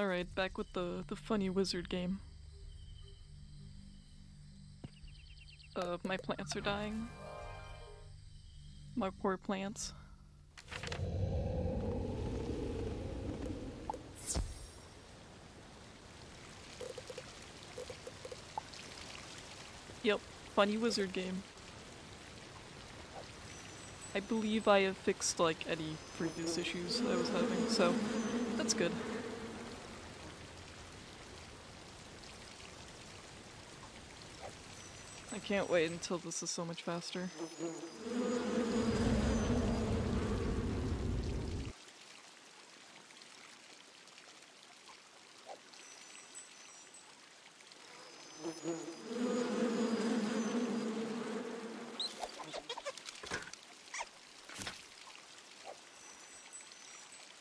Alright, back with the, the funny wizard game. Uh, my plants are dying. My poor plants. Yep, funny wizard game. I believe I have fixed like any previous issues I was having, so that's good. I can't wait until this is so much faster.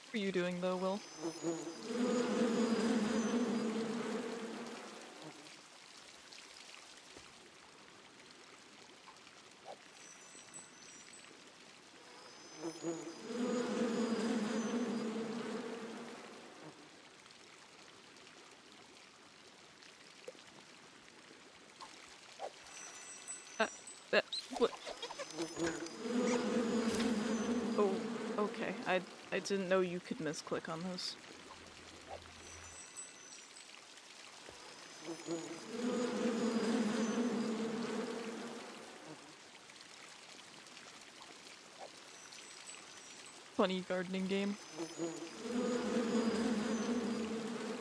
What are you doing though, Will? Uh, uh, what? Oh, okay. I didn't know you could misclick on those. Funny gardening game.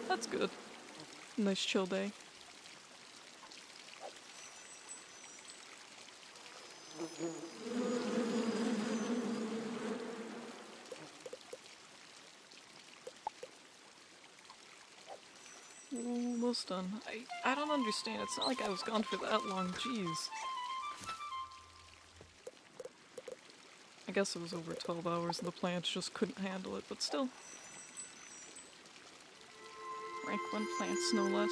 That's good. Nice chill day. Almost done. I, I don't understand. It's not like I was gone for that long. Jeez. I guess it was over 12 hours and the plants just couldn't handle it, but still. Rank 1 plants, no less.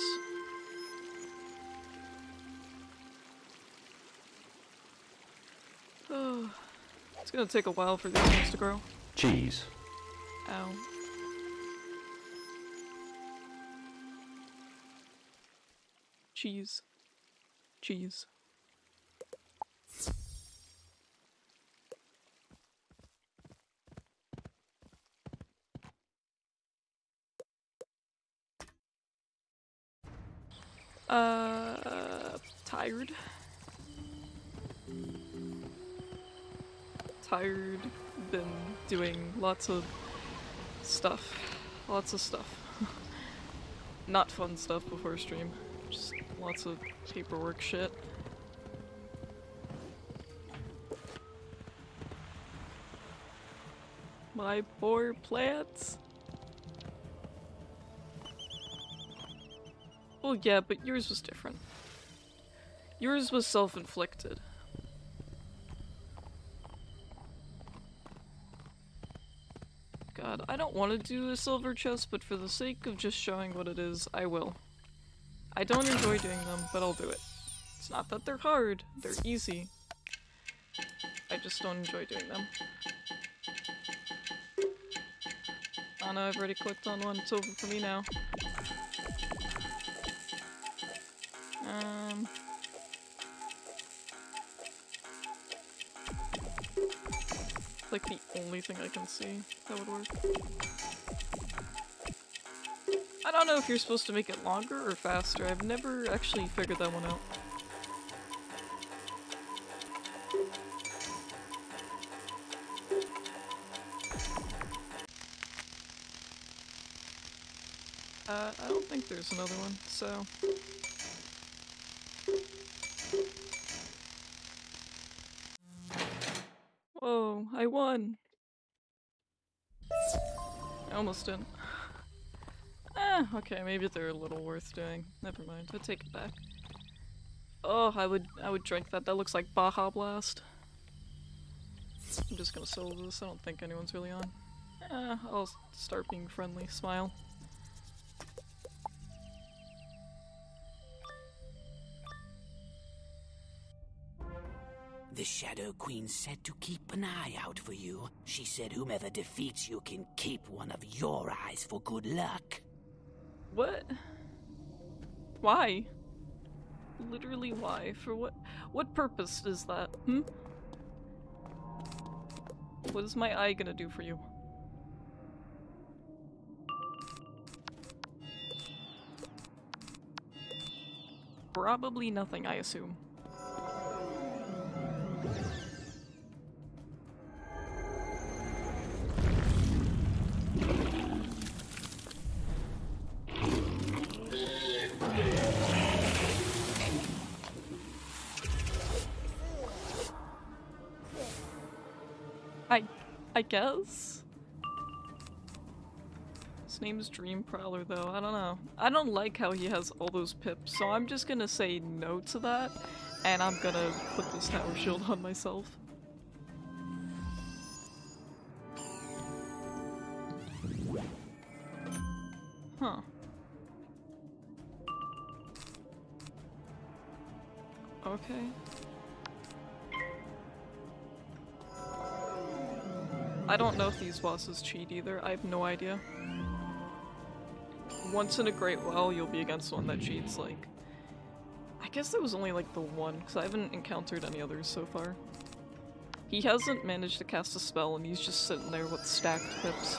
Oh, it's gonna take a while for these things to grow. Cheese. Ow. Cheese. Cheese. Uh, tired. Tired. Been doing lots of stuff. Lots of stuff. Not fun stuff before stream. Just lots of paperwork shit. My poor plants. Well, yeah, but yours was different. Yours was self-inflicted. God, I don't want to do a silver chest, but for the sake of just showing what it is, I will. I don't enjoy doing them, but I'll do it. It's not that they're hard, they're easy. I just don't enjoy doing them. Oh no, I've already clicked on one, it's over for me now. Um... Like the only thing I can see that would work. I don't know if you're supposed to make it longer or faster. I've never actually figured that one out. Uh, I don't think there's another one, so... Whoa, I won! I almost didn't. Okay, maybe they're a little worth doing. Never mind, I take it back. Oh, I would I would drink that. That looks like Baja Blast. I'm just gonna sell this. I don't think anyone's really on. Eh, I'll start being friendly. Smile. The Shadow Queen said to keep an eye out for you. She said whomever defeats you can keep one of your eyes for good luck. What? Why? Literally why? For what what purpose is that? Hmm? What is my eye gonna do for you? Probably nothing, I assume. Guess. His name's Dream Prowler though, I don't know. I don't like how he has all those pips, so I'm just gonna say no to that, and I'm gonna put this tower shield on myself. These bosses cheat either. I have no idea. Once in a great while, you'll be against one that cheats, like... I guess that was only like the one, because I haven't encountered any others so far. He hasn't managed to cast a spell and he's just sitting there with stacked pips.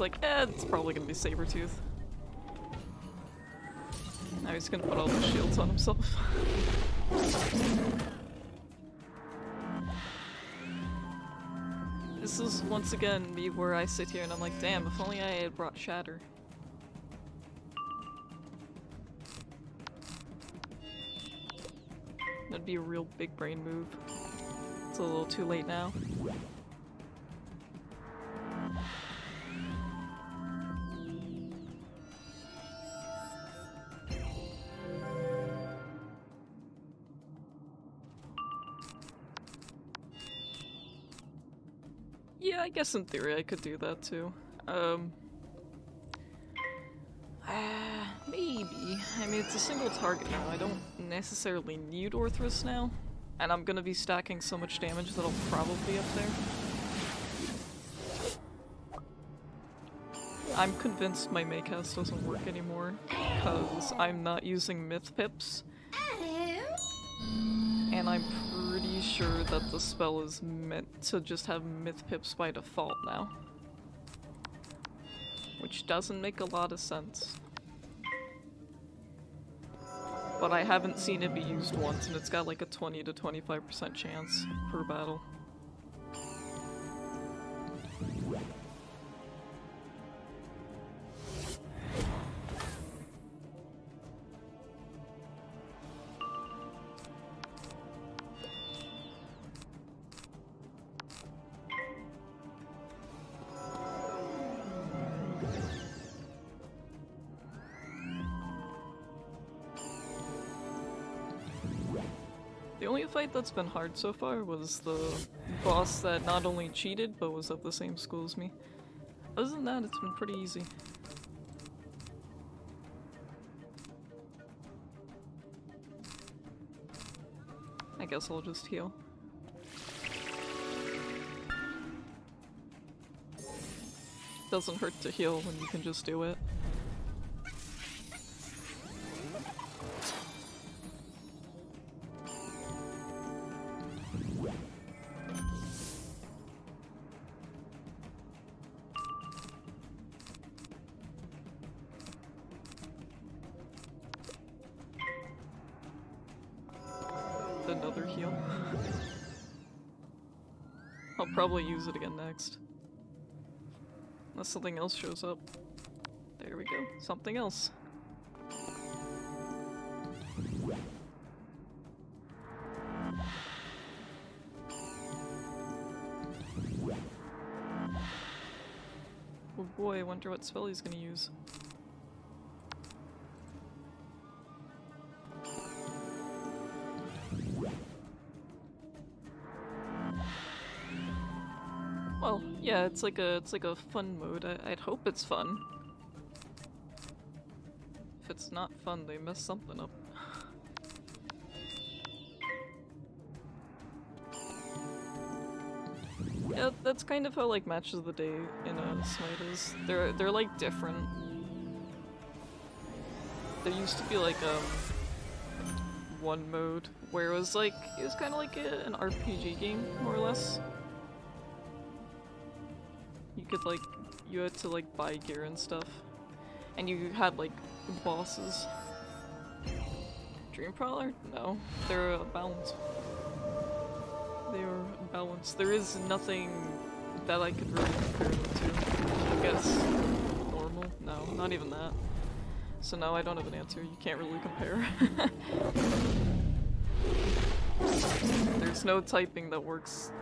Like, eh, it's probably gonna be Sabretooth. Now he's gonna put all the shields on himself. this is once again me where I sit here and I'm like, damn, if only I had brought Shatter. That'd be a real big brain move. It's a little too late now. Guess in theory I could do that too. Um... Uh, maybe. I mean, it's a single target now. I don't necessarily need Orthrus now. And I'm gonna be stacking so much damage that I'll probably be up there. I'm convinced my Maycast doesn't work anymore because I'm not using Myth Pips. And I'm sure that the spell is meant to just have Myth Pips by default now. Which doesn't make a lot of sense. But I haven't seen it be used once, and it's got like a 20 to 25% chance per battle. That's been hard so far was the boss that not only cheated, but was of the same school as me. Other than that, it's been pretty easy. I guess I'll just heal. Doesn't hurt to heal when you can just do it. Probably use it again next. Unless something else shows up. There we go. Something else. Oh boy, I wonder what spell he's gonna use. it's like a it's like a fun mode. I, would hope it's fun. If it's not fun, they mess something up. yeah, that's kind of how like matches of the day in a Smite is. They're they're like different. There used to be like um one mode where it was like it was kind of like a, an RPG game more or less could like you had to like buy gear and stuff, and you had like bosses. Dream Prowler? No, they're uh, balanced. They are balanced. There is nothing that I could really compare them to. I guess normal? No, not even that. So no, I don't have an answer. You can't really compare. There's no typing that works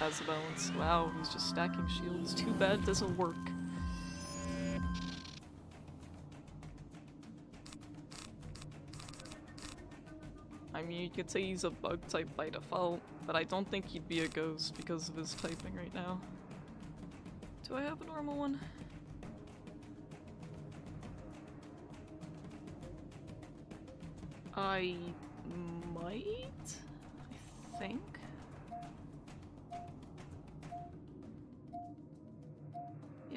as a balance. Wow, he's just stacking shields. Too bad it doesn't work. I mean, you could say he's a bug type by default, but I don't think he'd be a ghost because of his typing right now. Do I have a normal one? I might? I think?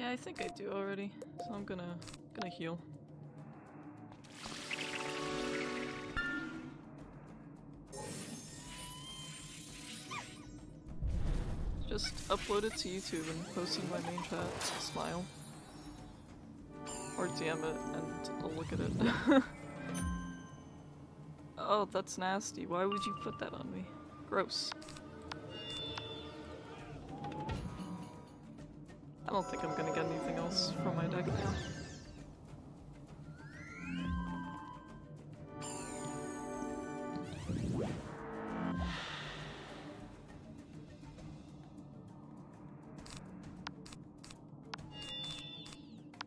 Yeah, I think I do already. So I'm gonna gonna heal. Just upload it to YouTube and post in my main chat. Smile. Or DM it and I'll look at it. oh, that's nasty. Why would you put that on me? Gross. I don't think I'm gonna get anything else from my deck now.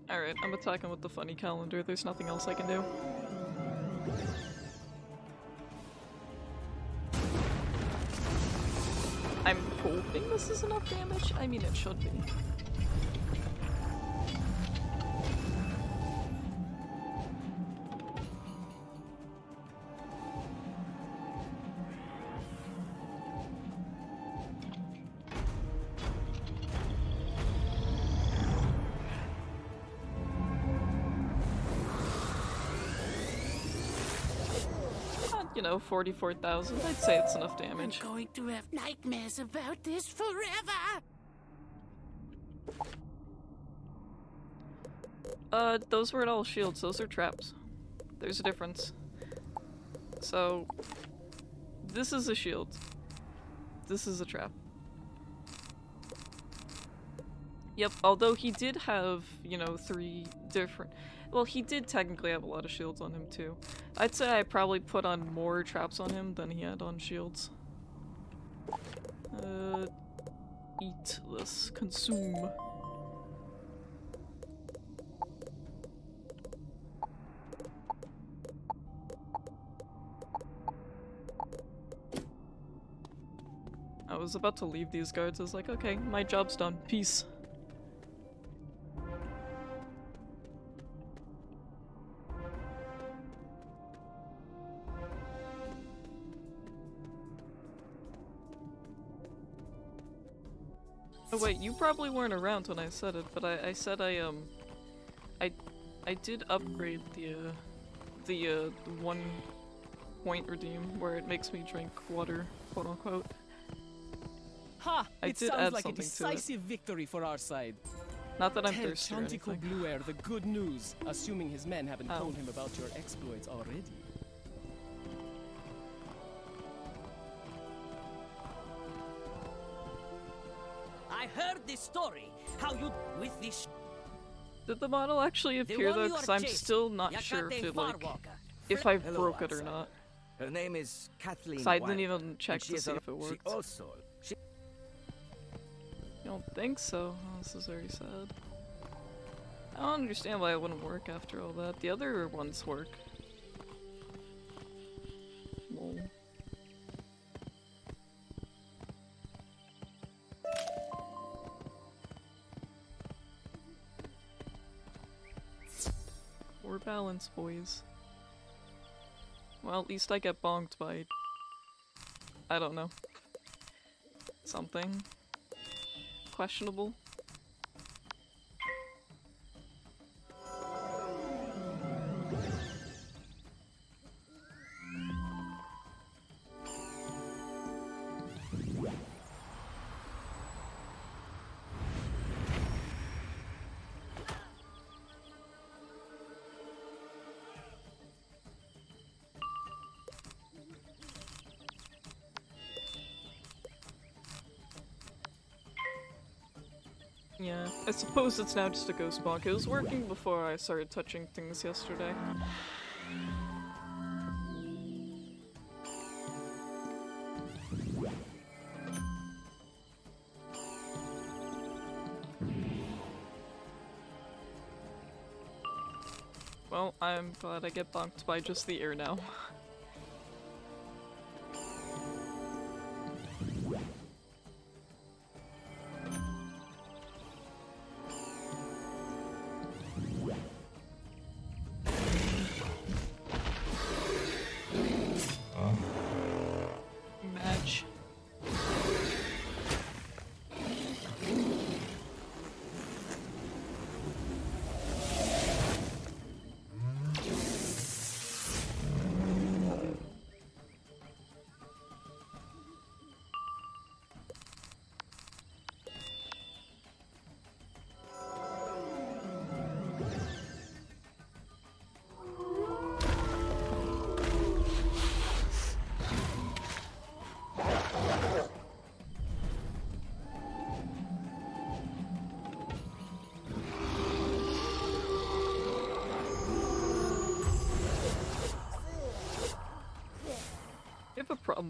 Alright, I'm attacking with the funny calendar. There's nothing else I can do. I'm hoping this is enough damage. I mean, it should be. Know, 44,000. I'd say it's enough damage. I'm going to have nightmares about this forever. Uh, those weren't all shields, those are traps. There's a difference. So, this is a shield. This is a trap. Yep, although he did have, you know, three different... Well, he did technically have a lot of shields on him, too. I'd say I probably put on more traps on him than he had on shields. Uh, eat this. Consume. I was about to leave these guards. I was like, okay, my job's done. Peace. You probably weren't around when I said it, but I, I said I um, I, I did upgrade the, uh, the uh, one point redeem where it makes me drink water, quote unquote. Ha! I it sounds like a something to it. decisive victory for our side. Not that I'm Tell thirsty or Chantico anything. Air the good news, assuming his men haven't Oh. told him about your exploits already. This story. How you with this Did the model actually appear though? Because I'm still not sure if it like if I broke it or not. Her name is Kathleen. 'Cause I didn't even check she to see if it She worked. also she You don't think so? Oh, this is very sad. I don't understand why it wouldn't work after all that. The other ones work. We're boys. Well, at least I get bonked by... I don't know. Something. questionable. I suppose it's now just a ghost block. It was working before I started touching things yesterday. Well, I'm glad I get bonked by just the ear now.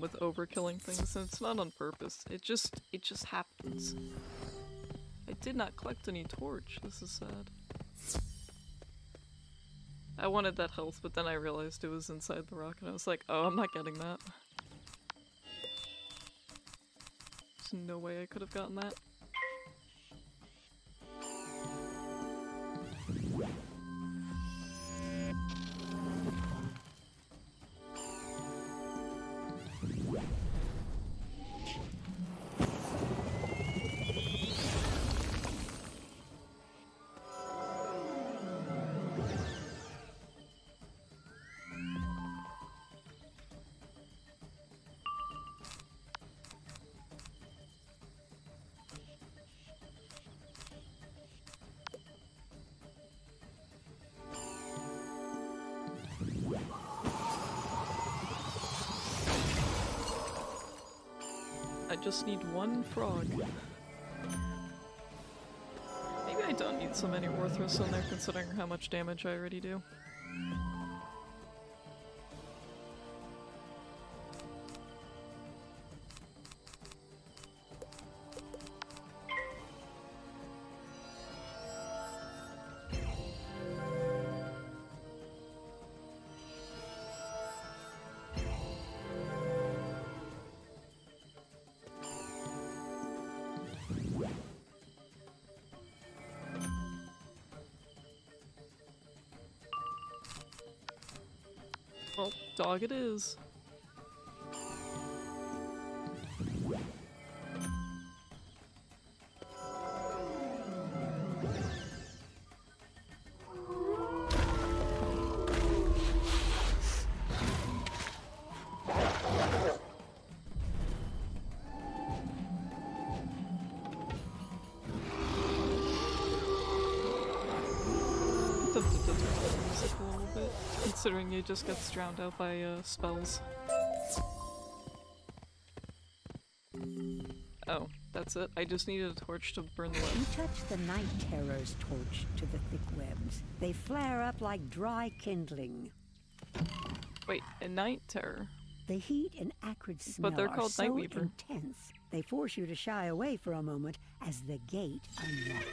with overkilling things, and it's not on purpose. It just, it just happens. I did not collect any torch. This is sad. I wanted that health, but then I realized it was inside the rock, and I was like, oh, I'm not getting that. There's no way I could have gotten that. Just need one frog. Maybe I don't need so many Orthrus in there considering how much damage I already do. Dog it is. It just gets drowned out by uh, spells. Oh, that's it. I just needed a torch to burn the You touch the night terror's torch to the thick webs. They flare up like dry kindling. Wait, a night terror. The heat and acrid smell But they're are called so Nightweaver. intense, they force you to shy away for a moment as the gate unlocks.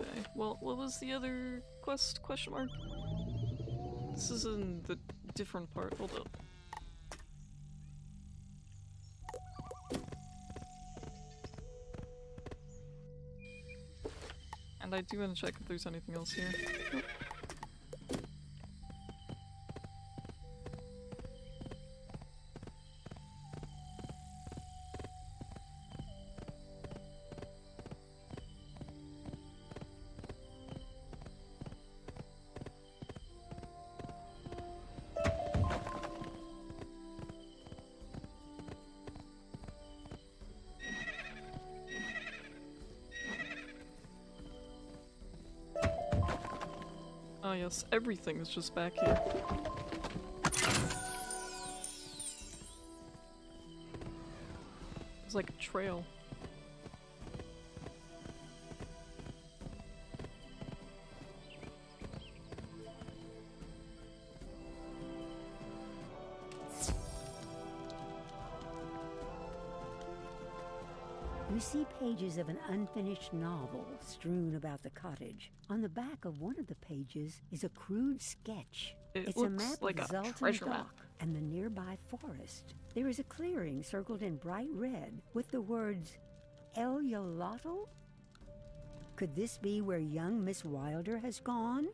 Okay. Well, what was the other quest? Question mark. This is in the different part. Hold up. And I do want to check if there's anything else here. Yes, everything is just back here. It's like a trail. Unfinished novel strewn about the cottage. On the back of one of the pages is a crude sketch. It it's a looks map like of a Zalton treasure map. And the nearby forest. There is a clearing circled in bright red with the words El Yolotl? Could this be where young Miss Wilder has gone?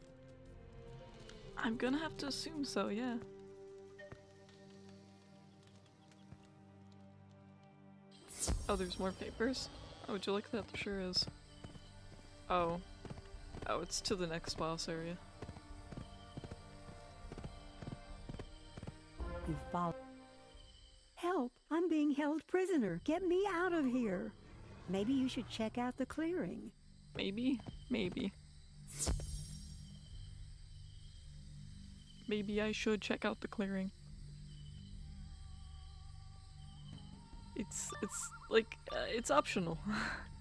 I'm gonna have to assume so, yeah. Oh, there's more papers? Oh, would you like that? There sure is. Oh. Oh, it's to the next boss area. You follow. Help! I'm being held prisoner. Get me out of here. Maybe you should check out the clearing. Maybe? Maybe. Maybe I should check out the clearing. It's, it's, like, uh, it's optional.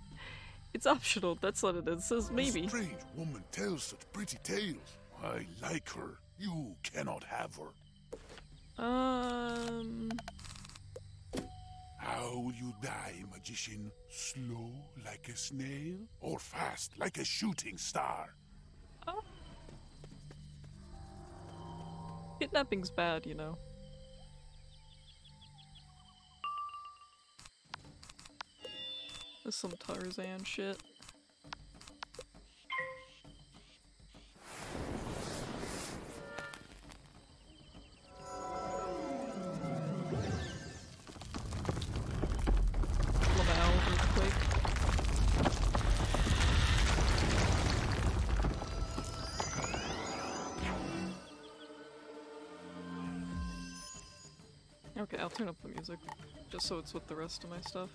it's optional, that's what it is. It says maybe. A strange woman tells such pretty tales. I like her. You cannot have her. Um, How will you die, magician? Slow like a snail? Or fast like a shooting star? Oh. kidnapping's bad, you know. There's some Tarzan shit. Okay, I'll turn up the music, just so it's with the rest of my stuff.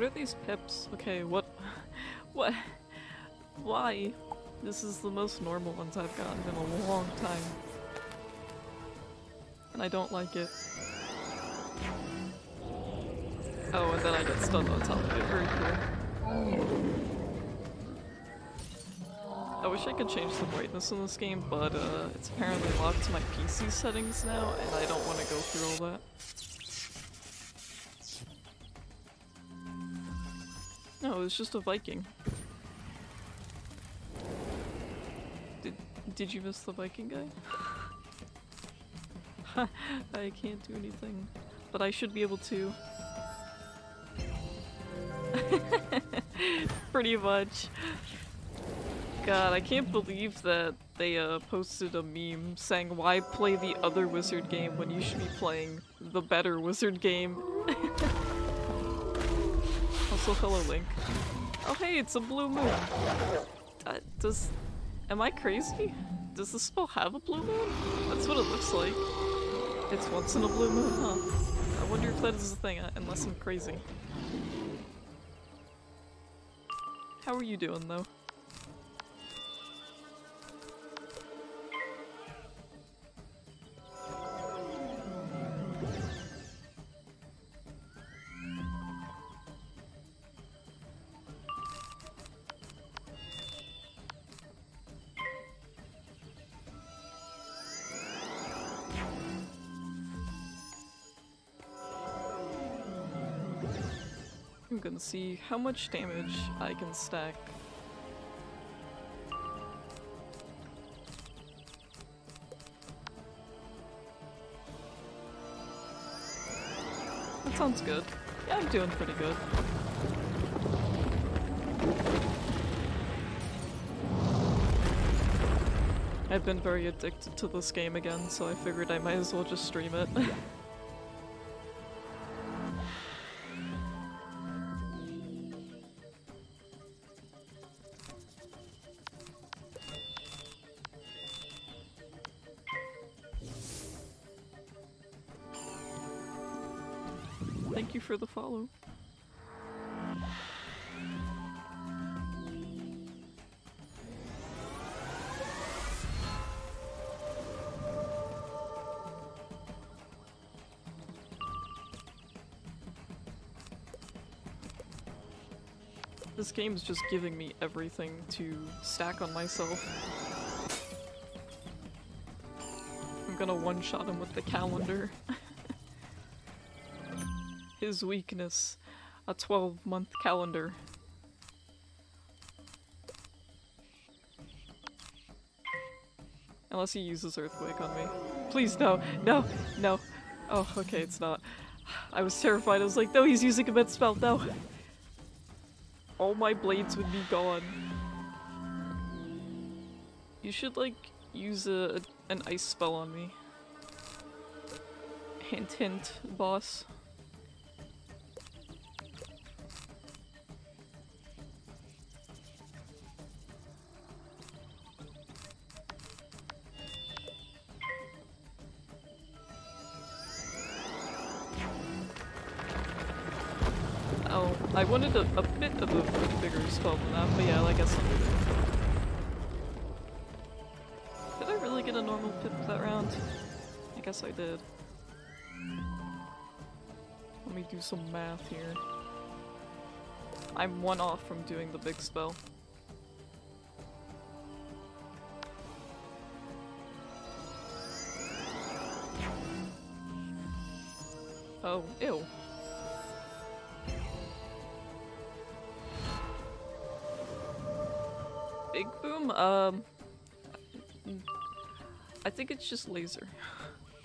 What are these pips? Okay, what? What? Why? This is the most normal ones I've gotten in a long time. And I don't like it. Oh, and then I get stunned on top of it. Very cool. I wish I could change the brightness in this game, but uh, it's apparently locked to my PC settings now, and I don't want to go through all that. Was just a Viking. Did did you miss the Viking guy? I can't do anything, but I should be able to. Pretty much. God, I can't believe that they uh, posted a meme saying why play the other wizard game when you should be playing the better wizard game. Also, hello, Link. Hey, it's a blue moon. Uh, does... Am I crazy? Does this spell have a blue moon? That's what it looks like. It's once in a blue moon, huh? I wonder if that is a thing, uh, unless I'm crazy. How are you doing, though? See how much damage I can stack. That sounds good. Yeah, I'm doing pretty good. I've been very addicted to this game again, so I figured I might as well just stream it. game's just giving me everything to stack on myself. I'm gonna one-shot him with the calendar. His weakness, a 12-month calendar. Unless he uses Earthquake on me. Please, no, no, no. Oh, okay, it's not. I was terrified. I was like, no, he's using a med spell, no. All my blades would be gone. You should, like, use a, an ice spell on me. Hint, hint, boss. Oh, I wanted a, a a guess I did. Let me do some math here. I'm one off from doing the big spell. Oh, ew. Big boom? Um. I think it's just laser.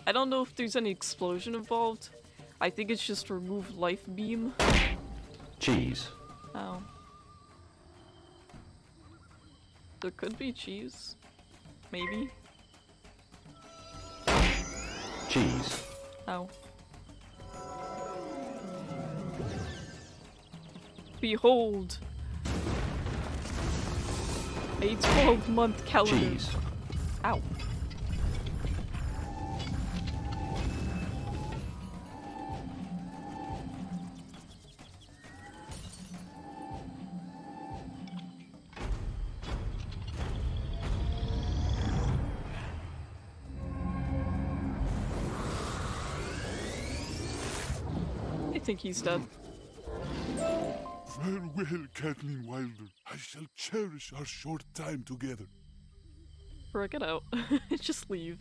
I don't know if there's any explosion involved. I think it's just remove life beam. Cheese. Oh. There could be cheese. Maybe. Cheese. Oh. Behold! A 12 month calendar. Cheese. Ow. Think he's dead. Farewell, Kathleen Wilder. I shall cherish our short time together. Bro, get out. Just leave.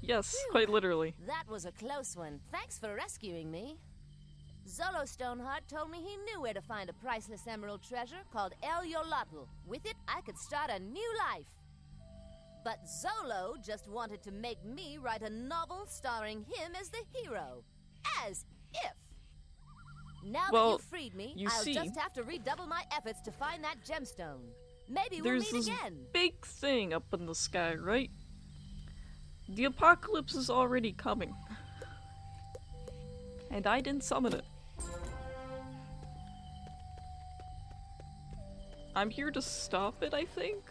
Yes, quite literally. That was a close one. Thanks for rescuing me. Zolo Stoneheart told me he knew where to find a priceless emerald treasure called El Yolotl. With it, I could start a new life. But Zolo just wanted to make me write a novel starring him as the hero. As if. Now that you've freed me, you I'll see- just have to redouble my efforts to find that gemstone. Maybe we'll meet this again. big thing up in the sky, right? The apocalypse is already coming. And I didn't summon it. I'm here to stop it, I think?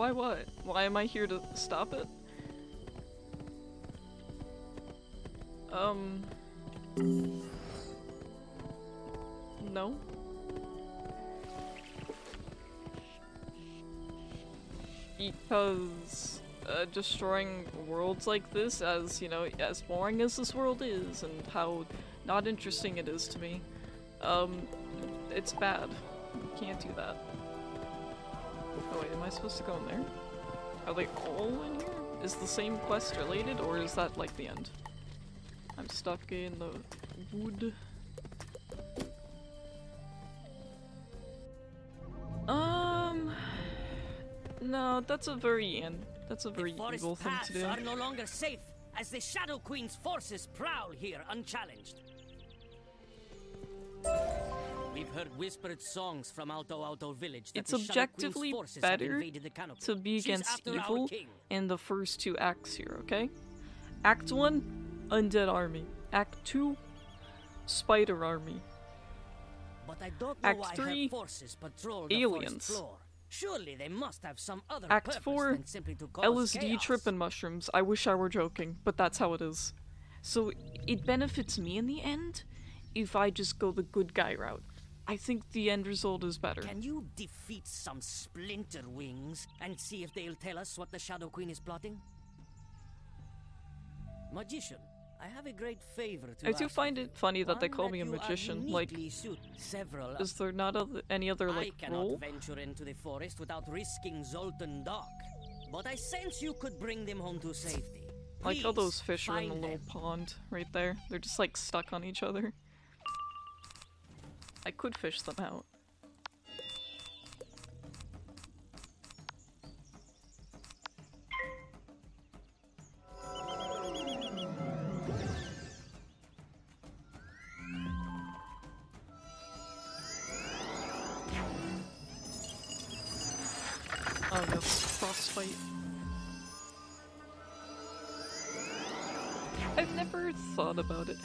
Why what? Why am I here to stop it? Um. No. Because uh, destroying worlds like this, as you know, as boring as this world is, and how not interesting it is to me, um, it's bad. You can't do that. Oh wait, am I supposed to go in there? Are they all in here? Is the same quest related, or is that like the end? I'm stuck in the wood. Um, No, that's a very end. that's a very the evil thing to do. are no longer safe as the Shadow Queen's forces prowl here unchallenged. We've heard whispered songs from Alto Alto village that It's objectively better the to be against evil in the first two acts here, okay? Act 1, Undead Army. Act 2, Spider Army. But I don't know Act why three, forces patrol the aliens. floor. Surely they must have some other Act 4, than simply to cause LSD chaos. tripping mushrooms. I wish I were joking, but that's how it is. So it benefits me in the end if I just go the good guy route. I think the end result is better. Can you defeat some splinter wings and see if they'll tell us what the Shadow Queen is plotting? Magician, I have a great favor to I do find it funny that they call me a magician. Like, is there not any other like I cannot role? venture into the forest without risking Zoltan Dock. But I sense you could bring them home to safety. Like all those fish are in the little them. pond right there. They're just like stuck on each other. I could fish them out. Oh yes, frostbite. I've never thought about it.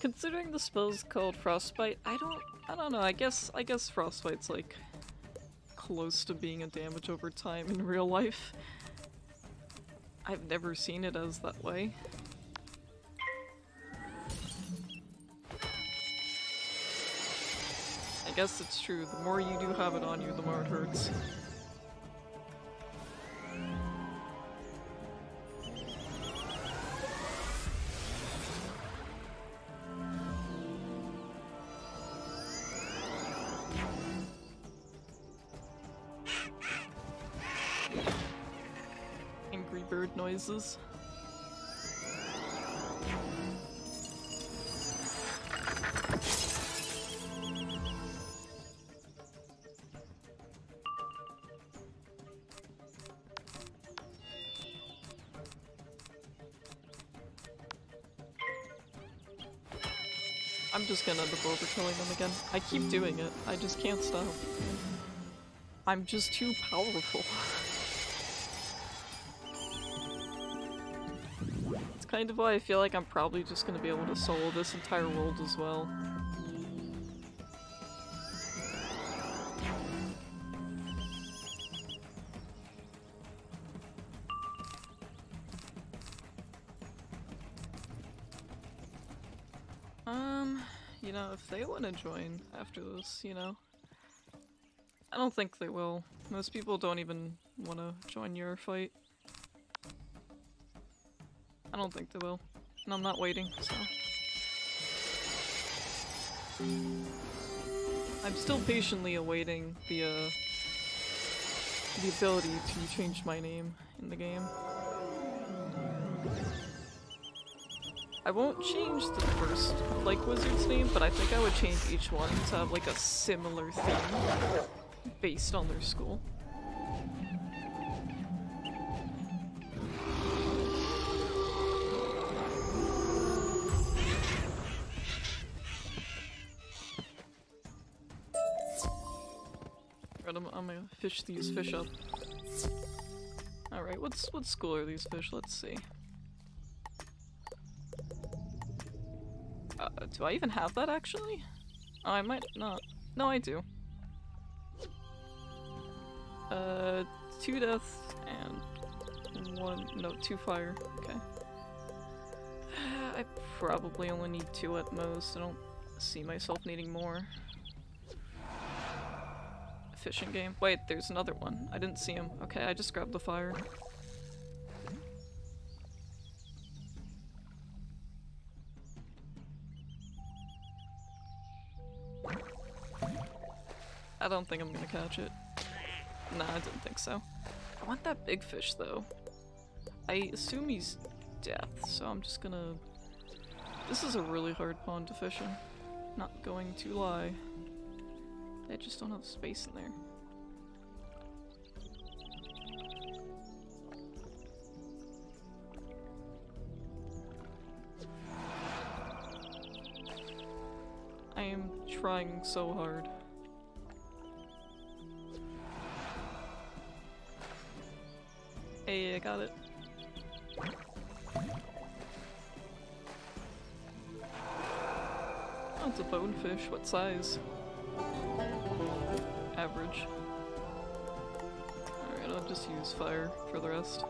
Considering the spell's called frostbite, I don't I don't know, I guess I guess frostbite's like close to being a damage over time in real life. I've never seen it as that way. I guess it's true, the more you do have it on you, the more it hurts. I'm just gonna end up overkilling them again. I keep doing it. I just can't stop. I'm just too powerful. kind of why I feel like I'm probably just gonna be able to solo this entire world as well. Um, you know, if they want to join after this, you know. I don't think they will. Most people don't even want to join your fight. I don't think they will. And I'm not waiting, so. I'm still patiently awaiting the, uh, the ability to change my name in the game. I won't change the first, like, wizard's name, but I think I would change each one to have, like, a similar theme based on their school. Fish these fish up. Alright, what's what school are these fish? Let's see. Uh, do I even have that actually? Oh, I might not. No, I do. Uh, two death and one, no, two fire. Okay. I probably only need two at most. I don't see myself needing more. Fishing game. Wait, there's another one. I didn't see him. Okay, I just grabbed the fire. I don't think I'm gonna catch it. Nah, I didn't think so. I want that big fish though. I assume he's death, so I'm just gonna... This is a really hard pond to fish in. Not going to lie. I just don't have space in there. I am trying so hard. Hey, I got it. That's a bonefish. What size? Average. Alright, I'll just use fire for the rest.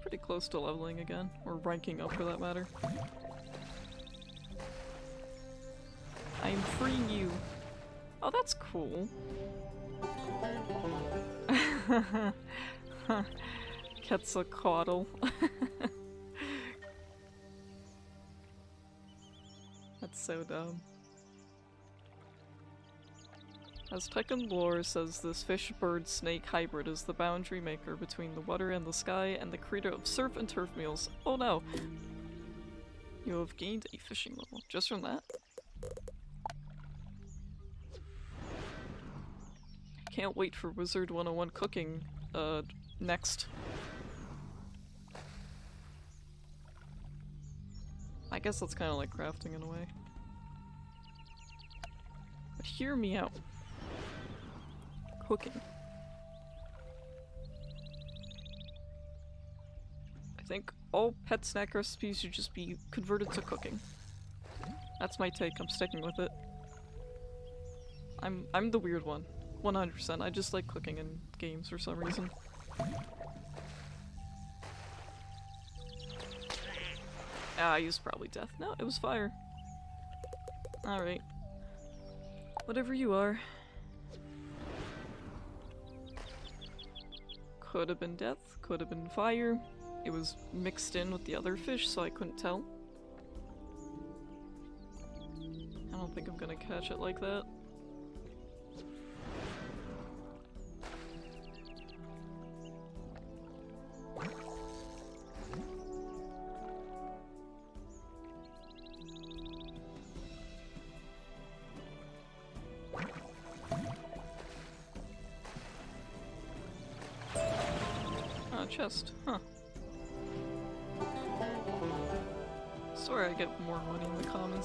Pretty close to leveling again, or ranking up for that matter. I'm freeing you. Oh, that's cool. Quetzalcoatl. so dumb. As Tekken lore says, this fish bird snake hybrid is the boundary maker between the water and the sky and the creator of surf and turf meals. Oh no! You have gained a fishing level just from that. Can't wait for Wizard 101 cooking uh next. I guess that's kind of like crafting in a way. But hear me out. Cooking. I think all pet snack recipes should just be converted to cooking. That's my take, I'm sticking with it. I'm I'm the weird one. 100%. I just like cooking in games for some reason. Ah, I used probably death. No, it was fire. Alright. Whatever you are. Could have been death, could have been fire. It was mixed in with the other fish, so I couldn't tell. I don't think I'm gonna catch it like that.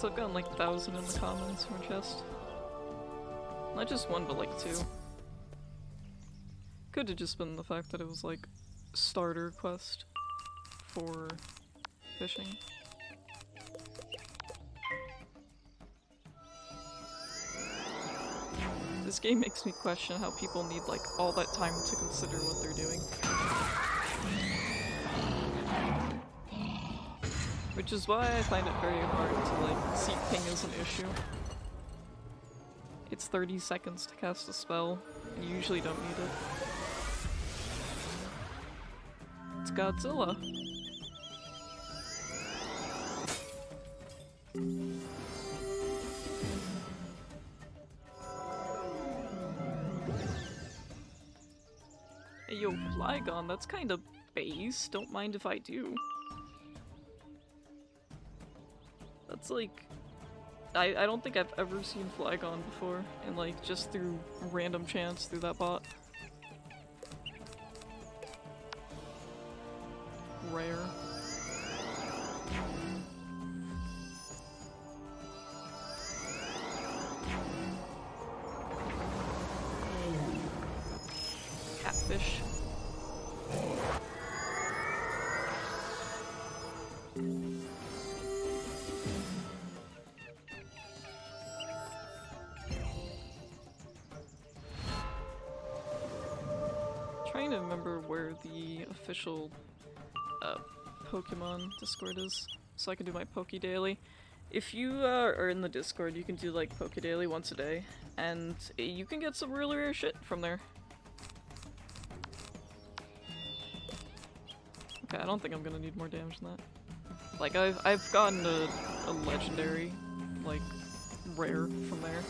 I've gotten like a thousand in the commons from a chest. Not just one, but like two. Could have just been the fact that it was like starter quest for fishing. This game makes me question how people need like all that time to consider what they're doing. Which is why I find it very hard to like see ping as an issue. It's 30 seconds to cast a spell, and you usually don't need it. It's Godzilla. Hey yo, Flygon, that's kind of base. Don't mind if I do. That's like... I, I don't think I've ever seen Flygon before, and like, just through random chance through that bot. Rare. Official uh, Pokemon Discord is, so I can do my Poke Daily. If you uh, are in the Discord, you can do like Poke Daily once a day, and you can get some really rare shit from there. Okay, I don't think I'm gonna need more damage than that. Like I've I've gotten a, a legendary, like rare from there.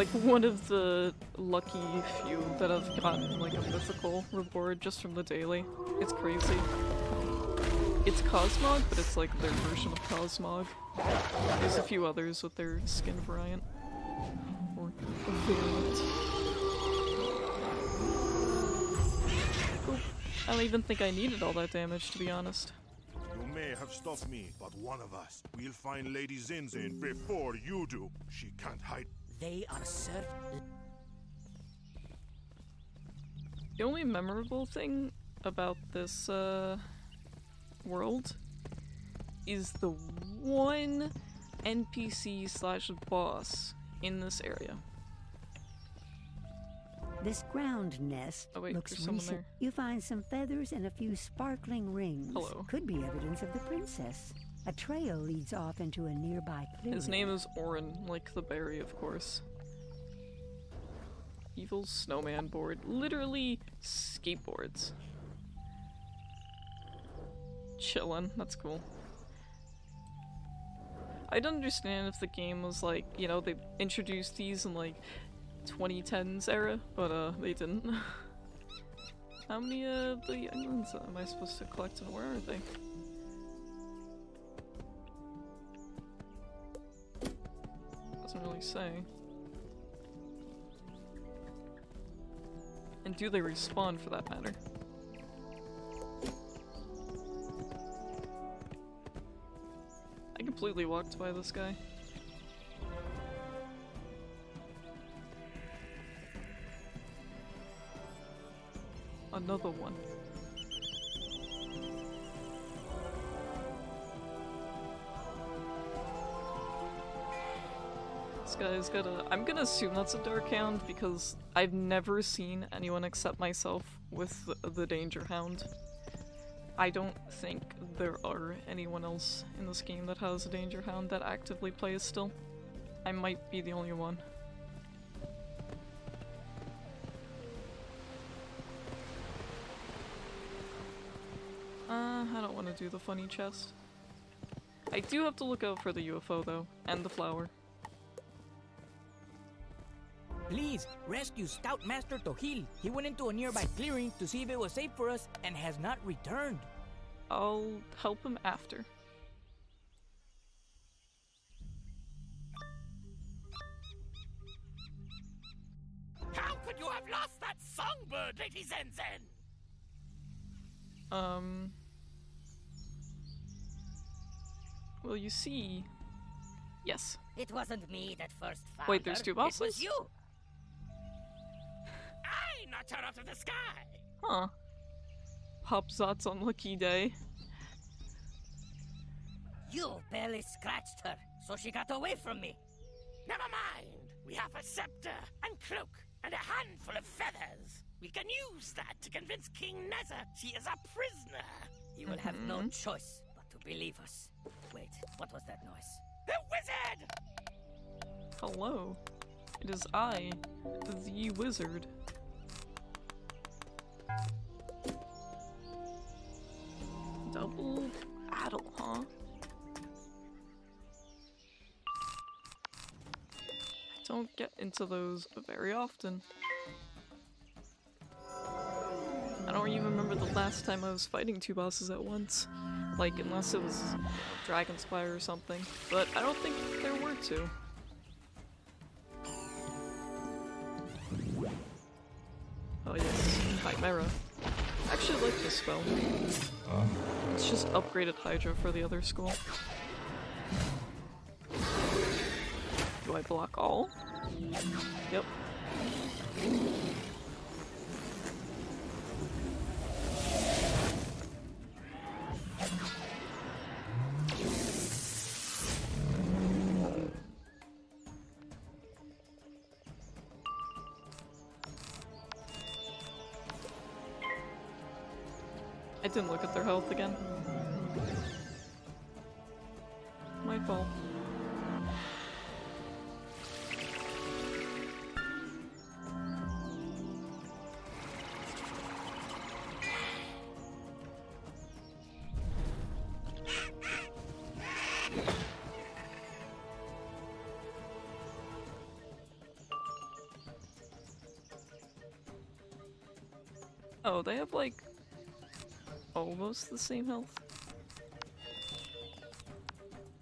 Like one of the lucky few that have gotten like a mythical reward just from the daily. It's crazy. It's Cosmog, but it's like their version of Cosmog. There's a few others with their skin variant. Or variant. I don't even think I needed all that damage, to be honest. You may have stopped me, but one of us will find Lady Zinzin before you do. She can't hide. They are certain. The only memorable thing about this uh, world is the one NPC slash boss in this area. This ground nest Oh, wait, looks recent. there. You find some feathers and a few sparkling rings. Hello. Could be evidence of the princess. A trail leads off into a nearby clearing. His name is Orin, like the berry, of course. Evil snowman board. Literally skateboards. Chillin', that's cool. I'd understand if the game was like, you know, they introduced these in like 2010s era, but uh, they didn't. How many of the islands am I supposed to collect and where are they? Doesn't really say. And do they respawn for that matter? I completely walked by this guy. Another one. This guy's got a. I'm gonna assume that's a Dark Hound because I've never seen anyone except myself with the, Danger Hound. I don't think there are anyone else in this game that has a Danger Hound that actively plays still. I might be the only one. Uh, I don't want to do the funny chest. I do have to look out for the UFO though, and the flower. Please, rescue Scoutmaster Tohil. He went into a nearby clearing to see if it was safe for us and has not returned. I'll help him after. How could you have lost that songbird, Lady Zenzen? Um. Well, you see. Yes. It wasn't me that first found Wait, there's her. two It was bosses? you. I knocked her out of the sky. Huh. Popzot's unlucky day. You barely scratched her, so she got away from me. Never mind. We have a scepter and cloak and a handful of feathers. We can use that to convince King Nezza she is a prisoner. You will have no Mm-hmm. choice but to believe us. Wait, what was that noise? The wizard! Hello. It is I, the wizard. Double battle, huh? I don't get into those very often. I don't even remember the last time I was fighting two bosses at once. Like, unless it was you know, Dragonspyre or something. But I don't think there were two. Oh yes, Chimera. I actually like this spell. It's just upgraded Hydra for the other school. Do I block all? Yep. Didn't look at their health again. My fault. Oh, they have like almost the same health.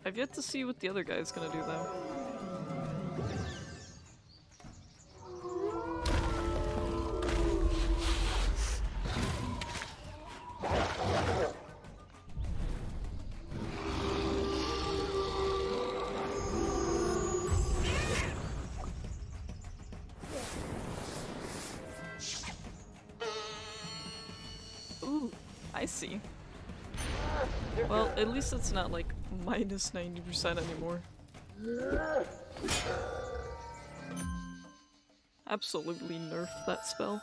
I've yet to see what the other guy's gonna do though. It's not like minus 90% anymore. Absolutely nerf that spell.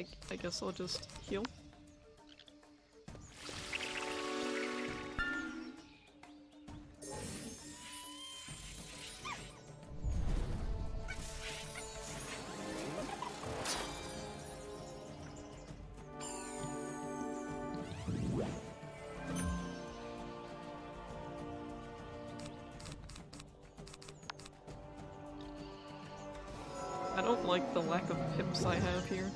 I, I guess I'll just heal. I don't like the lack of pips I have here.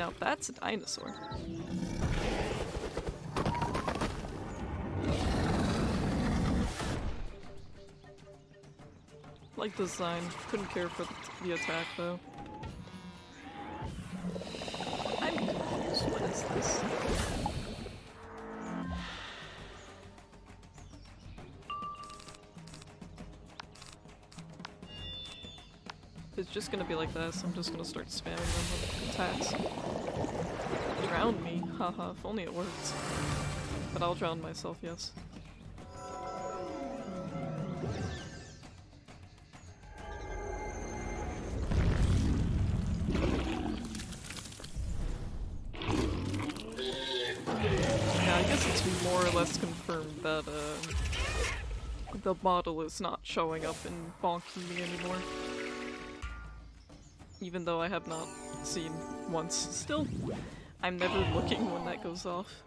Now that's a dinosaur. Like the design. Couldn't care for the attack though. Gonna be like this. I'm just gonna start spamming them with attacks. Drown me. Haha, if only it worked. But I'll drown myself, yes. Yeah, I guess it's more or less confirmed that uh, the model is not showing up in me anymore. Even though I have not seen once. Still, I'm never looking when that goes off.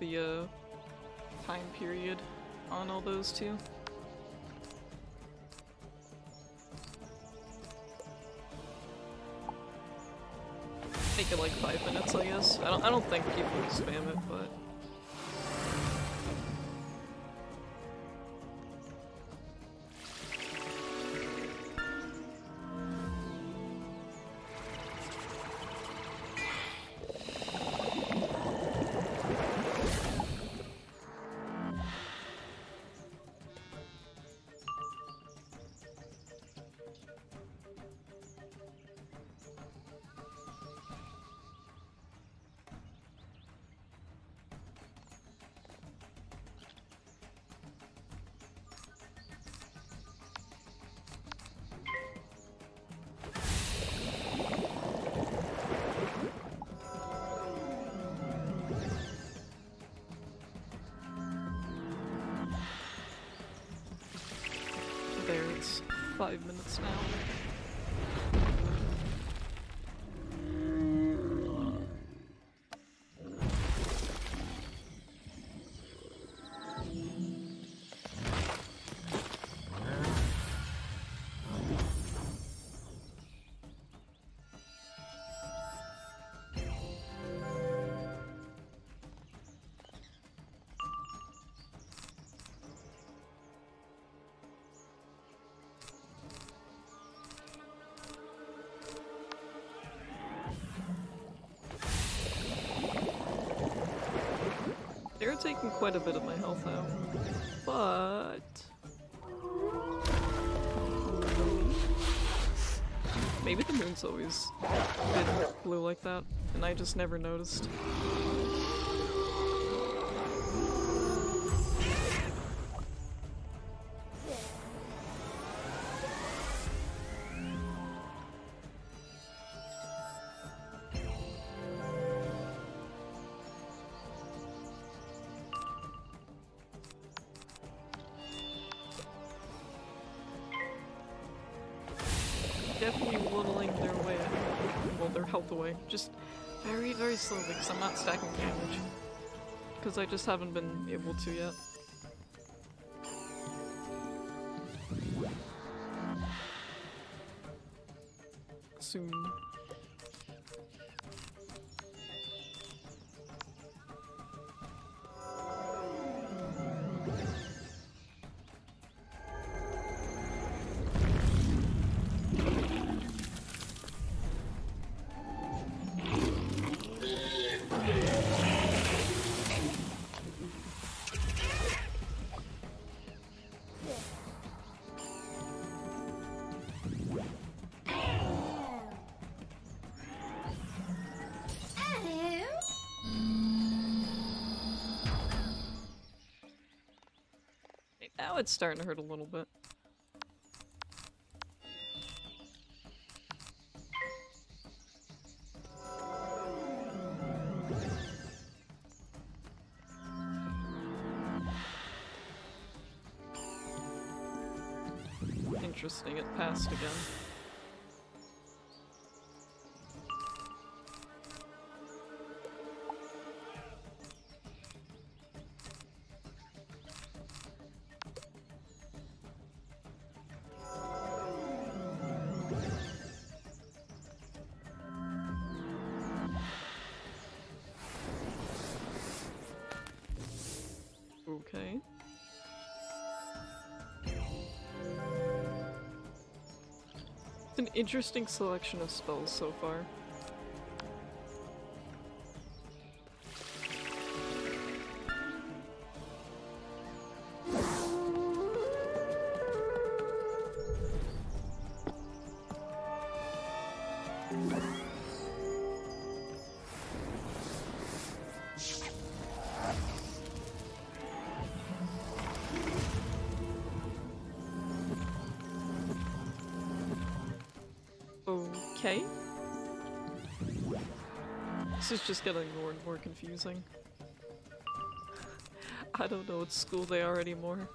The uh, time period on all those two. Make it like five minutes, I guess. I don't. I don't think people spam it, but quite a bit of my health out. But... Maybe the moon's always been blue like that, and I just never noticed. Because I just haven't been able to yet. It's starting to hurt a little bit. Interesting, it passed again. An interesting selection of spells so far. Is just getting more and more confusing. I don't know what school they are anymore.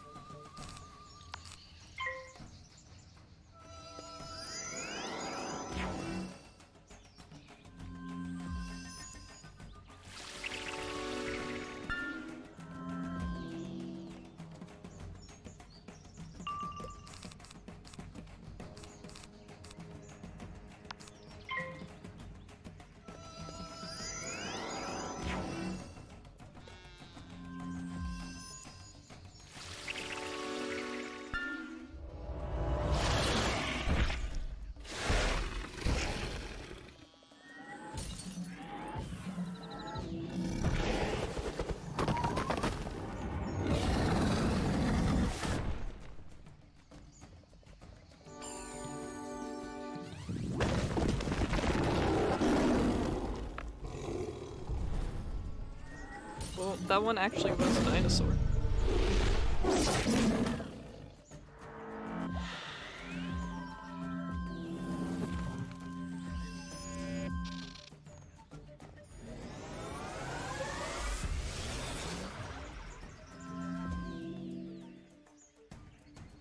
That one actually was a dinosaur.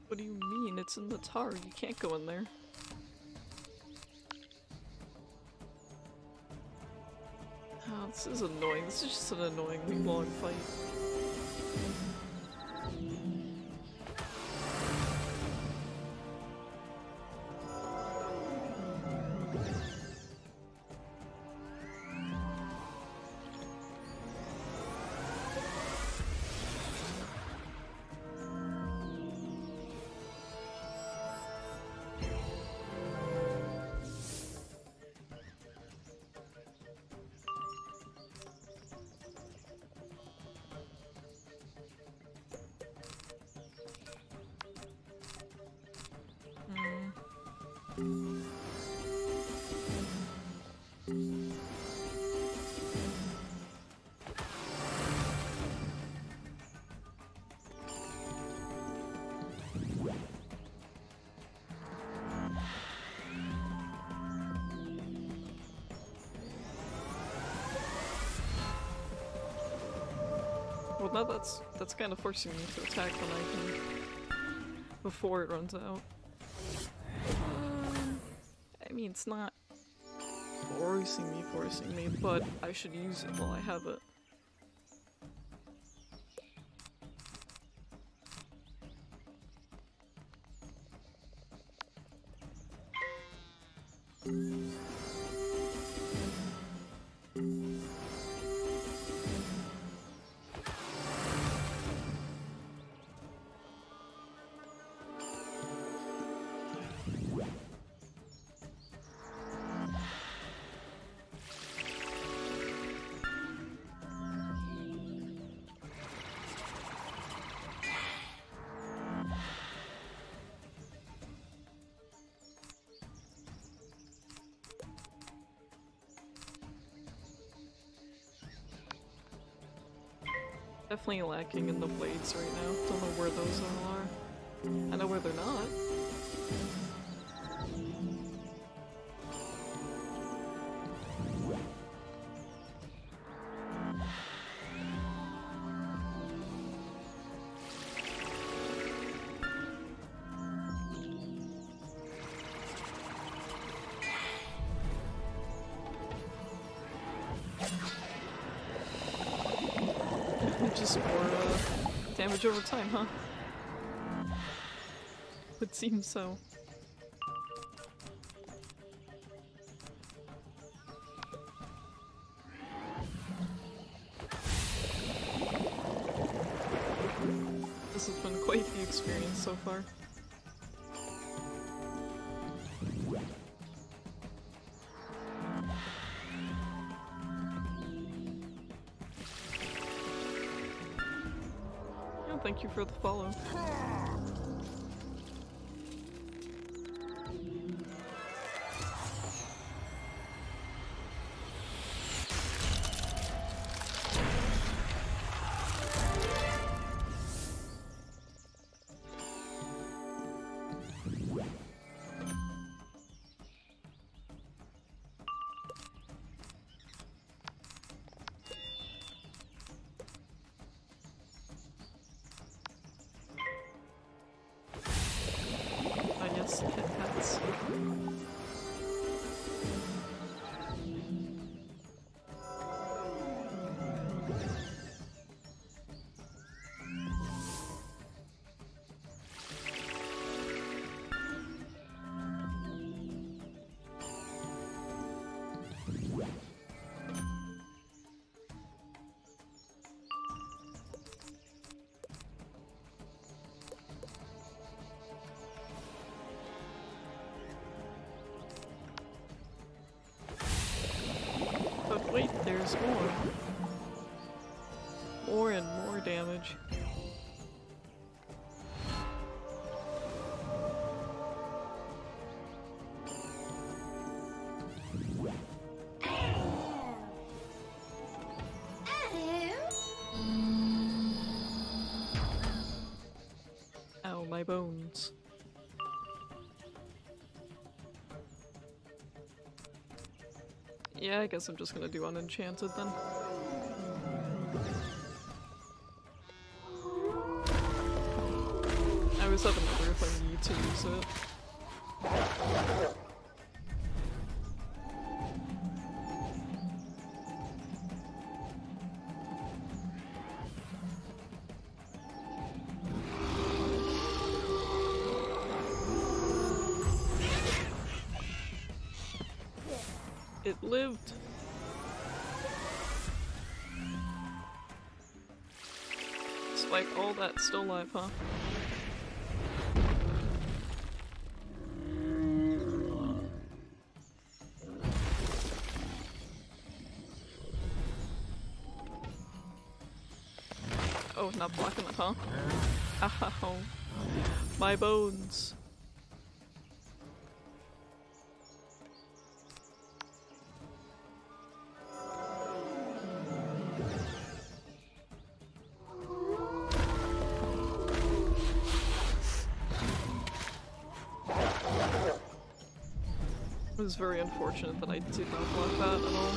What do you mean? It's in the tar. You can't go in there. This is annoying. This is just an annoyingly long fight. Well, that's that's kind of forcing me to attack when I can before it runs out. Um, I mean, it's not forcing me, forcing me, but I should use it while I have it. Definitely lacking in the blades right now. Don't know where those all are. I know where they're not. Just more uh, damage over time, huh? Would seem so. For the follow. There's more. More and more damage. Ow, my bones. Yeah, I guess I'm just gonna do unenchanted then. I always have another if I need to use it. Despite all that, still alive, huh? Oh, not blocking it, huh? Ow. My bones. is very unfortunate that I did not block that at all.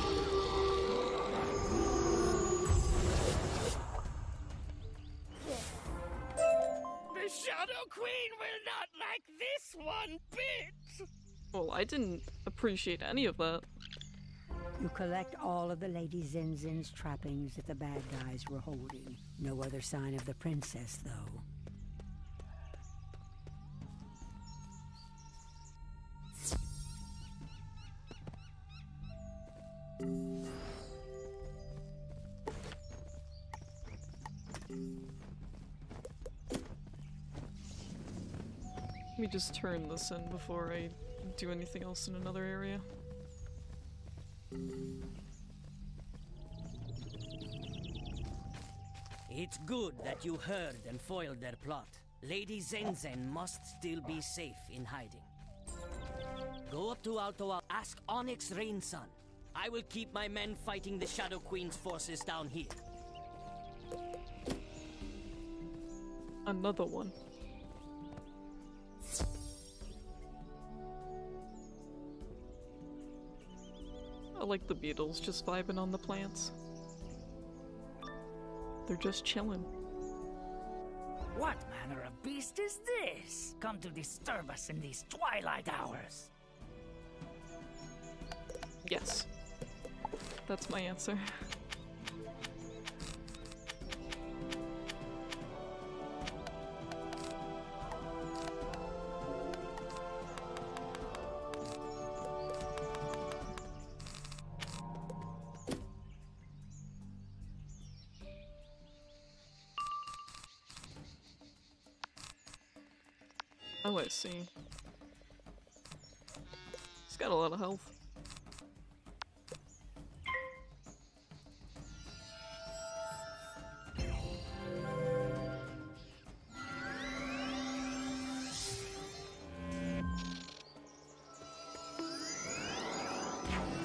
The Shadow Queen will not like this one bit! Well, I didn't appreciate any of that. You collect all of the Lady Zinzin's trappings that the bad guys were holding. No other sign of the princess, though. Just turn this in before I do anything else in another area. It's good that you heard and foiled their plot. Lady Zenzen must still be safe in hiding. Go up to Altoa, ask Onyx Rainsun. I will keep my men fighting the Shadow Queen's forces down here. Another one. Like the beetles just vibing on the plants. They're just chilling. What manner of beast is this? Come to disturb us in these twilight hours. Yes. That's my answer. see. He's got a lot of health.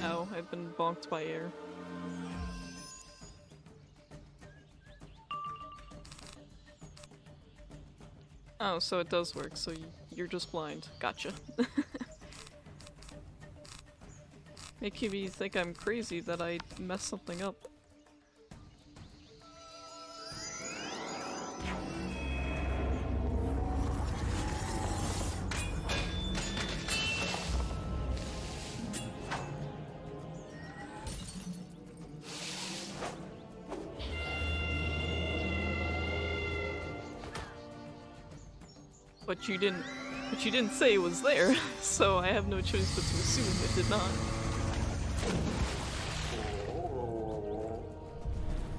Oh, I've been bonked by air. Oh, so it does work, so y- you're just blind. Gotcha. Making me think I'm crazy that I messed something up. But you didn't you didn't say it was there, so I have no choice but to assume it did not.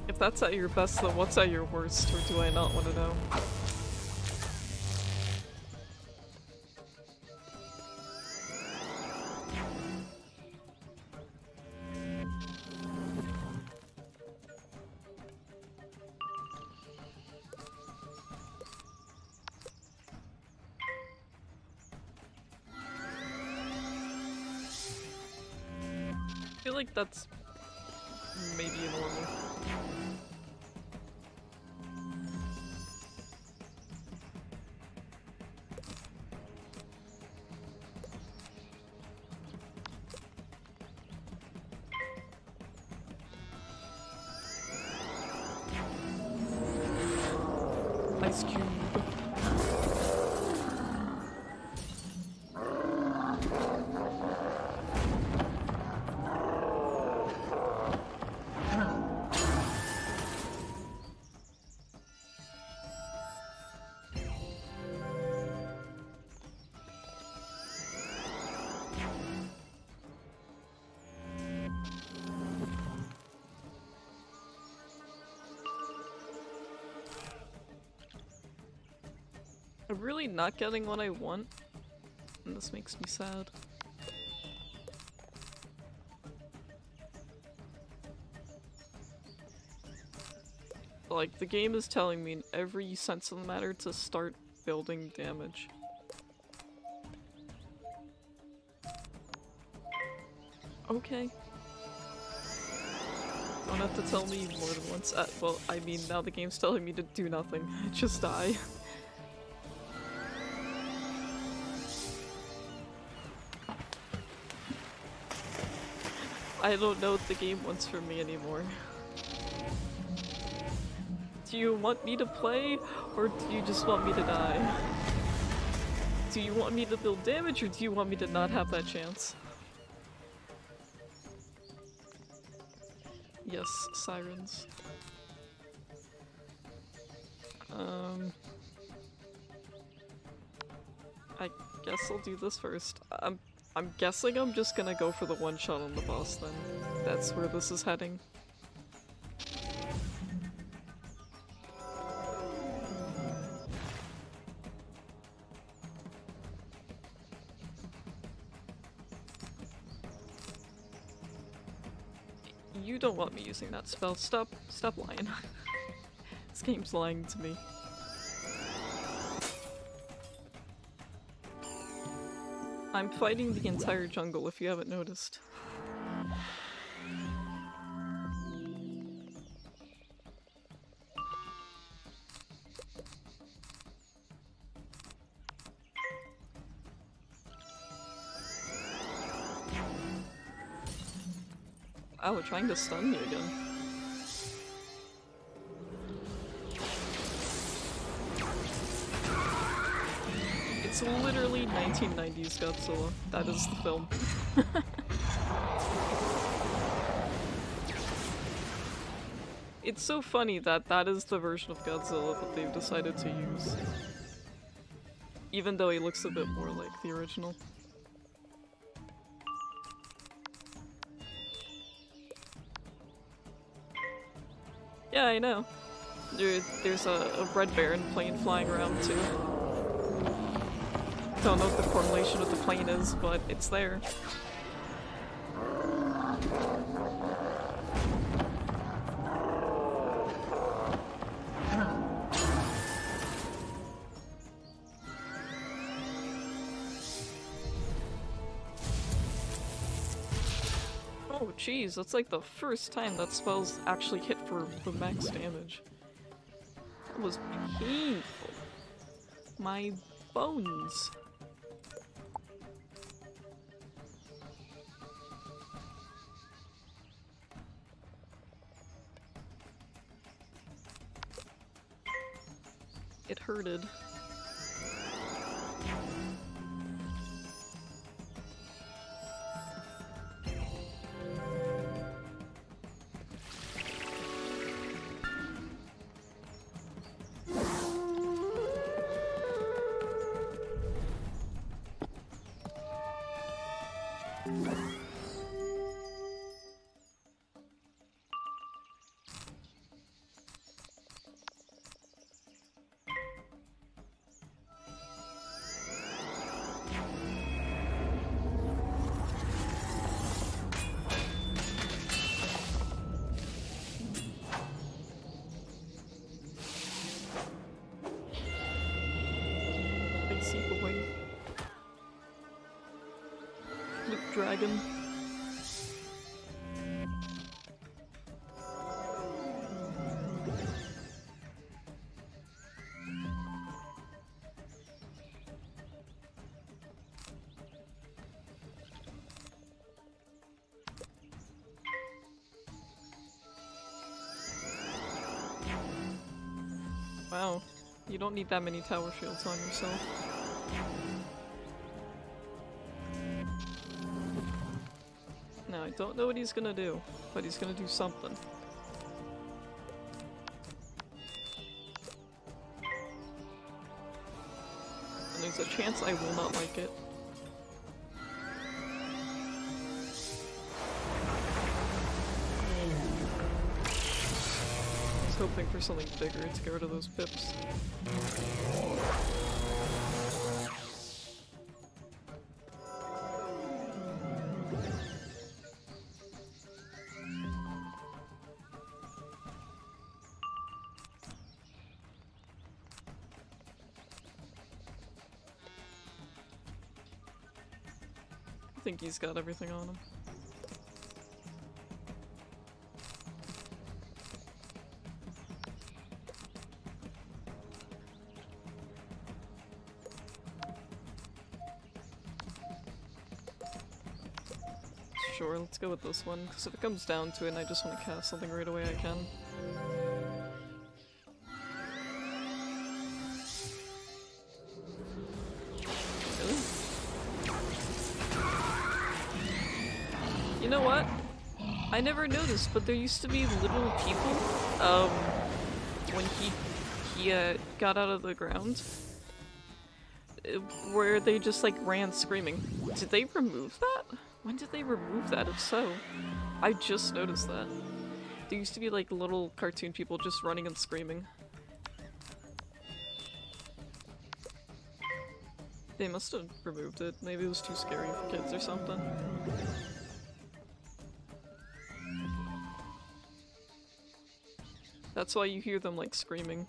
If that's at your best, then what's at your worst, or do I not want to know? That's Not getting what I want, and this makes me sad. Like, the game is telling me in every sense of the matter to start building damage. Okay. Don't have to tell me more than once. Uh, well, I mean, now the game's telling me to do nothing. Just die. I don't know what the game wants from me anymore. Do you want me to play, or do you just want me to die? Do you want me to build damage or do you want me to not have that chance? Yes, sirens. Um, I guess I'll do this first. I'm I'm guessing I'm just gonna go for the one shot on the boss then. That's where this is heading. You don't want me using that spell. Stop, stop lying. this game's lying to me. I'm fighting the entire jungle if you haven't noticed. Oh, we're trying to stun me again. It's literally 1990s Godzilla. That is the film. it's so funny that that is the version of Godzilla that they've decided to use. Even though he looks a bit more like the original. Yeah, I know. There, there's a, a red baron plane flying around too. I don't know what the correlation with the plane is, but it's there. Oh jeez, that's like the first time that spell's actually hit for the max damage. That was painful. My bones. You don't need that many tower shields on yourself. Now, I don't know what he's gonna do, but he's gonna do something. And there's a chance I will not like it. Was for something bigger to get rid of those pips. I think he's got everything on him. Let's go with this one, because if it comes down to it and I just want to cast something right away, I can. Really? You know what? I never noticed, but there used to be little people, um, when he, he, uh, got out of the ground, uh, where they just, like, ran screaming. Did they remove that? When did they remove that, if so? I just noticed that. There used to be, like, little cartoon people just running and screaming. They must have removed it. Maybe it was too scary for kids or something. That's why you hear them like screaming.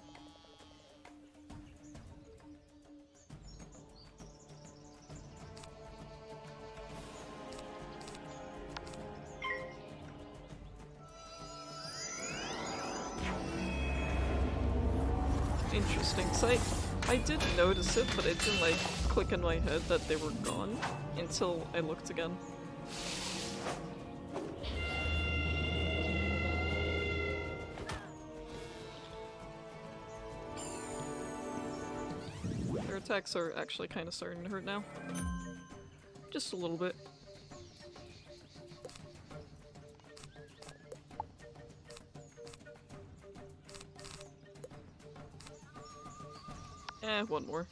I, did notice it, but it didn't like click in my head that they were gone until I looked again. Their attacks are actually kind of starting to hurt now. Just a little bit. Eh, one more.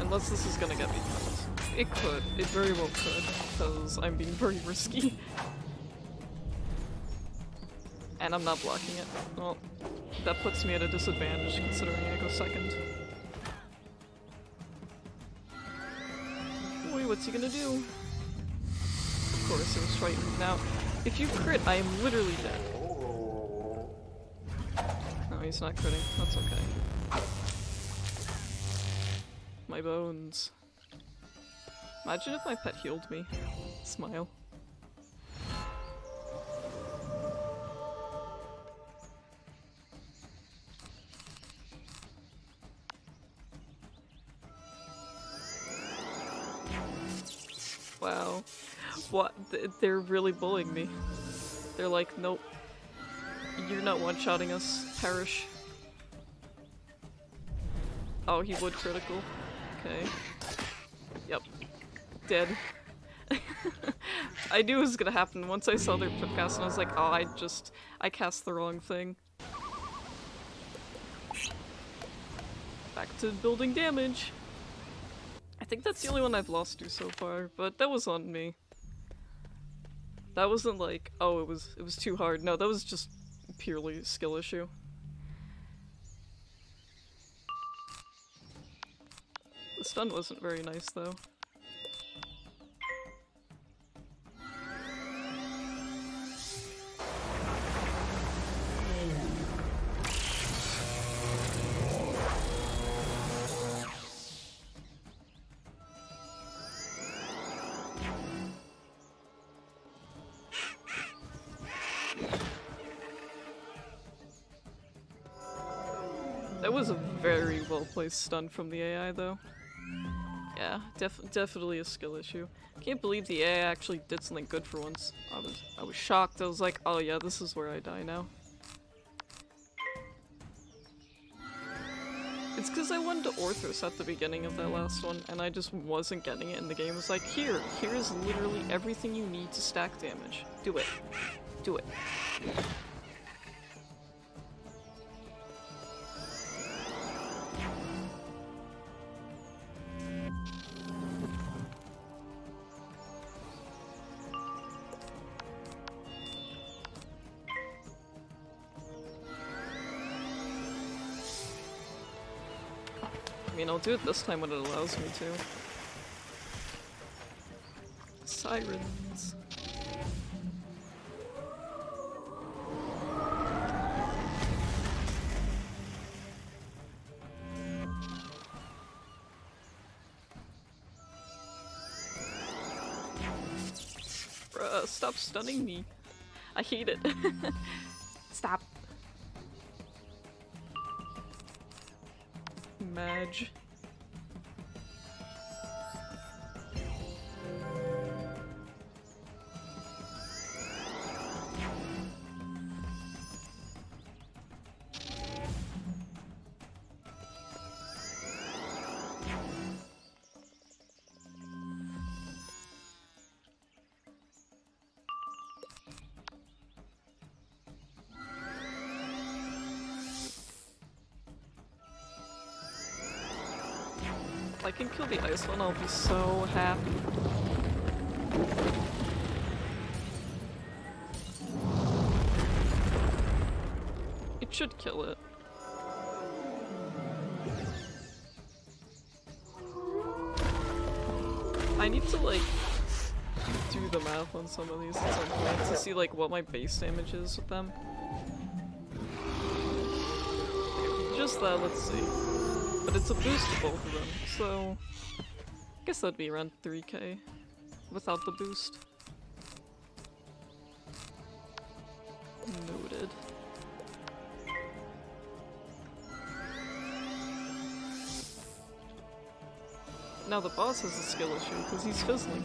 Unless this is gonna get me cut. It could. It very well could, because I'm being very risky. And I'm not blocking it. Well, that puts me at a disadvantage considering I go second. Boy, what's he gonna do? Of course, it was frightened. Now, if you crit, I am literally dead. He's not critting. That's okay. My bones. Imagine if my pet healed me. Smile. Wow. What? Th- They're really bullying me. They're like, nope. You're not one-shotting us. Perish. Oh, he would critical. Okay. Yep. Dead. I knew it was gonna happen once I saw their cast and I was like, oh, I just, I cast the wrong thing. Back to building damage. I think that's the only one I've lost to so far, but that was on me. That wasn't like, oh, it was it was too hard. No, that was just purely skill issue. The stun wasn't very nice though. That was a very well placed stun from the AI though. Yeah, def definitely a skill issue. Can't believe the AI actually did something good for once. I was I was shocked. I was like, oh yeah, this is where I die now. It's because I wanted to Orthrus at the beginning of that last one, and I just wasn't getting it, and the game was like, here, here's literally everything you need to stack damage. Do it. Do it. I'll do it this time when it allows me to. Sirens. Stop stunning me. I hate it. stop. Madge. Can kill the ice one, I'll be so happy. It should kill it. I need to like do the math on some of these at some point to see like what my base damage is with them. Just that, let's see. But it's a boost to both of them, so I guess that'd be around 3k without the boost. Noted. Now the boss has a skill issue because he's fizzling.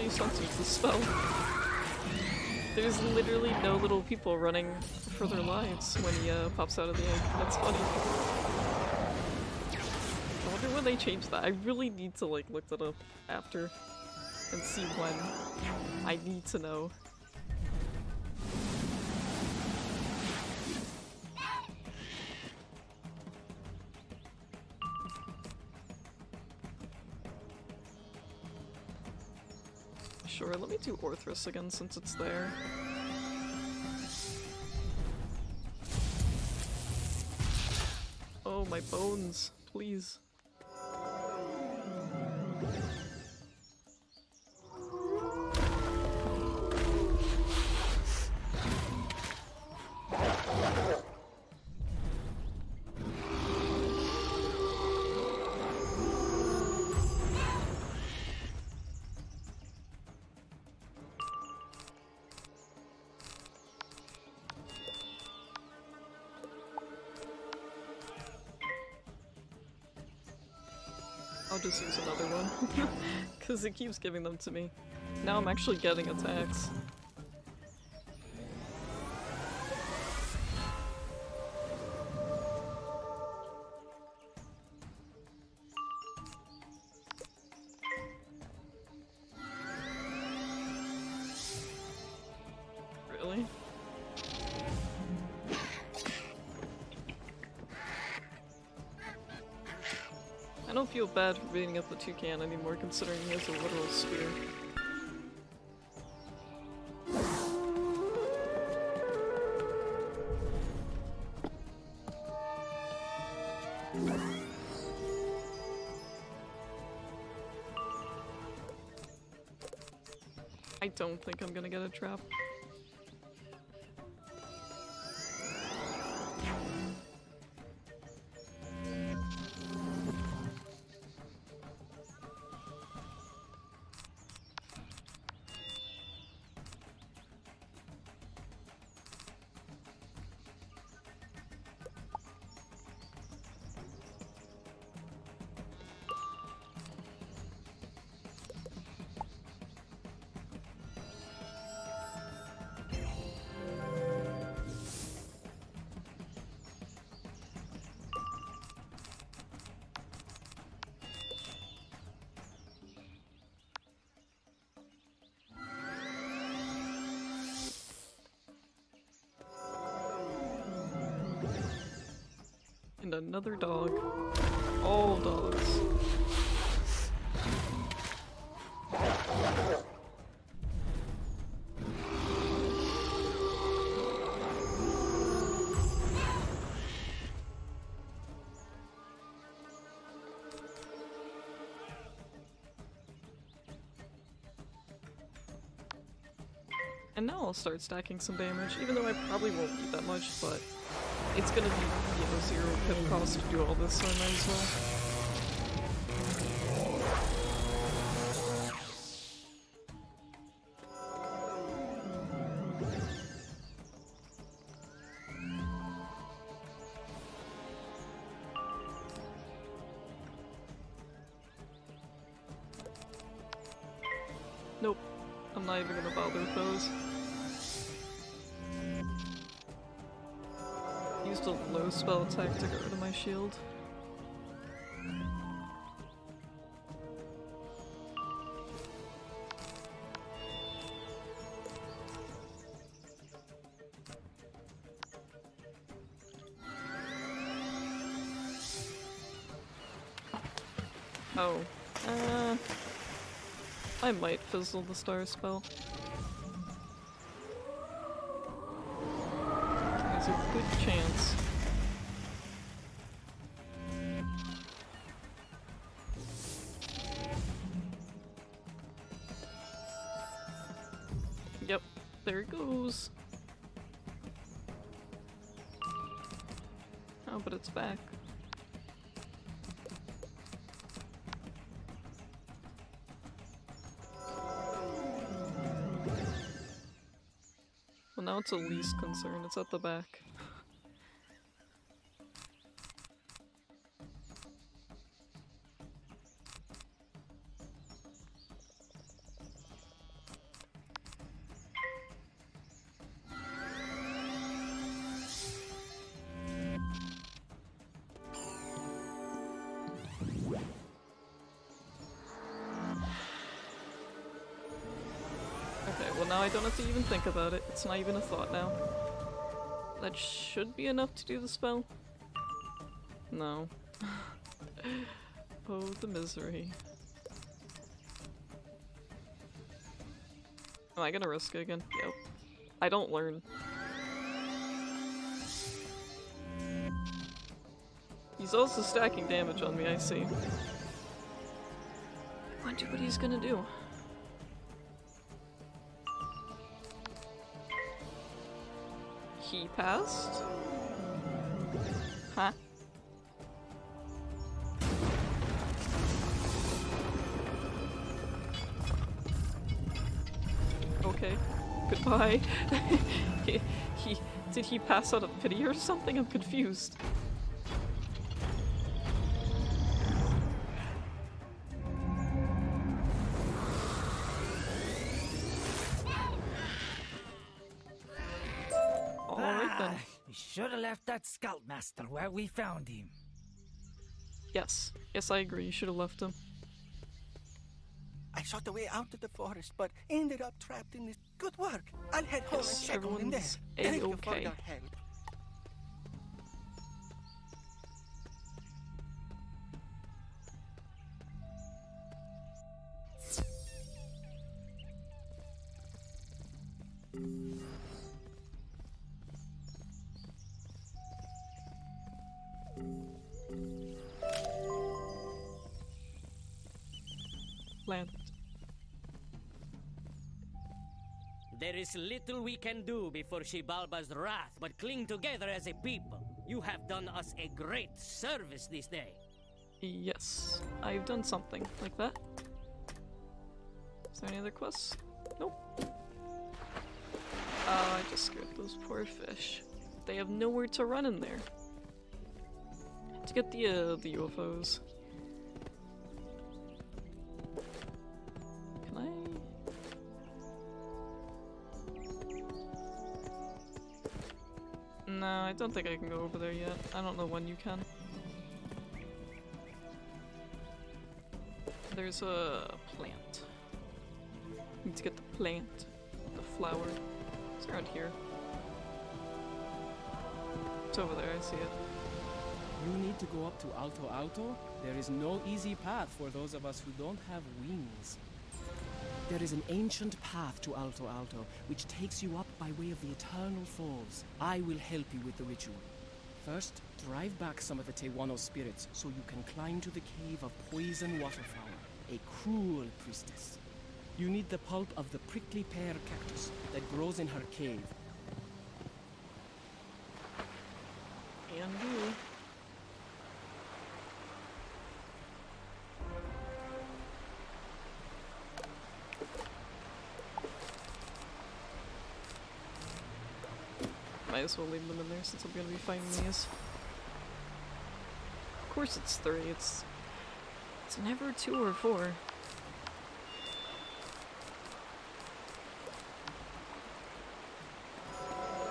Actually the spell. There's literally no little people running for their lives when he uh, pops out of the egg. That's funny. I wonder when they changed that. I really need to like look that up after and see when. I need to know. Do Orthrus again since it's there. Oh, my bones, please. Because it keeps giving them to me. Now I'm actually getting attacks. Bad for beating up the toucan anymore considering he has a literal spear. I don't think I'm gonna get a trap. Another dog. All dogs. And now I'll start stacking some damage, even though I probably won't eat that much, but it's gonna be, you know, zero pip cost to do all this, so I might as well. Low spell attack to get rid of my shield. Oh. Uh, I might fizzle the star spell. It's a least concern. It's at the back. Don't to even think about it. It's not even a thought now. That should be enough to do the spell. No. oh, the misery. Am I gonna risk it again? Yep. I don't learn. He's also stacking damage on me, I see. I wonder what he's gonna do. Passed? Huh? Okay. Goodbye. he, he did he pass out of pity or something? I'm confused. That scoutmaster where we found him. Yes. Yes, I agree. You should have left him. I shot the way out of the forest, but ended up trapped in this. Good work. I'll head home Yes, and check on him there. everyone's Thank you for your help. There is little we can do before Xibalba's wrath, but cling together as a people. You have done us a great service this day. Yes. I've done something like that. Is there any other quests? Nope. Oh, I just scared those poor fish. They have nowhere to run in there. To get the uh, the UFOs. Don't think I can go over there yet. I don't know when you can. There's a plant. Need to get the plant. The flower. It's around here. It's over there, I see it. You need to go up to Alto Alto. There is no easy path for those of us who don't have wings. There is an ancient path to Alto Alto, which takes you up by way of the Eternal Falls. I will help you with the ritual. First, drive back some of the Tewano spirits so you can climb to the cave of Poison Waterflower, a cruel priestess. You need the pulp of the prickly pear cactus that grows in her cave. As well leave them in there since I'm gonna be finding these. Of course it's three, it's... It's never two or four.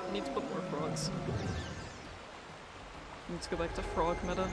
I need to put more frogs. I need to go back to frog meta.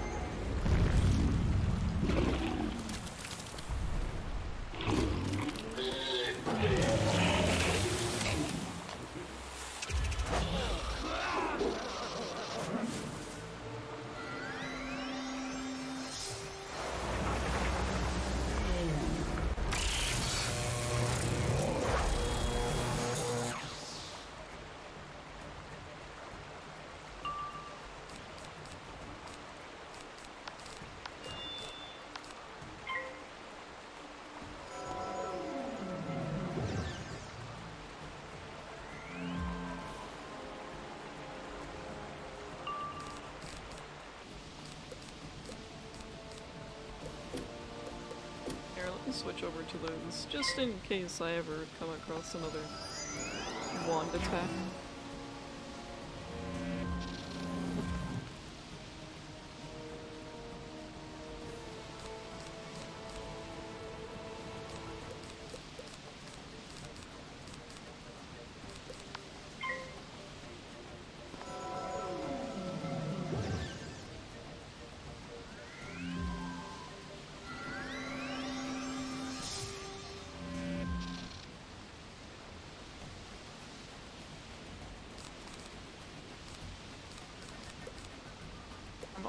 To those, just in case I ever come across another wand attack.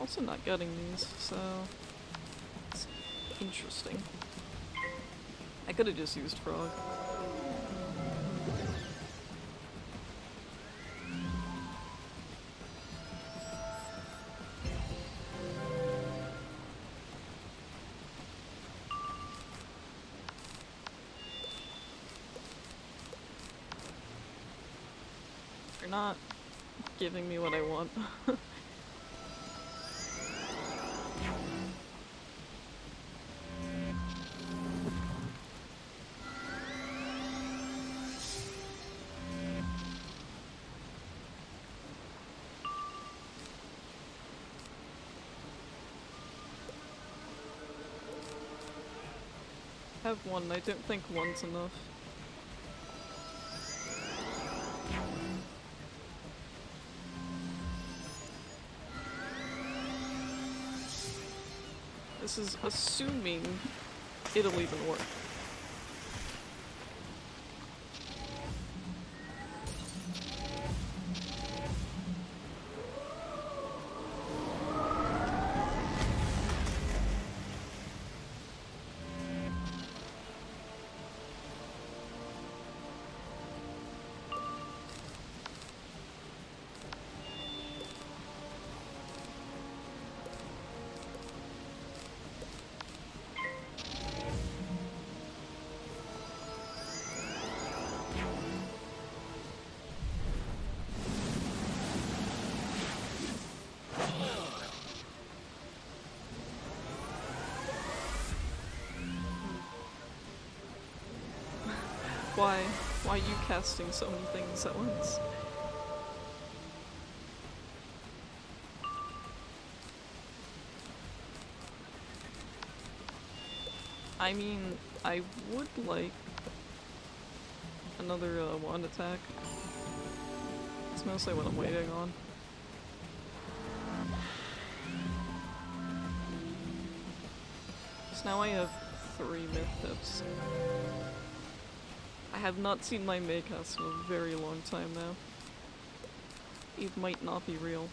Also not getting these, so it's interesting. I could have just used frog. They're not giving me what I want. have one, I don't think one's enough. This is assuming it'll even work. Why? Why are you casting so many things at once? I mean, I would like another uh, wand attack. It's mostly what I'm waiting on. So now I have three myth pips. Have not seen my Maycast in a very long time now. It might not be real.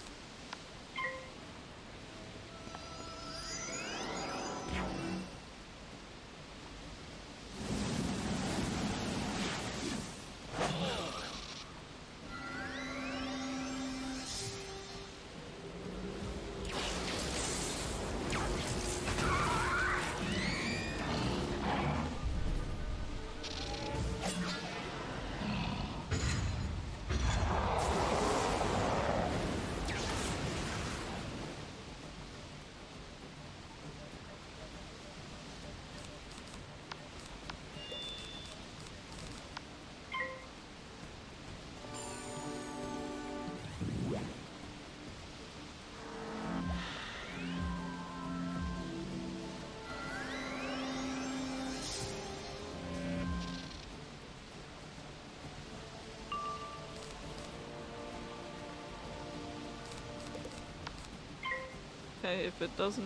Okay, if it doesn't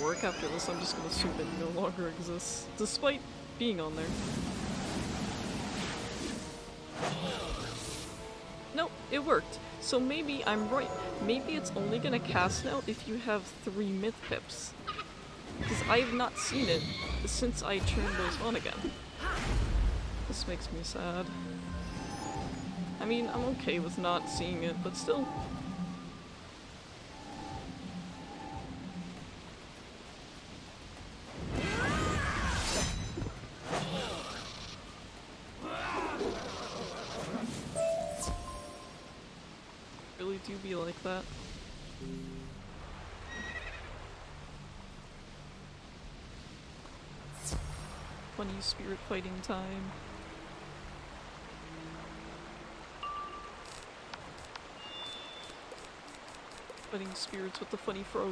work after this, I'm just gonna assume it no longer exists, despite being on there. Nope, it worked. So maybe I'm right. Maybe it's only gonna cast now if you have three myth pips. Because I have not seen it since I turned those on again. This makes me sad. I mean, I'm okay with not seeing it, but still. Funny spirit fighting time. Fighting spirits with the funny frog.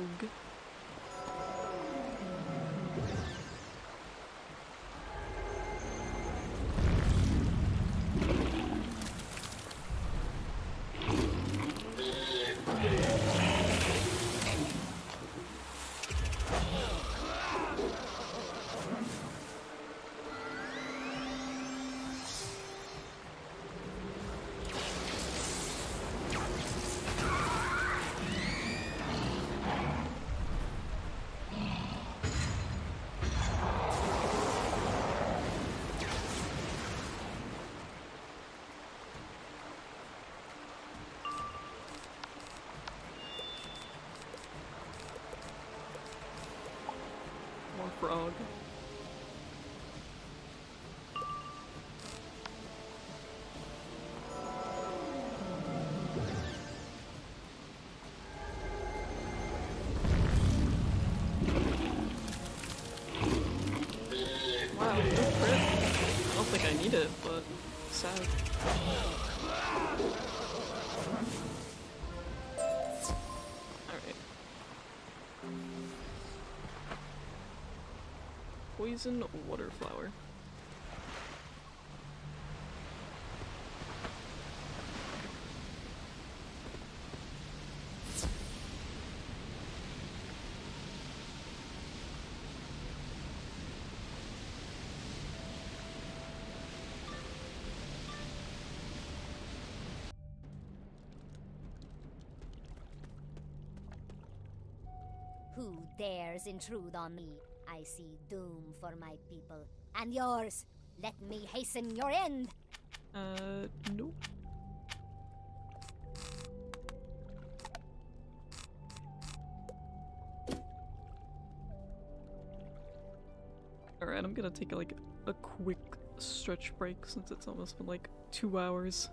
Poison water flower. Who dares intrude on me? I see doom for my people. And yours! Let me hasten your end! Uh, no. Alright, I'm gonna take like a quick stretch break since it's almost been like two hours.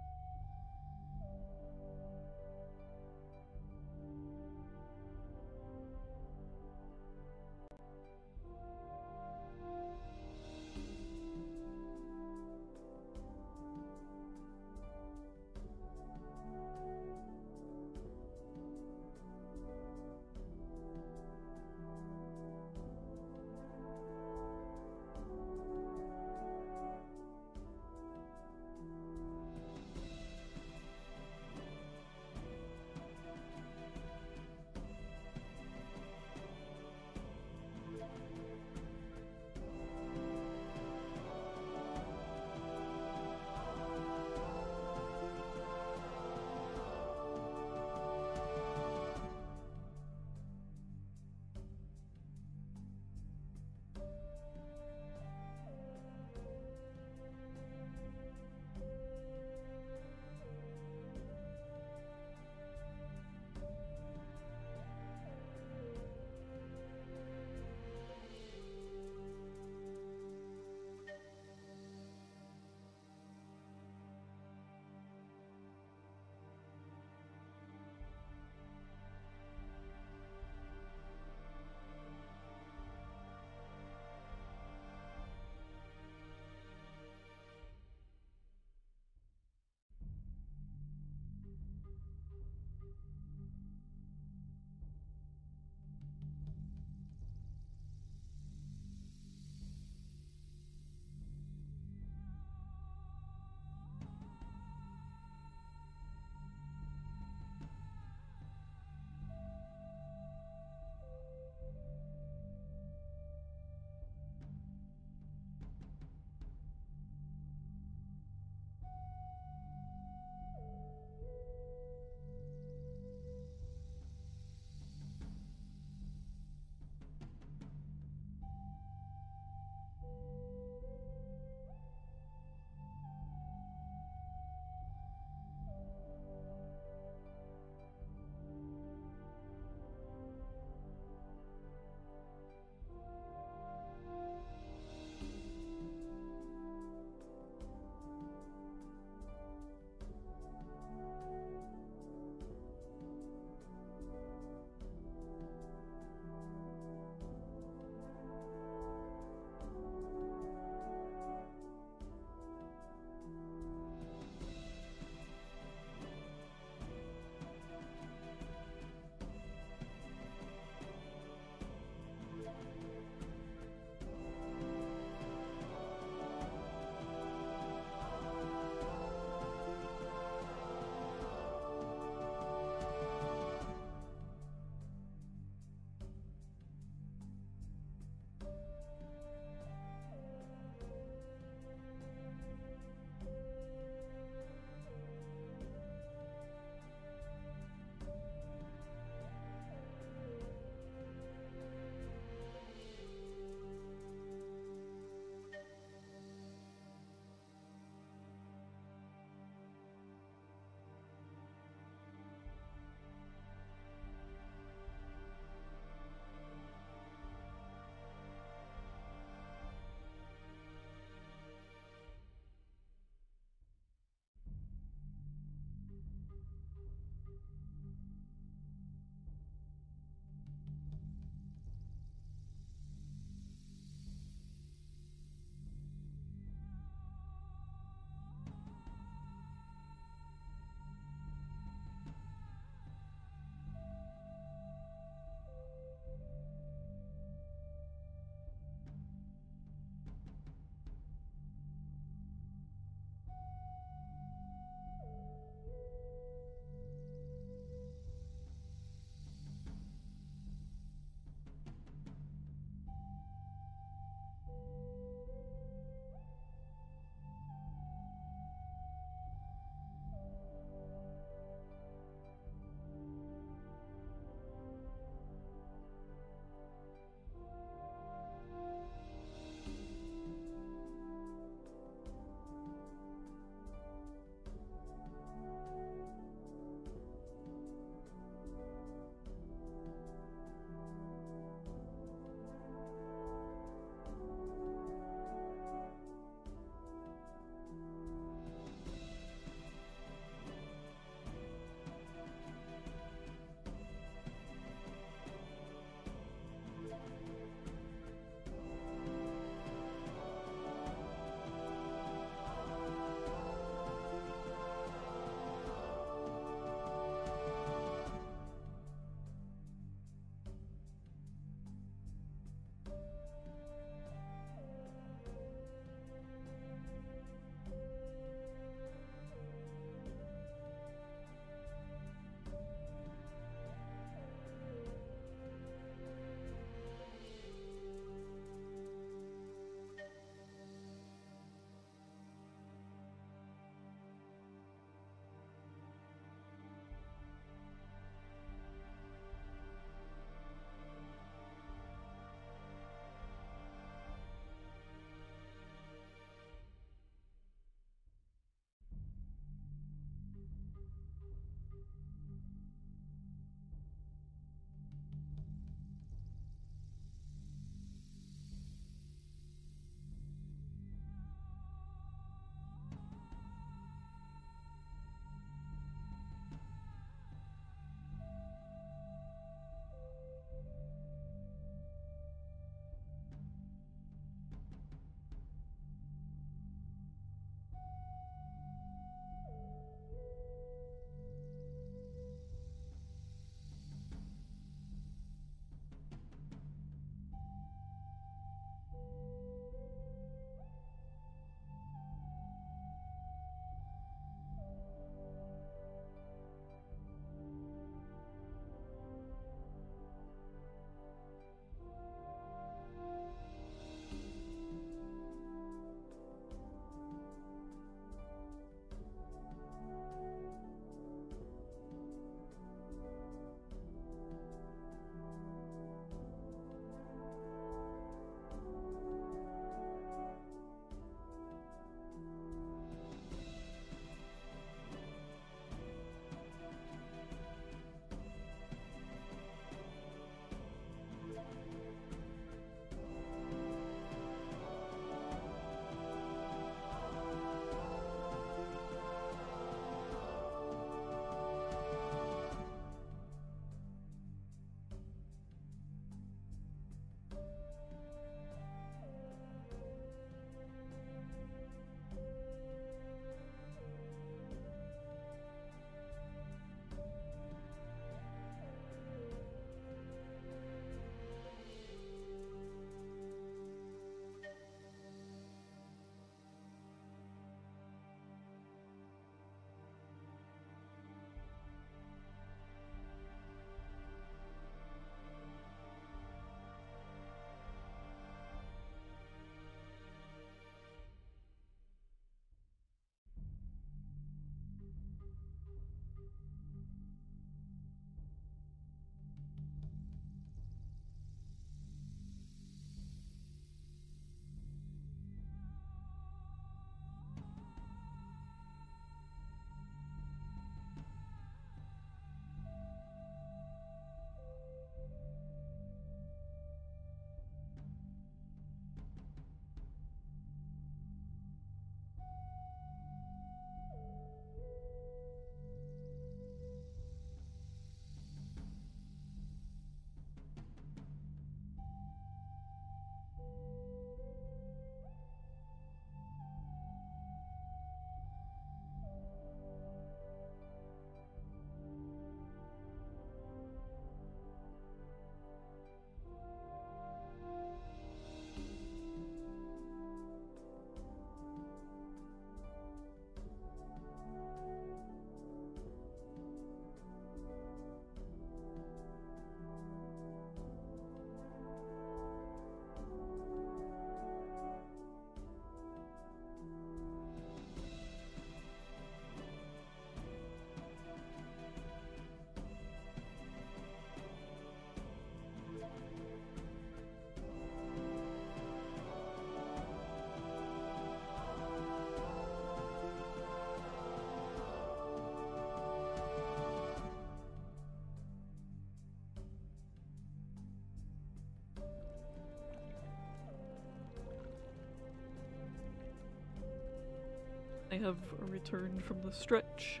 Have returned from the stretch.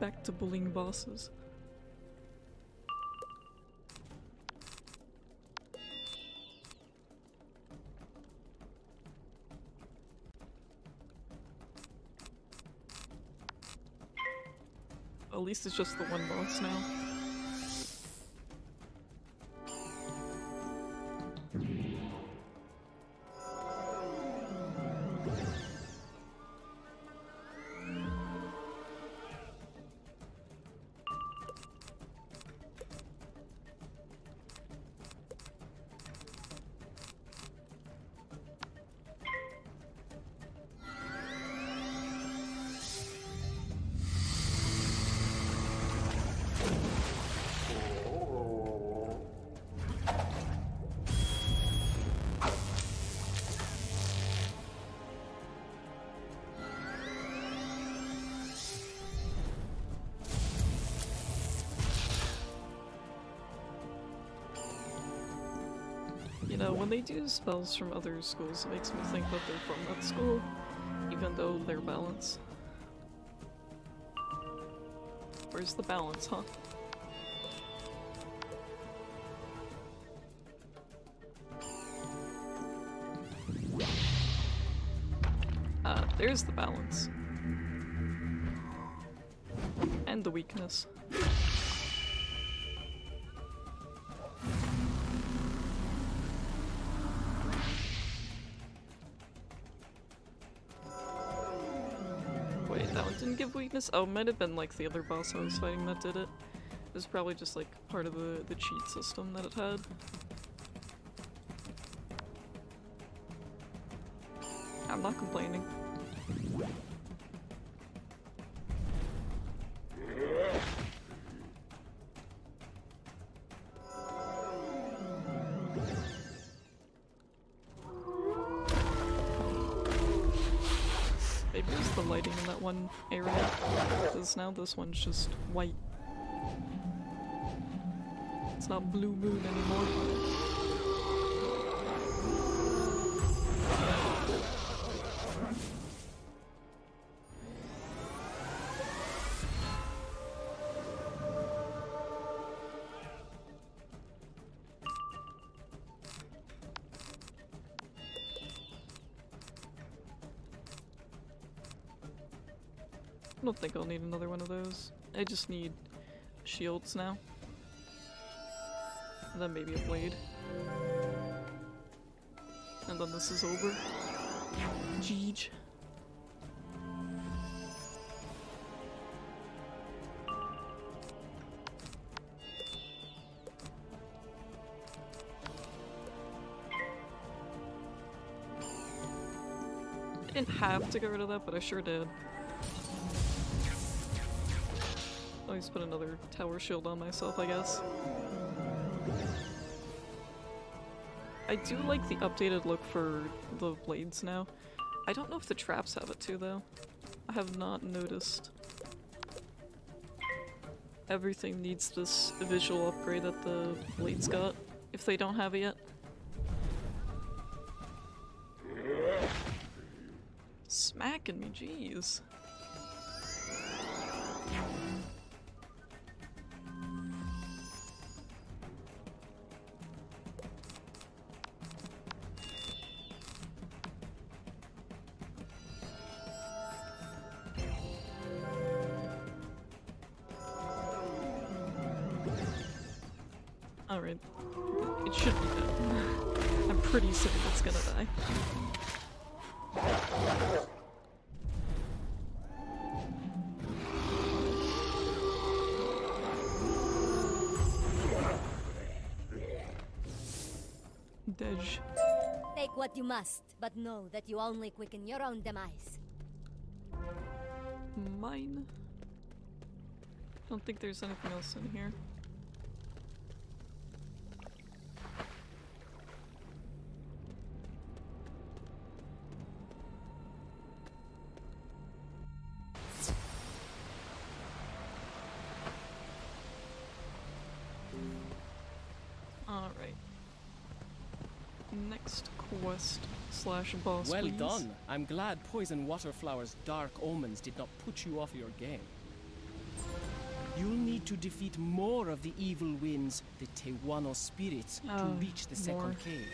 Back to bullying bosses. At least it's just the one boss now. When they do spells from other schools, it makes me think that they're from that school, even though they're balance. Where's the balance, huh? Ah, there's the balance. Weakness? Oh, it might have been like the other boss I was fighting that did it. It was probably just like part of the, the cheat system that it had. I'm not complaining. Area, because now this one's just white. It's not blue moon anymore. Think I'll need another one of those. I just need shields now. And then maybe a blade. And then this is over. Jeej. I didn't have to get rid of that, but I sure did. I'll put another tower shield on myself, I guess. I do like the updated look for the blades now. I don't know if the traps have it too, though. I have not noticed. Everything needs this visual upgrade that the blades got, if they don't have it yet. You must, but know that you only quicken your own demise. Mine. I Don't think there's anything else in here. Alright. Next quest. slash boss. Well please. done. I'm glad Poison Waterflower's dark omens did not put you off your game. You'll need to defeat more of the evil winds, the Tewano spirits, to Oh, reach the second more. cave.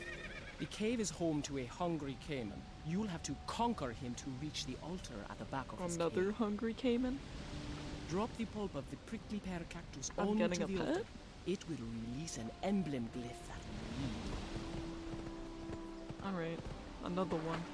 The cave is home to a hungry Cayman. You'll have to conquer him to reach the altar at the back of Another cave. hungry Cayman. Drop the pulp of the prickly pear cactus I'm onto getting a the pet? altar. It will release an emblem glyph that we need. Alright, another one.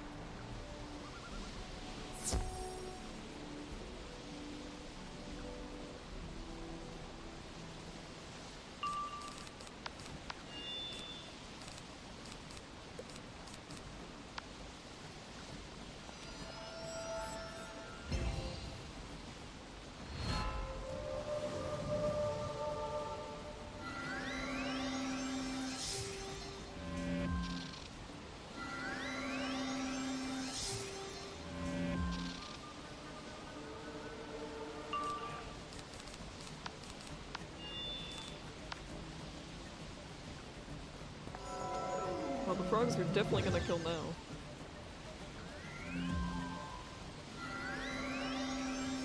Frogs are definitely gonna kill now.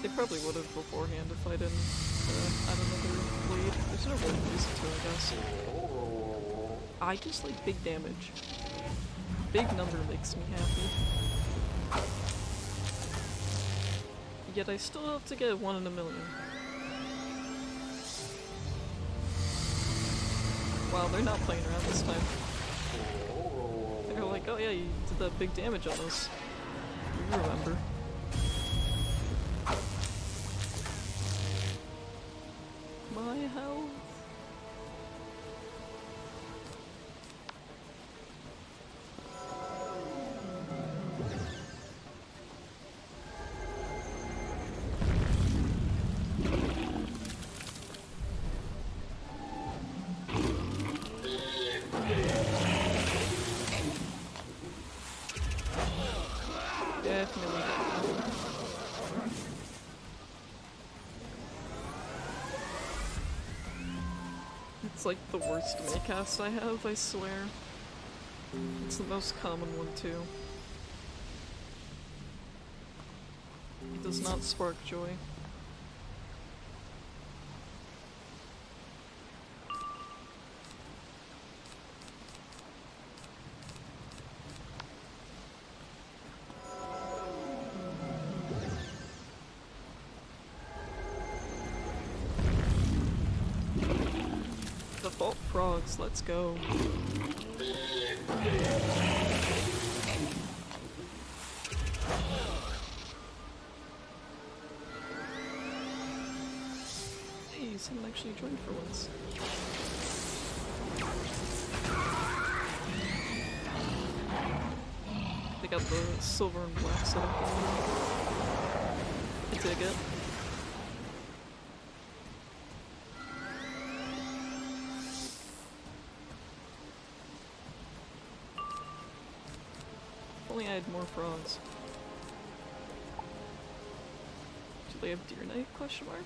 They probably would have beforehand if I didn't uh, add another blade. There's no real reason to, I guess. I just like big damage. Big number makes me happy. Yet I still have to get one in a million. Wow, they're not playing around this time. Like, oh yeah, you did that big damage on us. You remember. Like the worst cast I have, I swear. It's the most common one too. It does not spark joy. Go. Hey, someone actually joined for once. They got the silver and black going on. I dig it. Had more frogs. Do they have deer night? Question mark.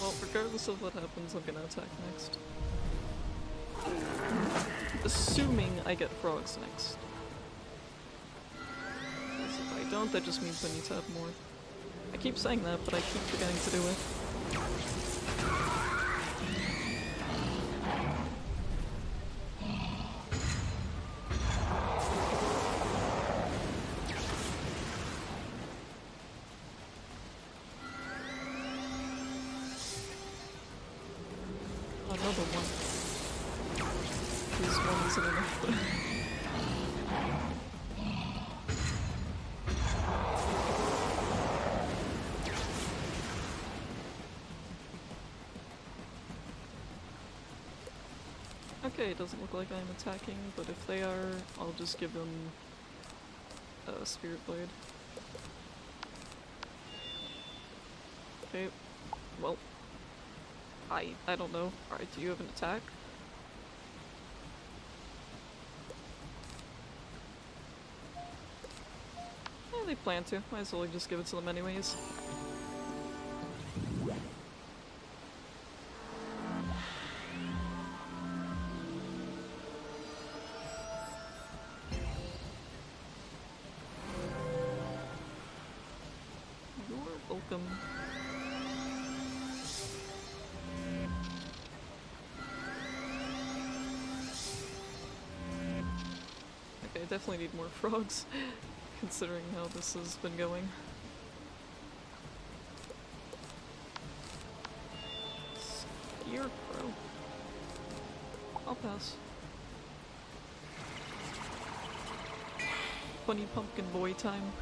Well, regardless of what happens, I'm gonna attack next. Assuming I get frogs next. if I don't, that just means I need to have more. I keep saying that, but I keep forgetting to do it. It doesn't look like I'm attacking, but if they are, I'll just give them a Spirit Blade. Okay, well, I I don't know. Alright, do you have an attack? Eh, they plan to. Might as well just give it to them anyways. Definitely need more frogs, considering how this has been going. Scarecrow. I'll pass. Funny pumpkin boy time.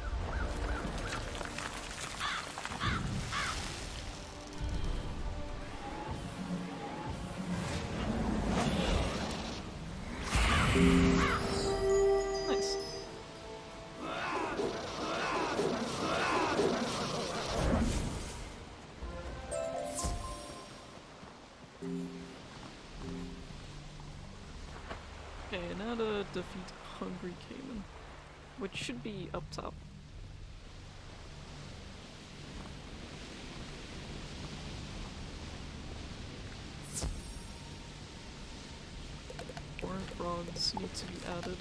Added.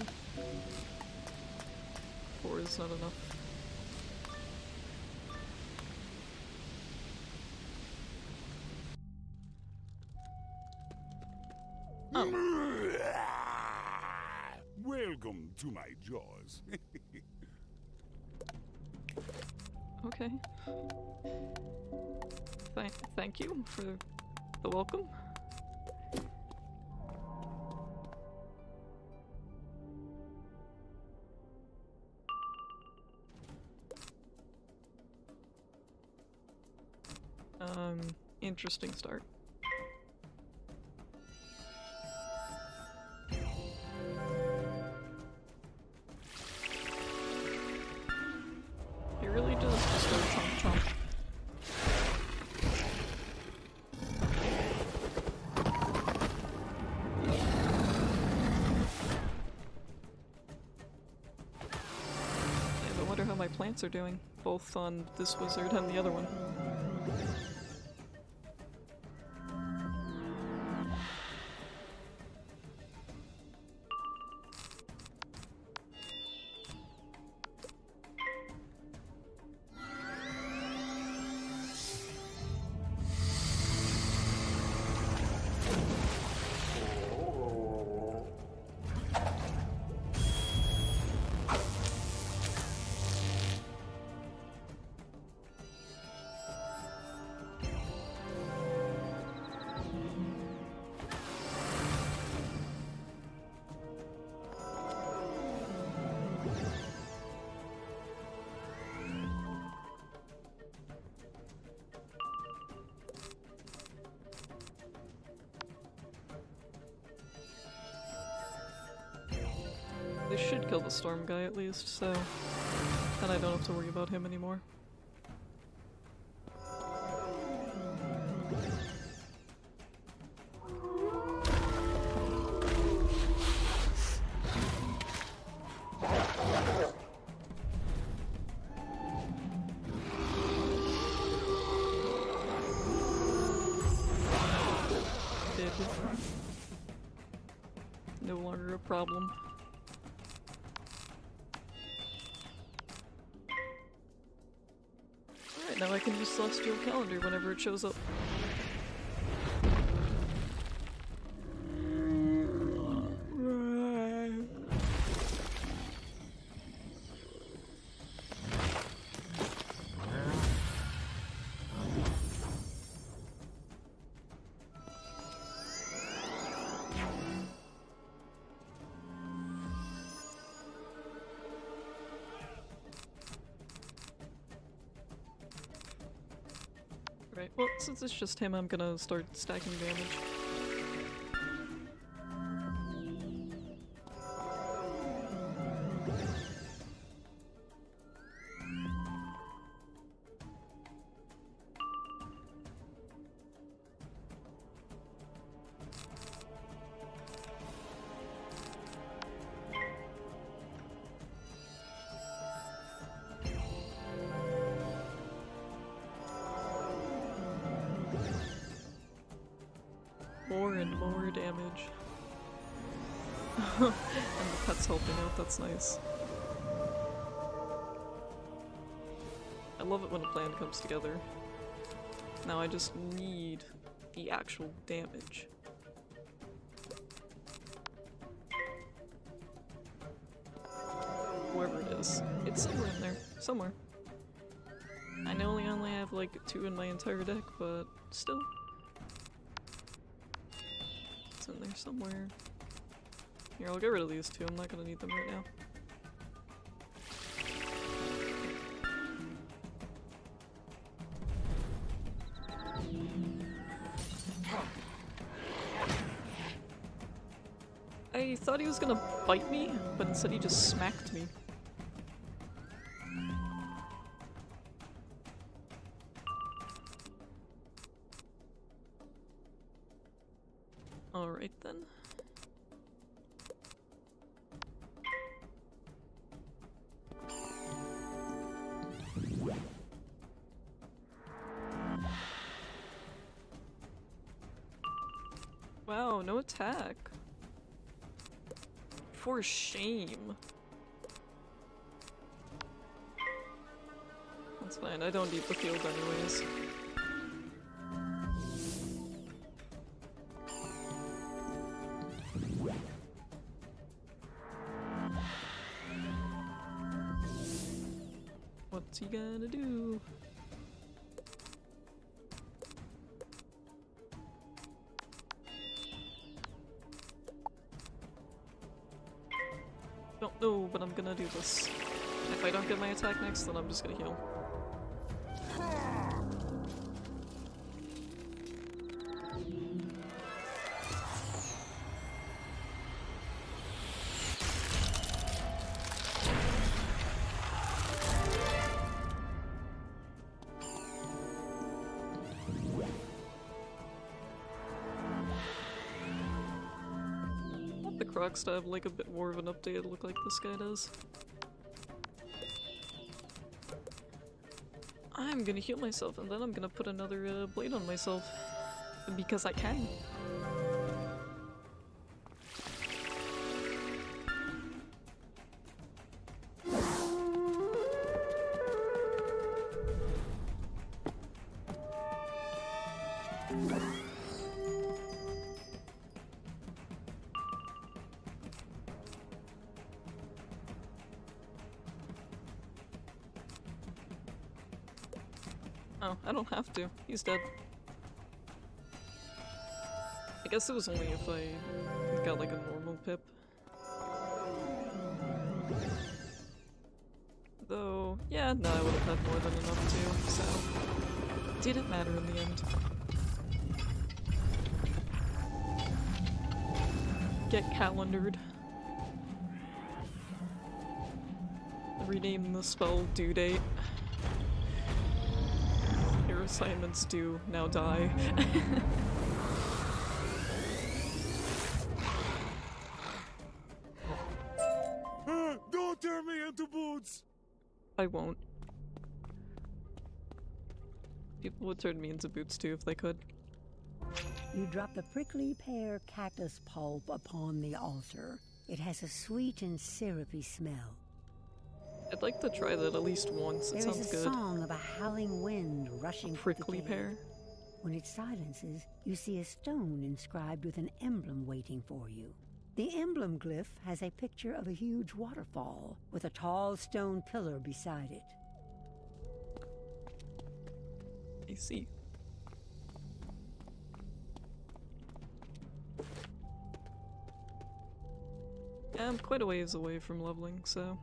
Four is not enough. Oh. Welcome to my jaws. Okay. Thank, thank you for the welcome. Interesting start. He really does just go chomp chomp. But wonder how my plants are doing, both on this wizard and the other one. Storm guy at least, so And I don't have to worry about him anymore. No longer a problem. Celestial Calendar whenever it shows up. Since it's just him, I'm gonna start stacking damage. Comes together. Now I just need the actual damage. Wherever it is. It's somewhere in there. Somewhere. I know I only have like two in my entire deck, but still. It's in there somewhere. Here, I'll get rid of these two. I'm not gonna need them right now. Was gonna bite me, but instead he just smacked me. For shame. That's fine, I don't need the field anyways. Get my attack next, then I'm just gonna heal. To have like a bit more of an updated look like this guy does. Gonna heal myself and then I'm gonna put another uh, blade on myself. Because I can. He's dead. I guess it was only if I got like a normal pip. Though, yeah, no, I would have had more than enough too, so... Didn't matter in the end. Get calendared. Rename the spell due date. Your assignments do now die. Ah, don't turn me into boots! I won't. People would turn me into boots too if they could. You drop the prickly pear cactus pulp upon the altar. It has a sweet and syrupy smell. I'd like to try that at least once. It There is sounds a good. song of a howling wind rushing through the prickly pear? When it silences, you see a stone inscribed with an emblem waiting for you. The emblem glyph has a picture of a huge waterfall with a tall stone pillar beside it. I see. I'm quite a ways away from leveling, so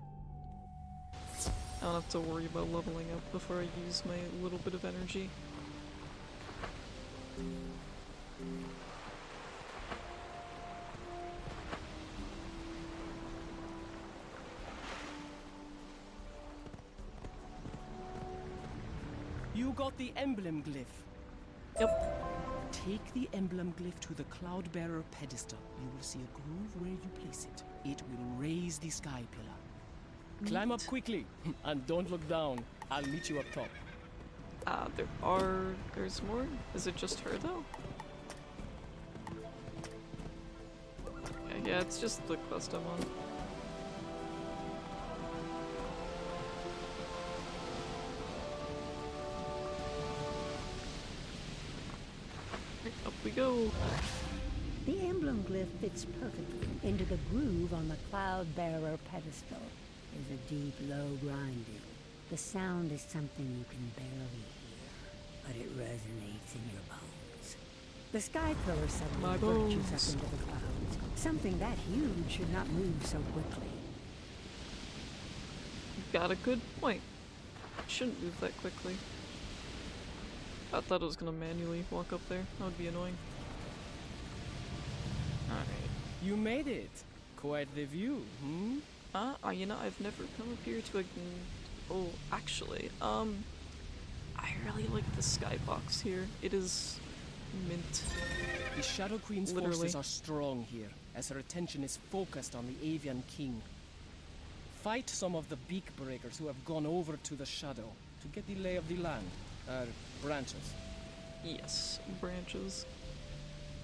I don't have to worry about leveling up before I use my little bit of energy. You got the emblem glyph. Yep. Take the emblem glyph to the Cloudbearer pedestal. You will see a groove where you place it. It will raise the sky pillar. Climb up quickly and don't look down. I'll meet you up top. Uh, there are. There's more? Is it just her though? Yeah, it's just the quest I'm on. Up we go. The emblem glyph fits perfectly into the groove on the Cloud Bearer pedestal. There's a deep, low grinding. The sound is something you can barely hear, but it resonates in your bones. The Sky Pillar suddenly My lurches up into the clouds. Something that huge should not move so quickly. You've got a good point. Shouldn't move that quickly. I thought it was gonna manually walk up there. That would be annoying. Alright. You made it. Quite the view, hmm? Uh, you know, I've never come up here to a... Oh, actually, um... I really like the skybox here. It is mint. The Shadow Queen's Literally. forces are strong here, as her attention is focused on the Avian King. Fight some of the beak breakers who have gone over to the Shadow to get the lay of the land. Uh, branches. Yes, branches.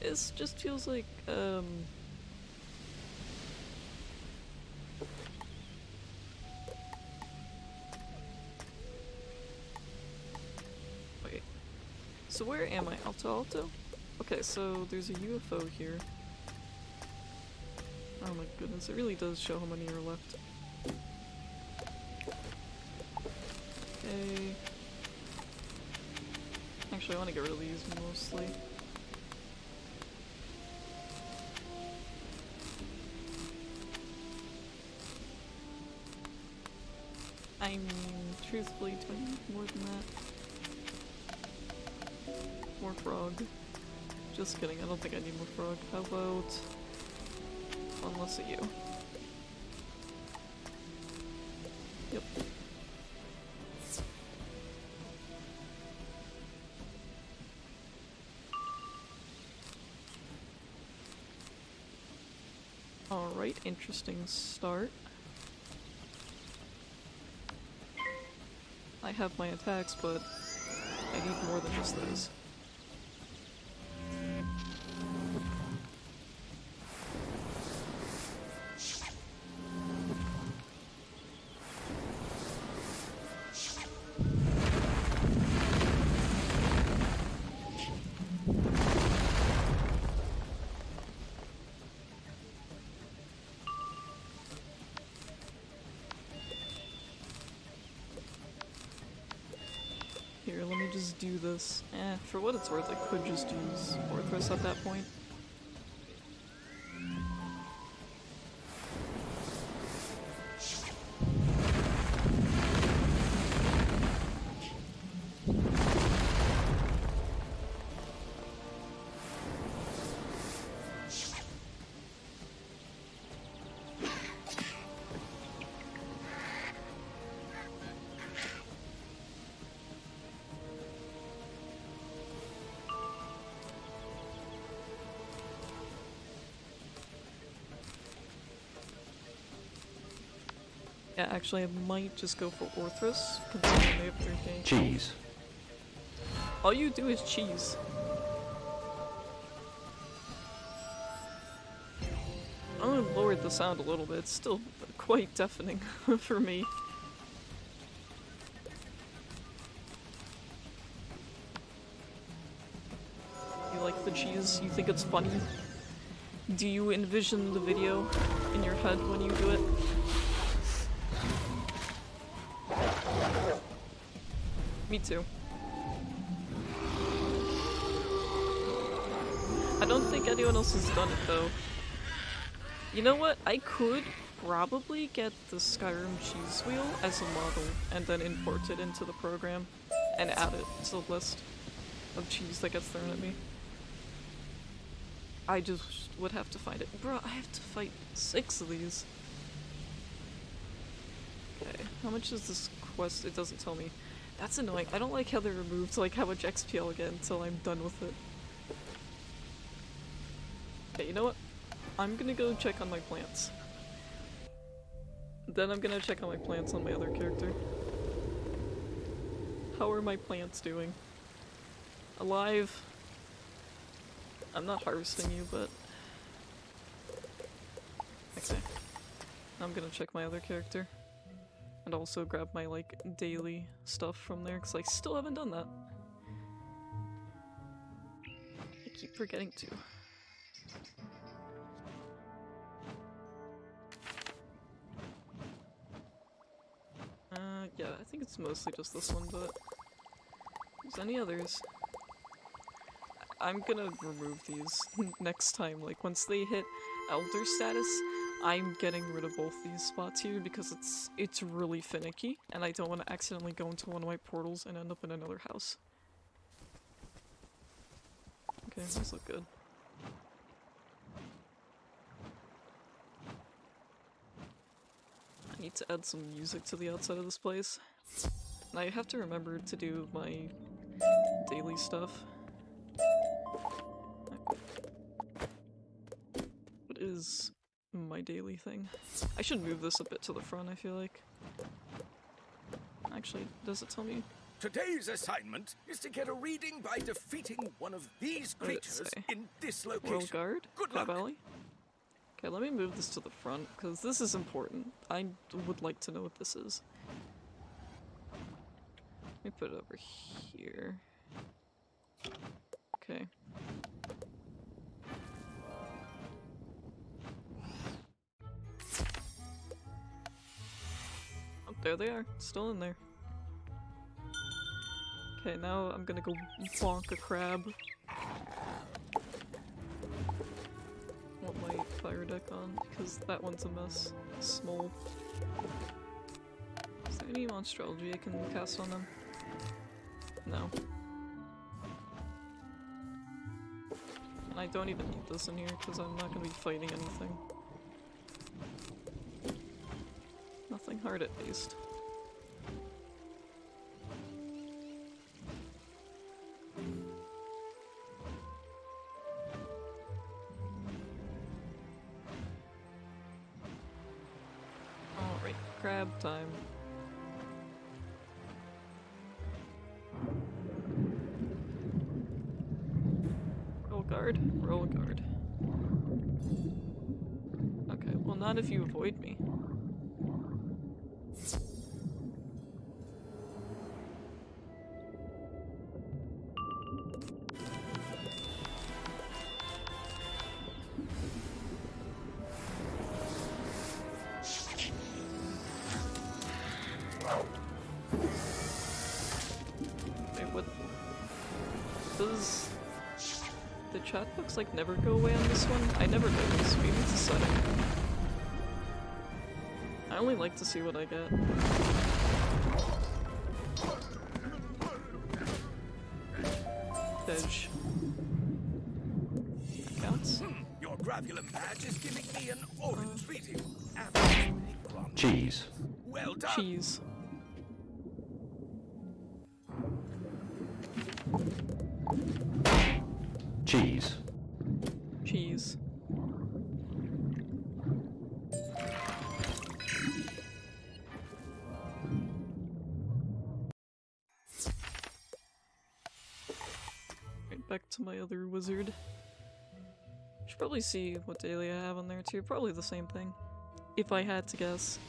This just feels like, um... So where am I? Alto Alto? Okay, so there's a UFO here. Oh my goodness, it really does show how many are left. Okay. Actually, I want to get rid of these mostly. I mean, truthfully, do I need more than that? More frog. Just kidding, I don't think I need more frog. How about one less of you? Yep. Alright, interesting start. I have my attacks, but I need more than just those. For what it's worth, I could just use Orthrus at that point. Actually, I might just go for Orthrus, considering they have 3k. Cheese. All you do is cheese. I'm gonna lower the sound a little bit. It's still quite deafening for me. You like the cheese? You think it's funny? Do you envision the video in your head when you do it? Me too. I don't think anyone else has done it though. You know what? I could probably get the Skyrim cheese wheel as a model and then import it into the program and add it to the list of cheese that gets thrown at me. I just would have to find it. Bro, I have to fight six of these. Okay, how much is this quest? It doesn't tell me. That's annoying. I don't like how they removed like how much XP I'll get until I'm done with it. Okay, you know what? I'm gonna go check on my plants. Then I'm gonna check on my plants on my other character. How are my plants doing? Alive? I'm not harvesting you, but... Okay. I'm gonna check my other character. And also grab my, like, daily stuff from there, because I still haven't done that. I keep forgetting to. Uh, yeah, I think it's mostly just this one, but... There's any others... I'm gonna remove these next time, like, once they hit Elder status, I'm getting rid of both these spots here because it's it's really finicky, and I don't want to accidentally go into one of my portals and end up in another house. Okay, these look good. I need to add some music to the outside of this place. And I have to remember to do my daily stuff. What is my daily thing? I should move this a bit to the front, I feel like. Actually, does it tell me? Today's assignment is to get a reading by defeating one of these What did it creatures in this location. Guard? Good luck. Alley? Okay, let me move this to the front, because this is important. I would like to know what this is. Let me put it over here. Okay. There they are. Still in there. Okay, now I'm gonna go bonk a crab. Want my fire deck on, because that one's a mess. Small. Is there any monstrology I can cast on them? No. And I don't even need this in here, because I'm not gonna be fighting anything. Hard at least. Chat like never go away on this one? I never noticed. Maybe it's a setting. I only like to see what I get. Edge. Counts. Hmm, your gravulum badge is giving me an orange reading. Absolutely. Cheese. Well done. Cheese. Cheese. Probably see what daily I have on there too. Probably the same thing. If I had to guess.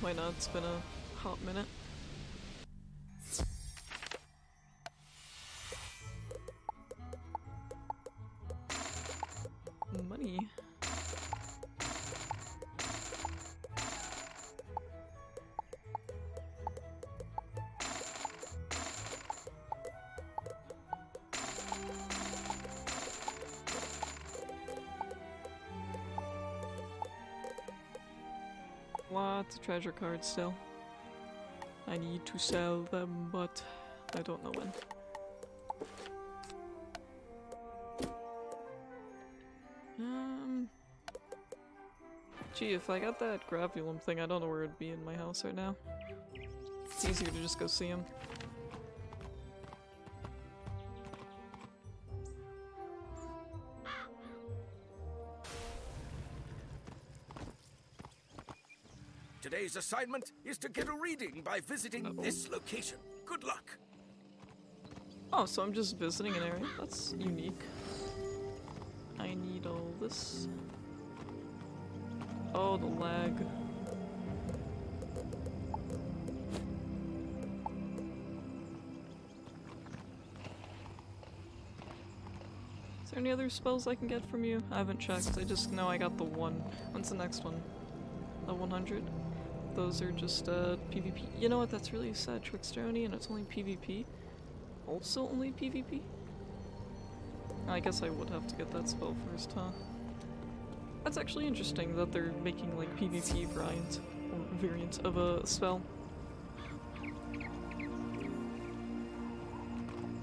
Why not? It's been a hot minute. Money. Of treasure cards still. I need to sell them, but I don't know when. Um. Gee, if I got that gravulum thing, I don't know where it'd be in my house right now. It's easier to just go see him. Today's assignment is to get a reading by visiting oh. this location. Good luck. Oh, so I'm just visiting an area? That's unique. I need all this. Oh, the lag. Is there any other spells I can get from you? I haven't checked. I just know I got the one. When's the next one? The 100? Those are just uh, PvP. You know what? That's really sad. Tricksteroni and it's only PvP. Also only PvP? I guess I would have to get that spell first, huh? That's actually interesting that they're making like PvP variant or variant of a spell.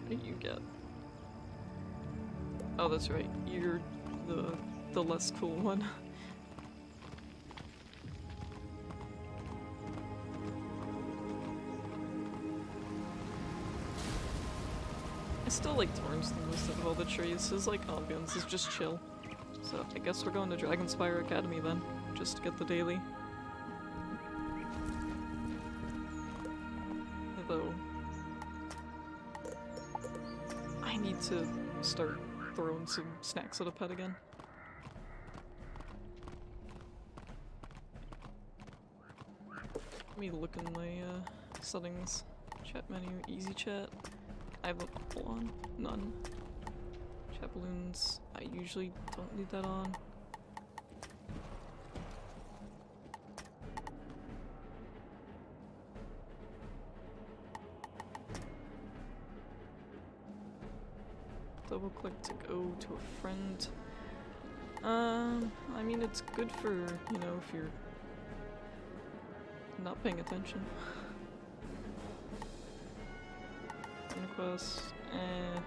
What do you get? Oh, that's right. You're the the less cool one. still like Torrens the most out of all the trees. His like ambience is just chill. So I guess we're going to Dragonspyre Academy then, just to get the daily. Although I need to start throwing some snacks at a pet again. Let me look in my uh, settings. Chat menu, easy chat. I have a full on, none. Chat balloons, I usually don't need that on. Double click to go to a friend. Um, I mean it's good for, you know, if you're not paying attention. Friend request, eh,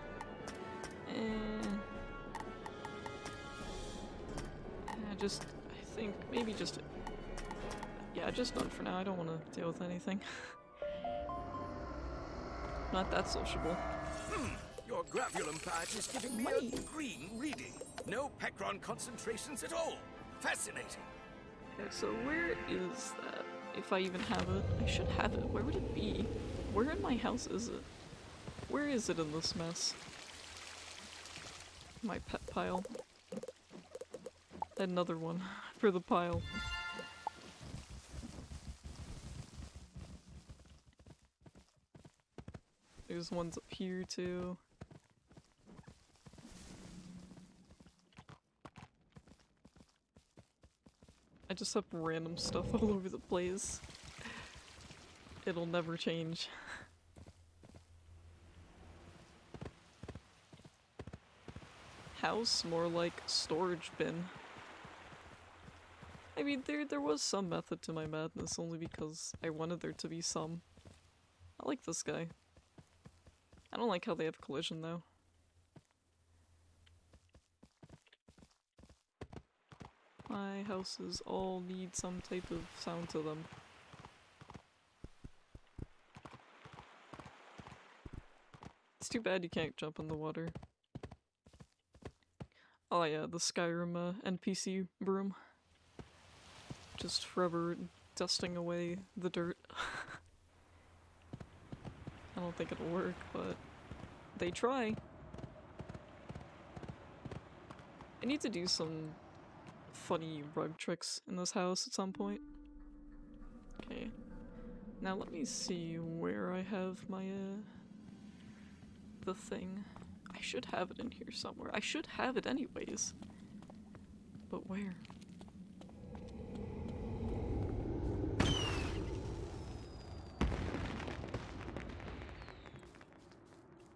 eh. Yeah, just, I think, maybe just, yeah, just none for now. I don't want to deal with anything. not that sociable. Hmm, your gravulum patch is giving me a green reading. No Pecron concentrations at all. Fascinating. Okay, so where is that? If I even have it. I should have it. Where would it be? Where in my house is it? Where is it in this mess? My pet pile. Another one for the pile. There's ones up here too. I just have random stuff all over the place. It'll never change. House, more like storage bin. I mean, there there was some method to my madness, only because I wanted there to be some. I like this guy. I don't like how they have collision, though. My houses all need some type of sound to them. It's too bad you can't jump in the water. Oh yeah, the Skyrim uh, NPC broom. Just forever dusting away the dirt. I don't think it'll work, but they try. I need to do some funny rug tricks in this house at some point. Okay. Now let me see where I have my, uh, the thing. I should have it in here somewhere. I should have it anyways. But where?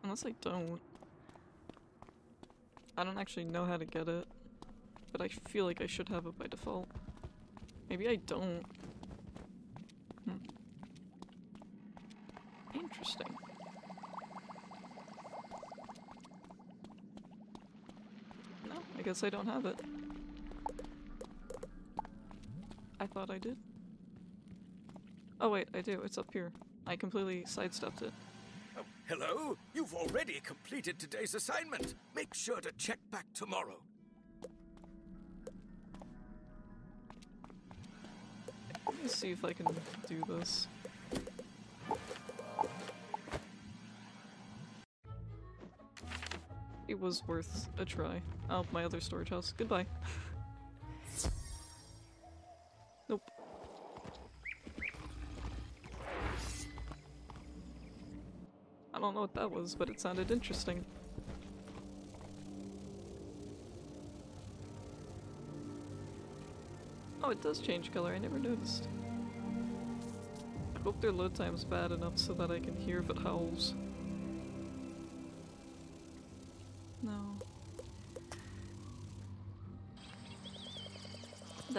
Unless I don't. I don't actually know how to get it. But I feel like I should have it by default. Maybe I don't. Hmm. Interesting. No, I guess I don't have it. I thought I did. Oh wait, I do. It's up here. I completely sidestepped it. Oh, hello? You've already completed today's assignment. Make sure to check back tomorrow. Let me see if I can do this. It was worth a try. Oh, my other storage house. Goodbye. nope. I don't know what that was, but it sounded interesting. Oh, it does change color. I never noticed. I hope their load time's bad enough so that I can hear if it howls.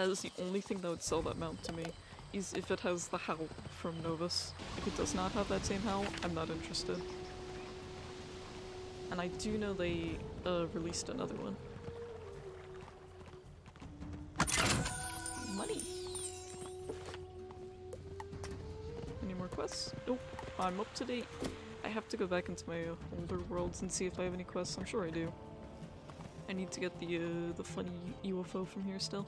Is the only thing that would sell that mount to me, is if it has the howl from Novus. If it does not have that same howl, I'm not interested. And I do know they uh, released another one. Money! Any more quests? Nope. I'm up to date. I have to go back into my older worlds and see if I have any quests. I'm sure I do. I need to get the uh, the funny UFO from here still.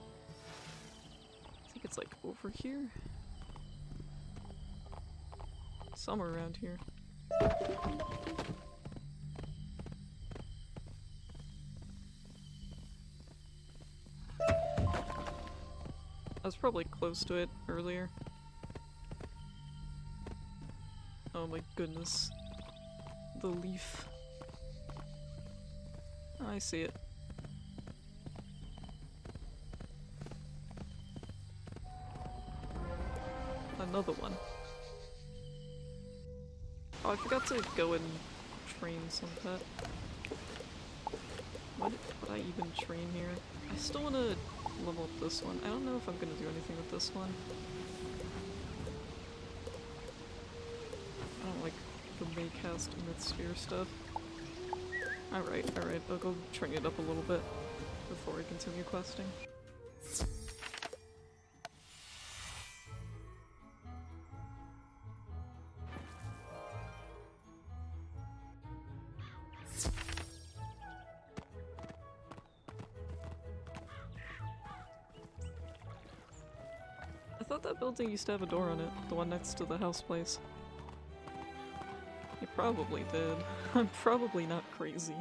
Over here. Somewhere around here. I was probably close to it earlier. Oh my goodness. The leaf. I see it. Another one. Oh, I forgot to go and train some pet. What would I even train here? I still want to level up this one. I don't know if I'm gonna do anything with this one. I don't like the Maycast Mythsphere stuff. Alright, alright, I'll go train it up a little bit before we continue questing. Building used to have a door on it, the one next to the house place. It probably did. I'm probably not crazy.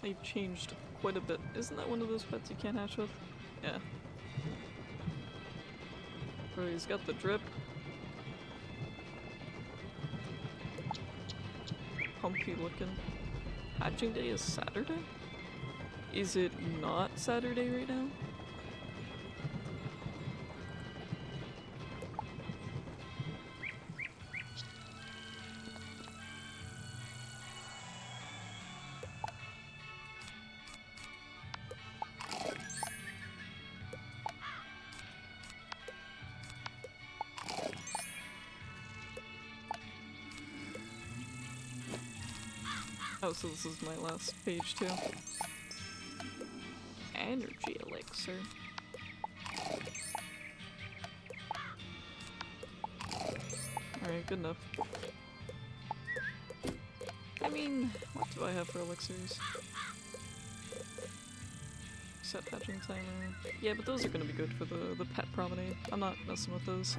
They've changed quite a bit. Isn't that one of those pets you can't hatch with? Yeah. Bro, he's got the drip. Pumpy looking. Hatching day is Saturday? Is it not Saturday right now? Oh, so this is my last page too. Energy elixir. Alright, good enough. I mean, what do I have for elixirs? Set hatching timer. Yeah, but those are gonna be good for the, the pet promenade. I'm not messing with those.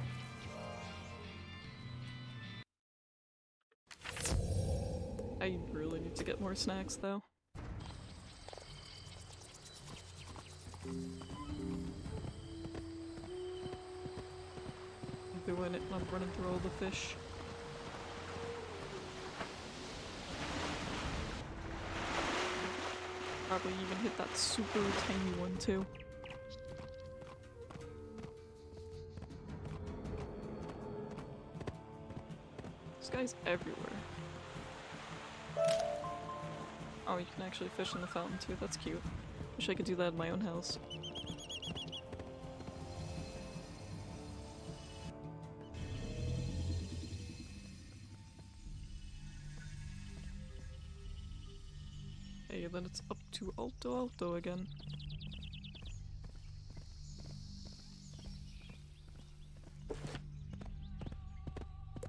I really need to get more snacks though. All the fish. Probably even hit that super tiny one too. This guy's everywhere. Oh, you can actually fish in the fountain too, that's cute. Wish I could do that in my own house. To Alto again.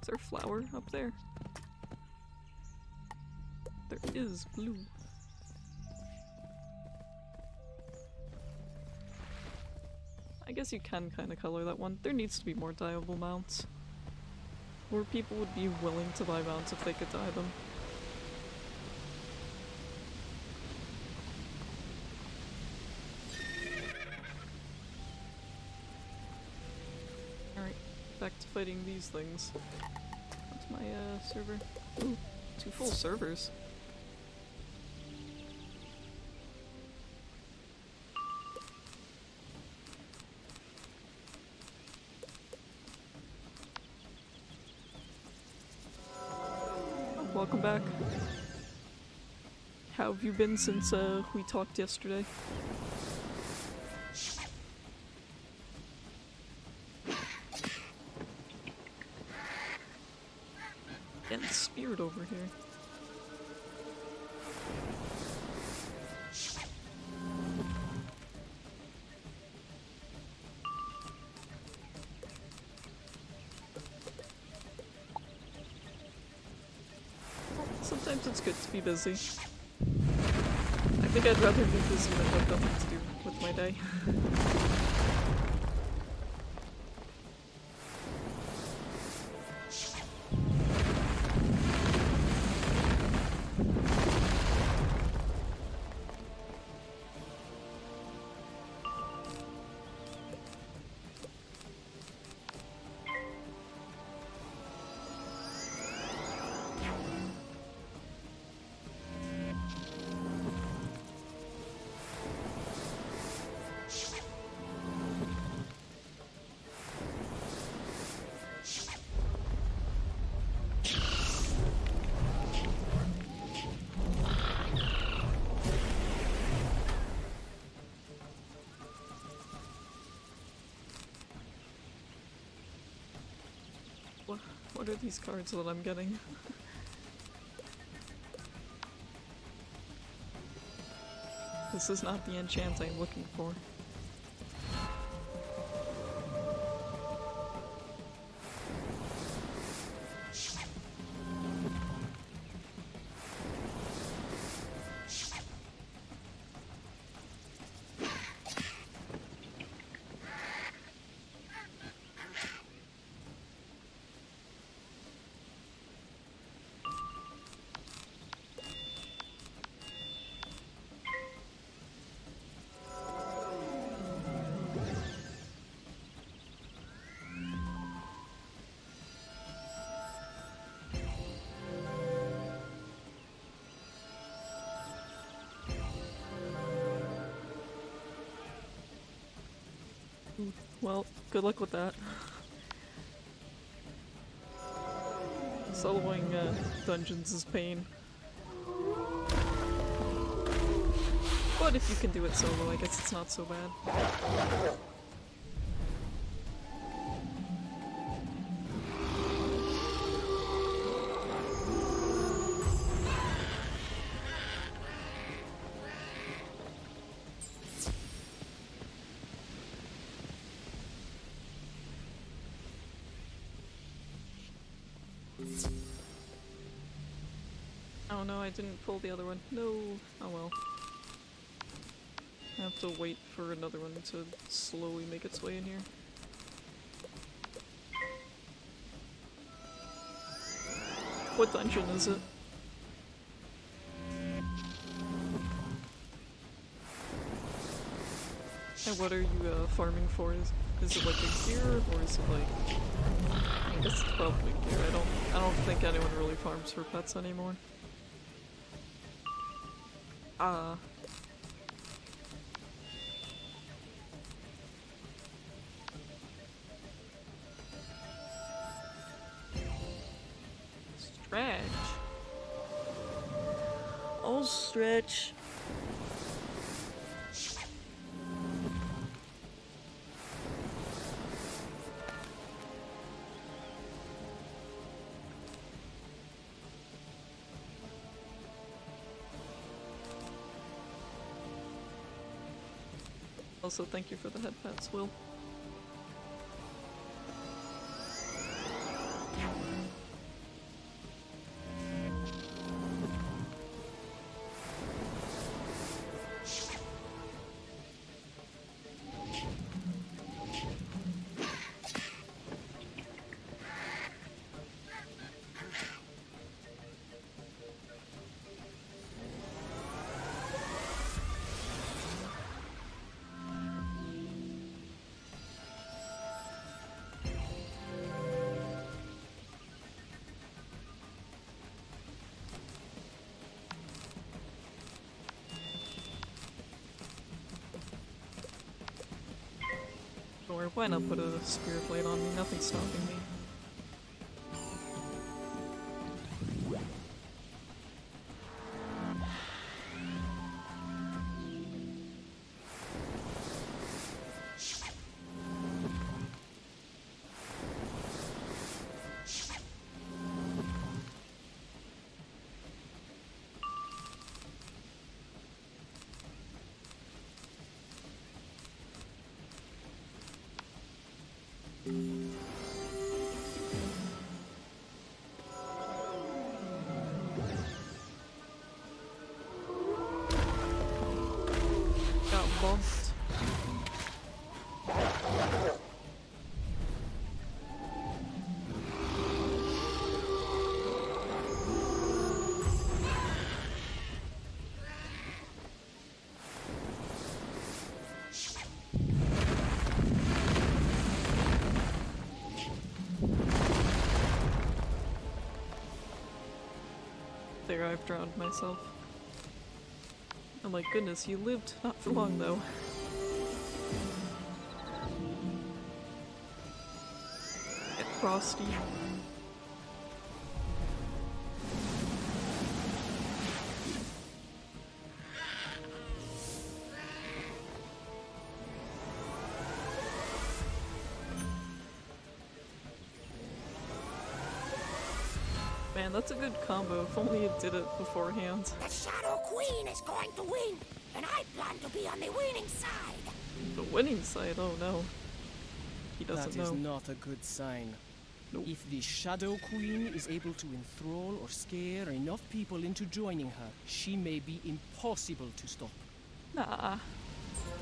Is there a flower up there? There is blue. I guess you can kind of color that one. There needs to be more dyeable mounts. More people would be willing to buy mounts if they could dye them. Alright, back to fighting these things. What's my uh, server? Ooh, two full servers. Welcome back. How have you been since uh, we talked yesterday? Busy. I think I'd rather be busy than have nothing to do with my day. these cards that I'm getting? this is not the enchant I'm looking for. Well, good luck with that. Soloing uh, dungeons is pain. But if you can do it solo, I guess it's not so bad. I didn't pull the other one. No. Oh well. I have to wait for another one to slowly make its way in here. What dungeon is it? And what are you uh, farming for? Is, is it like a gear, or is it like... I guess it's probably gear. I don't, I don't think anyone really farms for pets anymore. Ah. Stretch. Oh, stretch. Also, thank you for the head pats, Will. Why not put a spirit blade on me? Nothing's stopping me. I've drowned myself. Oh my goodness, you lived not for long though. Frosty. That's a good combo. If only it did it beforehand. The Shadow Queen is going to win, and I plan to be on the winning side. The winning side, oh no. He doesn't That is know. not a good sign. If the Shadow Queen is able to enthrall or scare enough people into joining her, she may be impossible to stop. Nah.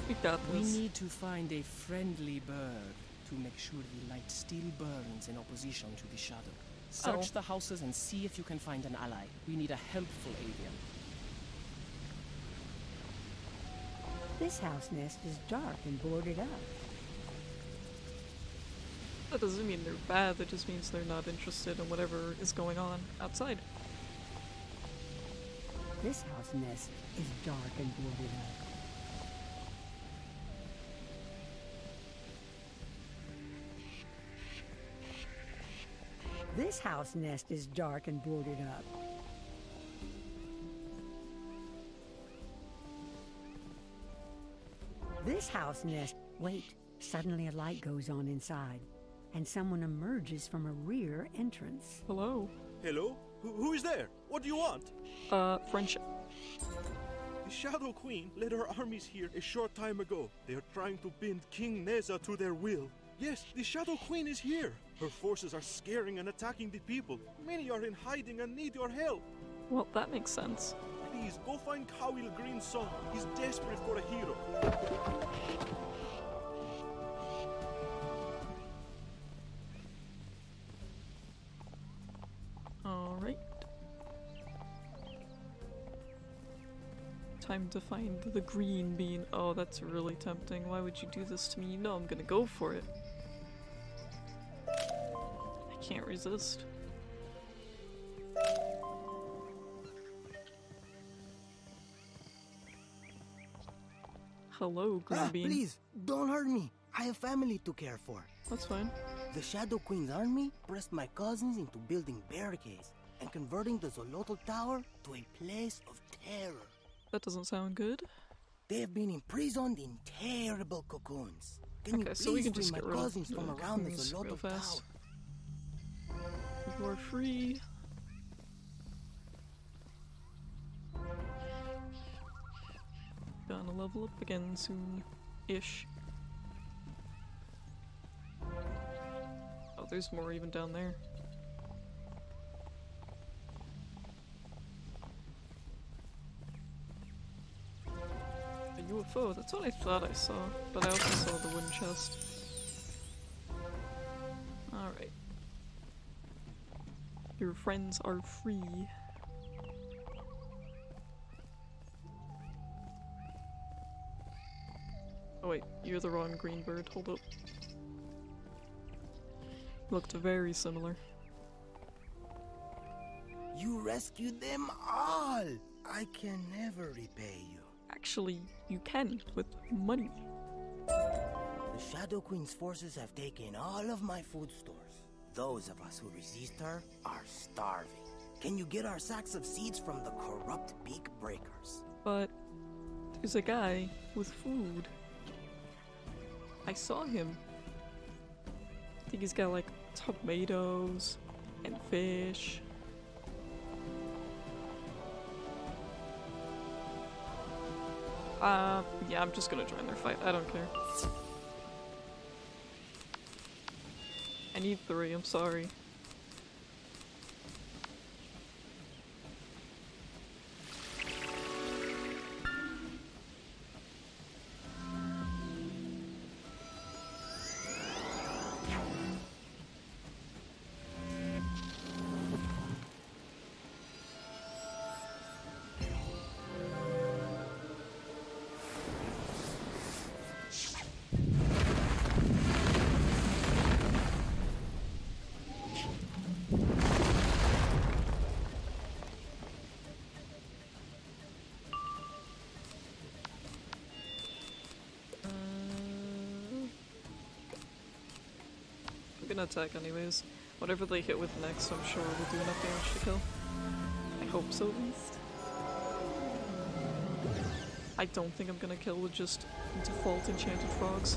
We got We need to find a friendly bird to make sure the light still burns in opposition to the shadow. Search Oh. the houses and see if you can find an ally. We need a helpful alien. This house nest is dark and boarded up. That doesn't mean they're bad, that just means they're not interested in whatever is going on outside. This house nest is dark and boarded up. House nest is dark and boarded up. This house nest. Wait, suddenly a light goes on inside, and someone emerges from a rear entrance. Hello? Hello? Who, who is there? What do you want? Uh, friendship. The Shadow Queen led her armies here a short time ago. They are trying to bend King Neza to their will. Yes, the Shadow Queen is here. Her forces are scaring and attacking the people. Many are in hiding and need your help. Well, that makes sense. Please, go find Kawil Green Sun. He's desperate for a hero. Alright. Time to find the green bean. Oh, that's really tempting. Why would you do this to me? You know I'm gonna go for it. Can't resist. Hello, green Ah, bean. please, don't hurt me. I have family to care for. That's fine. The Shadow Queen's army pressed my cousins into building barricades and converting the Xolotl Tower to a place of terror. That doesn't sound good. They have been imprisoned in terrible cocoons. Can okay, you so we please can free just my get rid of cousins from around the Xolotl. Tower? Are free. Gonna level up again soon. Ish. Oh, there's more even down there. A UFO, that's what I thought I saw, but I also saw the wooden chest. Alright. Your friends are free. Oh wait, you're the wrong green bird. Hold up. Looked very similar. You rescued them all. I can never repay you. Actually, you can with money. The Shadow Queen's forces have taken all of my food stores. Those of us who resist her are starving. Can you get our sacks of seeds from the corrupt beak breakers? But there's a guy with food. I saw him. I think he's got like tomatoes and fish. Uh, yeah, I'm just gonna join their fight. I don't care. I need three, I'm sorry. Gonna attack anyways. Whatever they hit with next, I'm sure will do enough damage to kill. I hope so, at least. I don't think I'm gonna kill with just default enchanted frogs.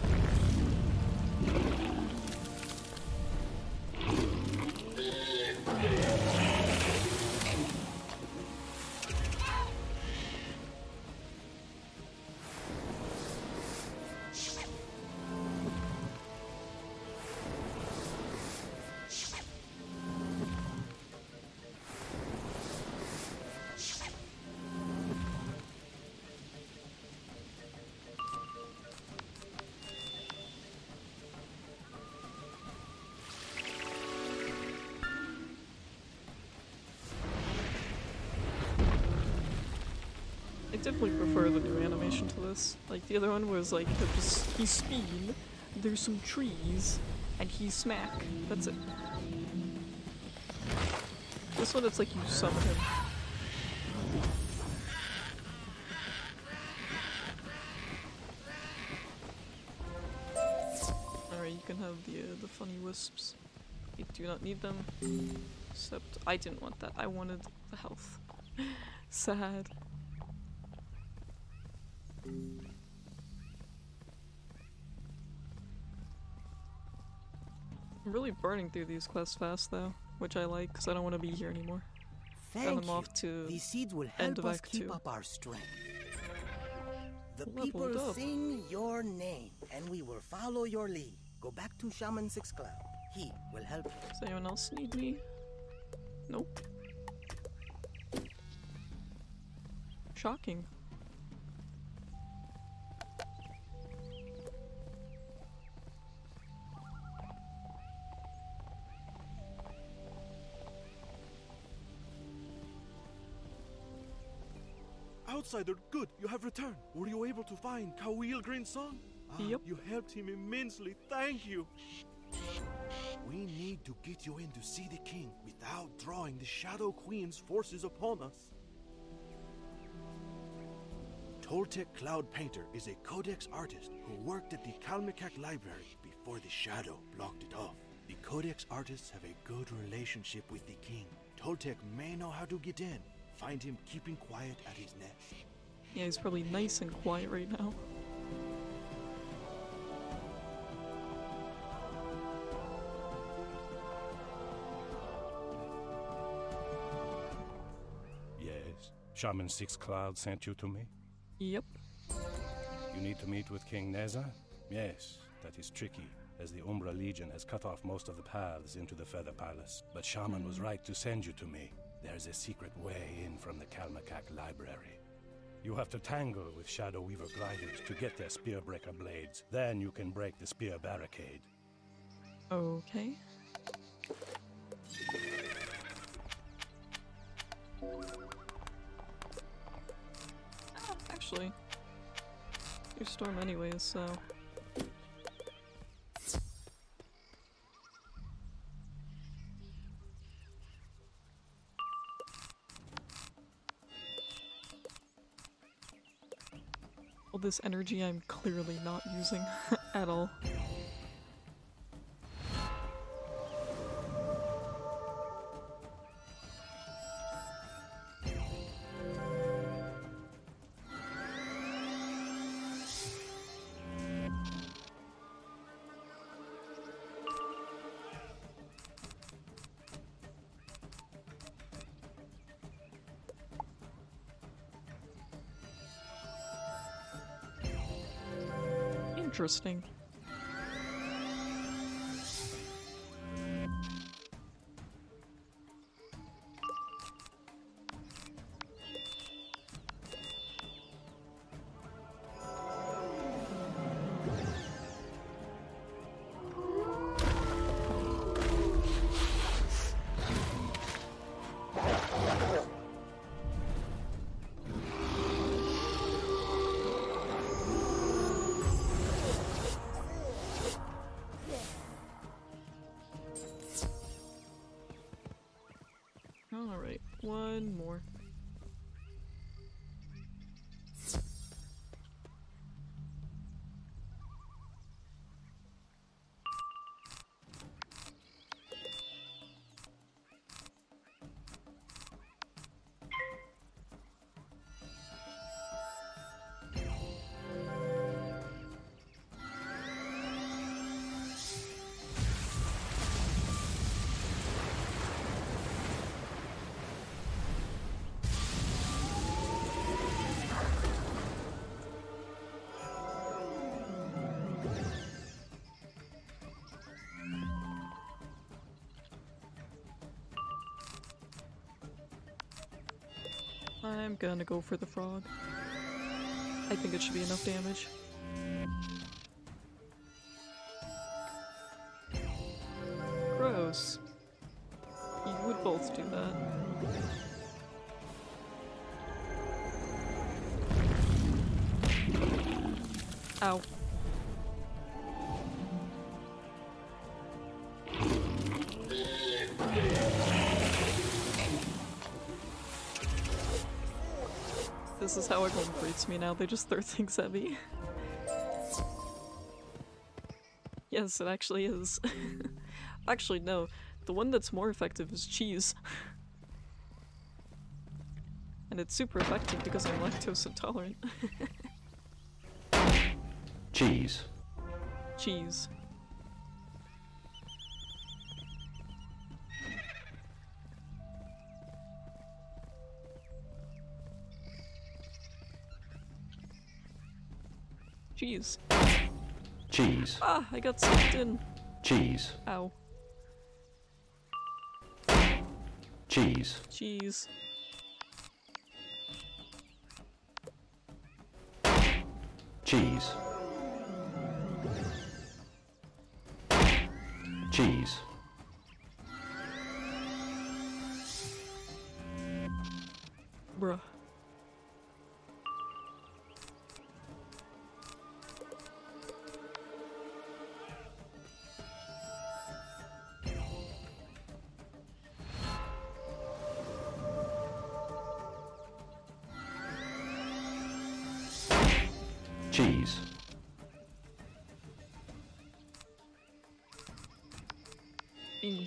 To this. Like the other one was like just he's speed, there's some trees, and he's smack. That's it. This one it's like you summon him. Alright, you can have the uh, the funny wisps. You do not need them. Except I didn't want that. I wanted the health. Sad. Burning through these quests fast though, which I like because I don't want to be here anymore. Thank Send them you. off to These seeds will help us keep two. up our strength. The Leveled people up. sing your name, and we will follow your lead. Go back to Shaman Six Cloud. He will help you. Does anyone else need me? Nope. Shocking. Outsider, good, you have returned. Were you able to find Kawil Green Song? Ah, Yep. You helped him immensely. Thank you. We need to get you in to see the king without drawing the Shadow Queen's forces upon us. Toltec Cloud Painter is a codex artist who worked at the Kalmikak Library before the Shadow blocked it off. The codex artists have a good relationship with the king. Toltec may know how to get in. Find him keeping quiet at his nest. Yeah, he's probably nice and quiet right now. Yes. Shaman Six Cloud sent you to me? Yep. You need to meet with King Neza? Yes, that is tricky, as the Umbra Legion has cut off most of the paths into the Feather Palace. But Shaman was right to send you to me. There's a secret way in from the Kalmakak Library. You have to tangle with Shadow Weaver gliders to get their Spearbreaker blades. Then you can break the spear barricade. Okay. Ah, actually, you storm anyways, so. This energy I'm clearly not using at all. Interesting. I'm gonna go for the frog. I think it should be enough damage. Gross. You would both do that. Ow. This is how everyone greets me now, they just throw things at me. yes, it actually is. actually, no. The one that's more effective is cheese. and it's super effective because I'm lactose intolerant. Cheese. cheese. Cheese. Cheese. Ah, I got sucked in. Cheese. Ow. Cheese. Cheese. Cheese. Cheese.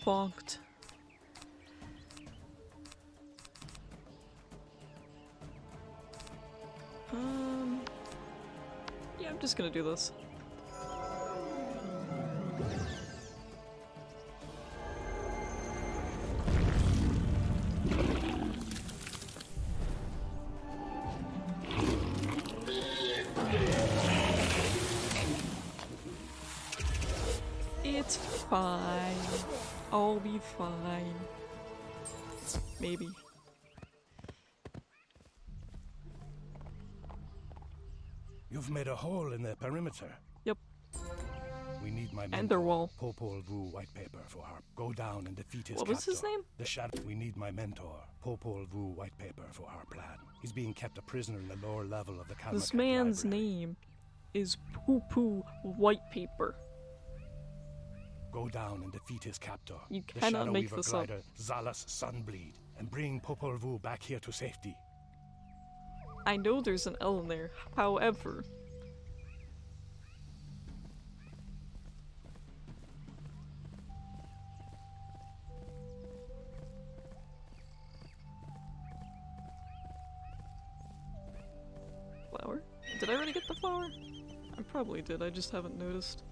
Um. Yeah, I'm just gonna do this. Fine. Maybe. You've made a hole in the perimeter. Yep. We need my mentor, wall. Popol Vuh white paper for our go down and defeat his What was his name? The shadow. We need my mentor, Popol Vuh white paper for our plan. He's being kept a prisoner in the lower level of the Kalmakat This man's library. name is Poo Poo White Paper. Go down and defeat his captor. You the cannot the make Weaver this glider, up. Zalas Sunbleed, and bring Popol Vuh back here to safety. I know there's an L in there, however. Flower? Did I already get the flower? I probably did, I just haven't noticed.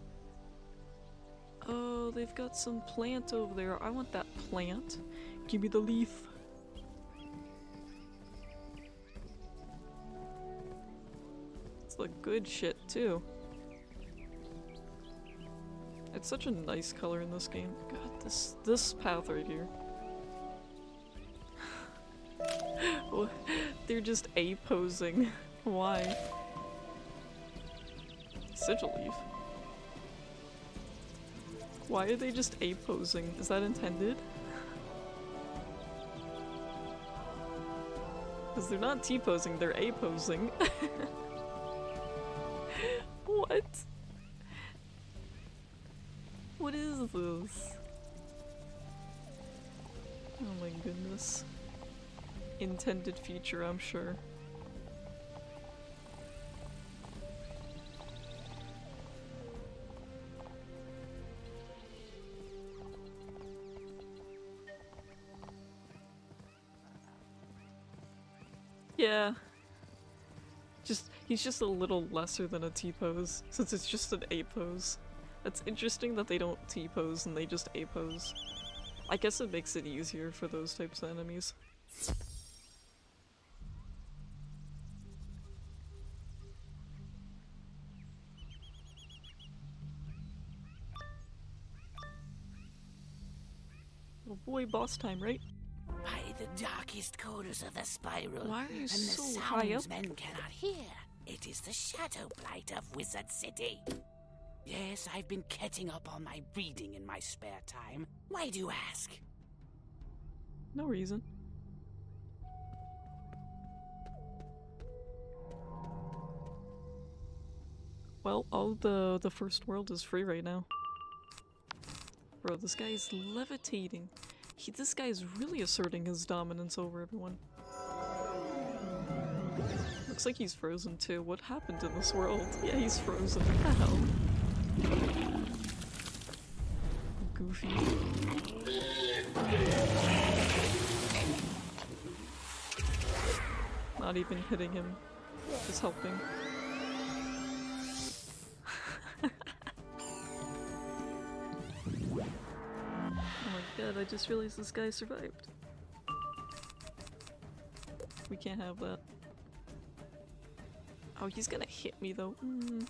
They've got some plant over there. I want that plant. Give me the leaf. It's the good shit, too. It's such a nice color in this game. God, this this path right here. They're just A posing. Why? Such a leaf. Why are they just A posing? Is that intended? Because they're not T posing, they're A posing. what? What is this? Oh my goodness. Intended feature, I'm sure. He's just a little lesser than a T pose, since it's just an A pose. That's interesting that they don't T pose and they just A pose. I guess it makes it easier for those types of enemies. Oh boy, boss time, right? By the darkest corners of the spiral, Why are you and the so sounds high up? men cannot hear. It is the shadow blight of Wizard City. Yes, I've been catching up on my reading in my spare time. Why do you ask? No reason. Well, all the the first world is free right now. Bro, this guy is levitating. He, this guy is really asserting his dominance over everyone. Looks like he's frozen too. What happened in this world? Yeah, he's frozen. What the hell? Goofy. Not even hitting him. Just helping. oh my god, I just realized this guy survived. We can't have that. Oh, he's gonna hit me though. Mm.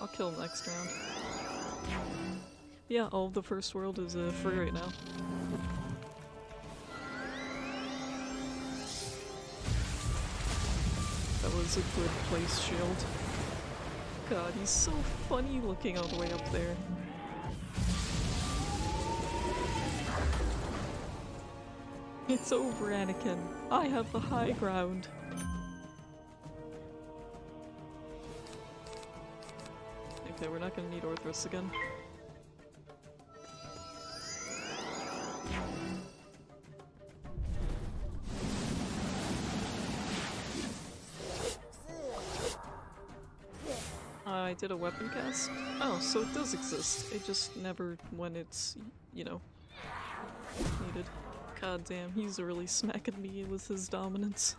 I'll kill him next round. Yeah, all the first world is uh, free right now. That was a good place shield. God, he's so funny looking all the way up there. It's over, Anakin. I have the high ground. Okay, we're not gonna need Orthrus again. I did a weapon cast. Oh, so it does exist. It just never when it's, you know, needed. God damn, he's really smacking me with his dominance.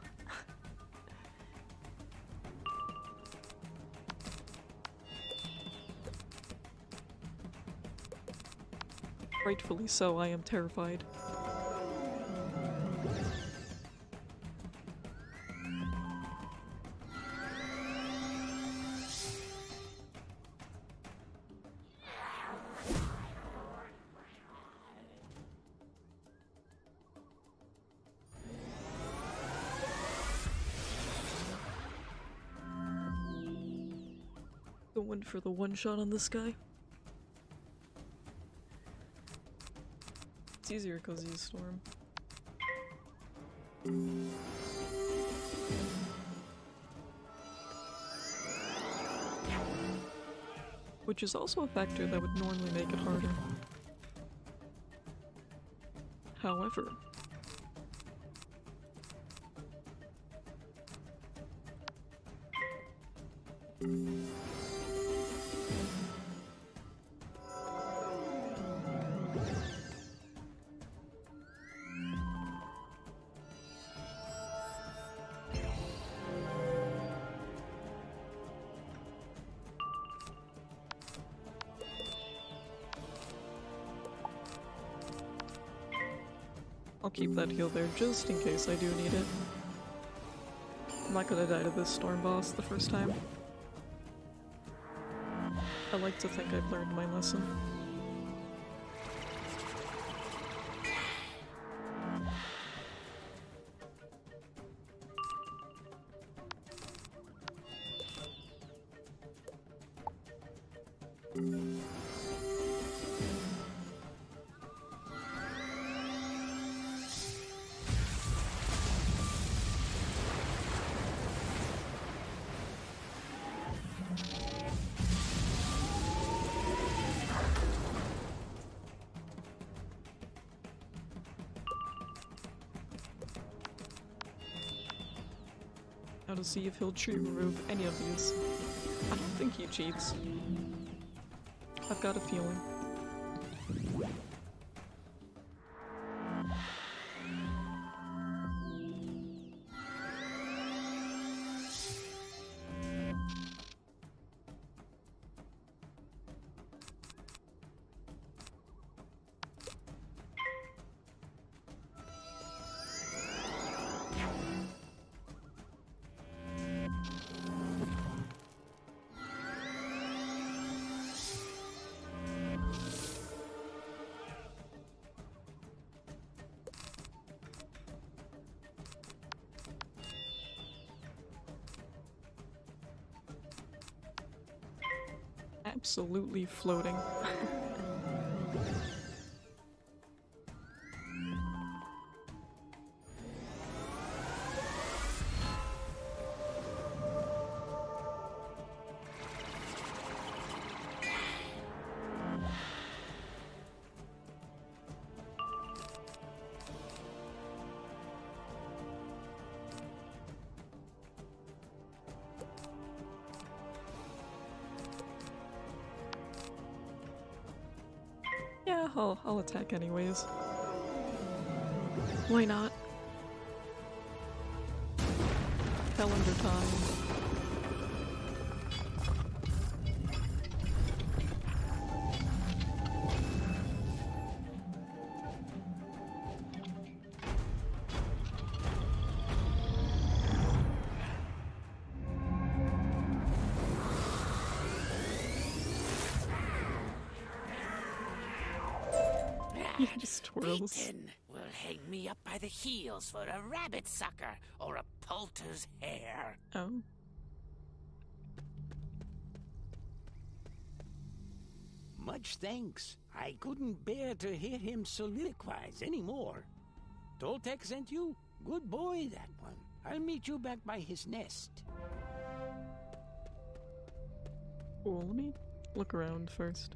Rightfully so, I am terrified. Going for the one shot on this guy. It's easier because he's Storm. Which is also a factor that would normally make it harder. However, that heal there just in case I do need it. I'm not gonna die to this storm boss the first time. I like to think I've learned my lesson. See if he'll cheat remove any of these. I don't think he cheats. I've got a feeling. Absolutely floating. I'll, I'll attack anyways. Why not? Calendar time. The for a rabbit sucker or a poulter's hair. Oh. Much thanks. I couldn't bear to hear him soliloquize anymore. Toltec sent you? Good boy, that one. I'll meet you back by his nest. Well, let me look around first.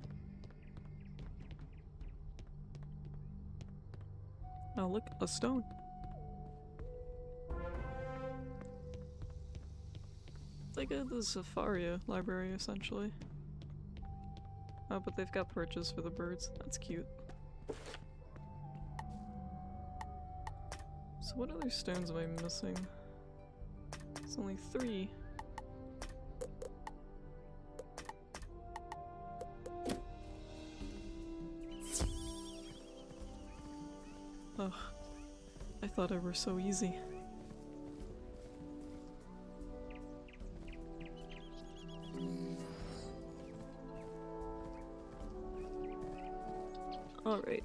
Oh, look, a stone. It's like a, the Zafaria library, essentially. Oh, but they've got perches for the birds. That's cute. So what other stones am I missing? It's only three. Ugh. I thought I were so easy.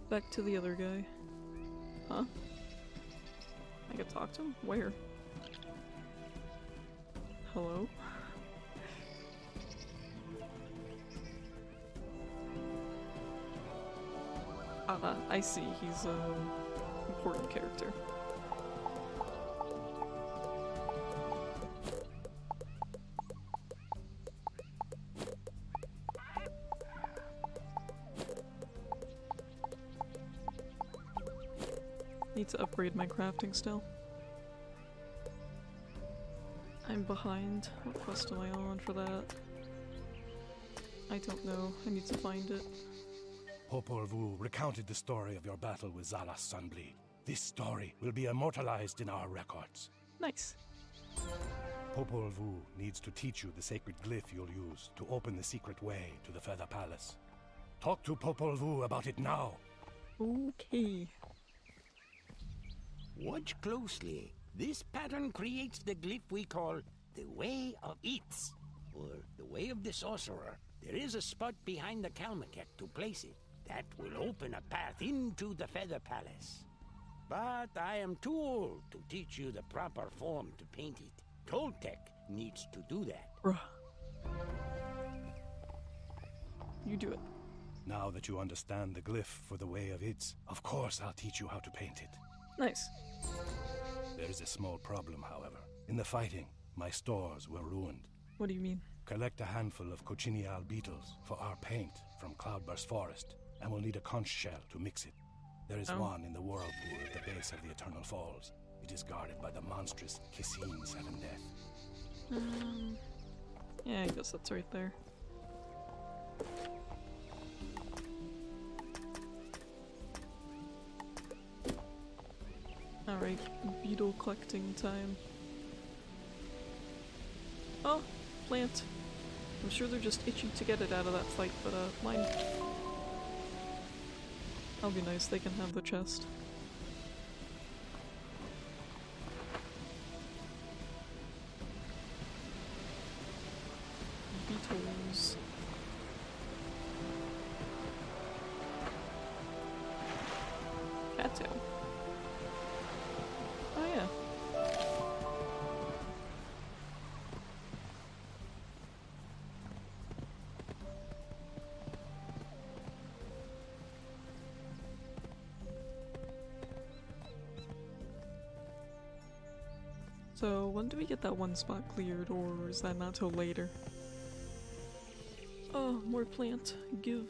Back to the other guy. Huh? I could talk to him? Where? Hello? Ah, I see. He's a important character. Upgrade my crafting still. I'm behind. What quest am I on for that? I don't know. I need to find it. Popol Vuh recounted the story of your battle with Zalas Sunbleed. This story will be immortalized in our records. Nice. Popol Vuh needs to teach you the sacred glyph you'll use to open the secret way to the Feather Palace. Talk to Popol Vuh about it now. Okay. Watch closely. This pattern creates the glyph we call the Way of Eats, or the Way of the Sorcerer. There is a spot behind the Calmecac to place it. That will open a path into the Feather Palace. But I am too old to teach you the proper form to paint it. Toltec needs to do that. Bruh. You do it. Now that you understand the glyph for the way of its, of course I'll teach you how to paint it. Nice. There is a small problem, however. In the fighting, my stores were ruined. What do you mean? Collect a handful of cochineal beetles for our paint from Cloudburst Forest, and we'll need a conch shell to mix it. There is Oh. one in the whirlpool at the base of the Eternal Falls. It is guarded by the monstrous Kissine Seven Death. Um, yeah, I guess that's right there. Alright, beetle collecting time. Oh, plant. I'm sure they're just itching to get it out of that fight, but uh, mine. That'll be nice, they can have the chest. When do we get that one spot cleared, or is that not till later? Oh, more plant. Give.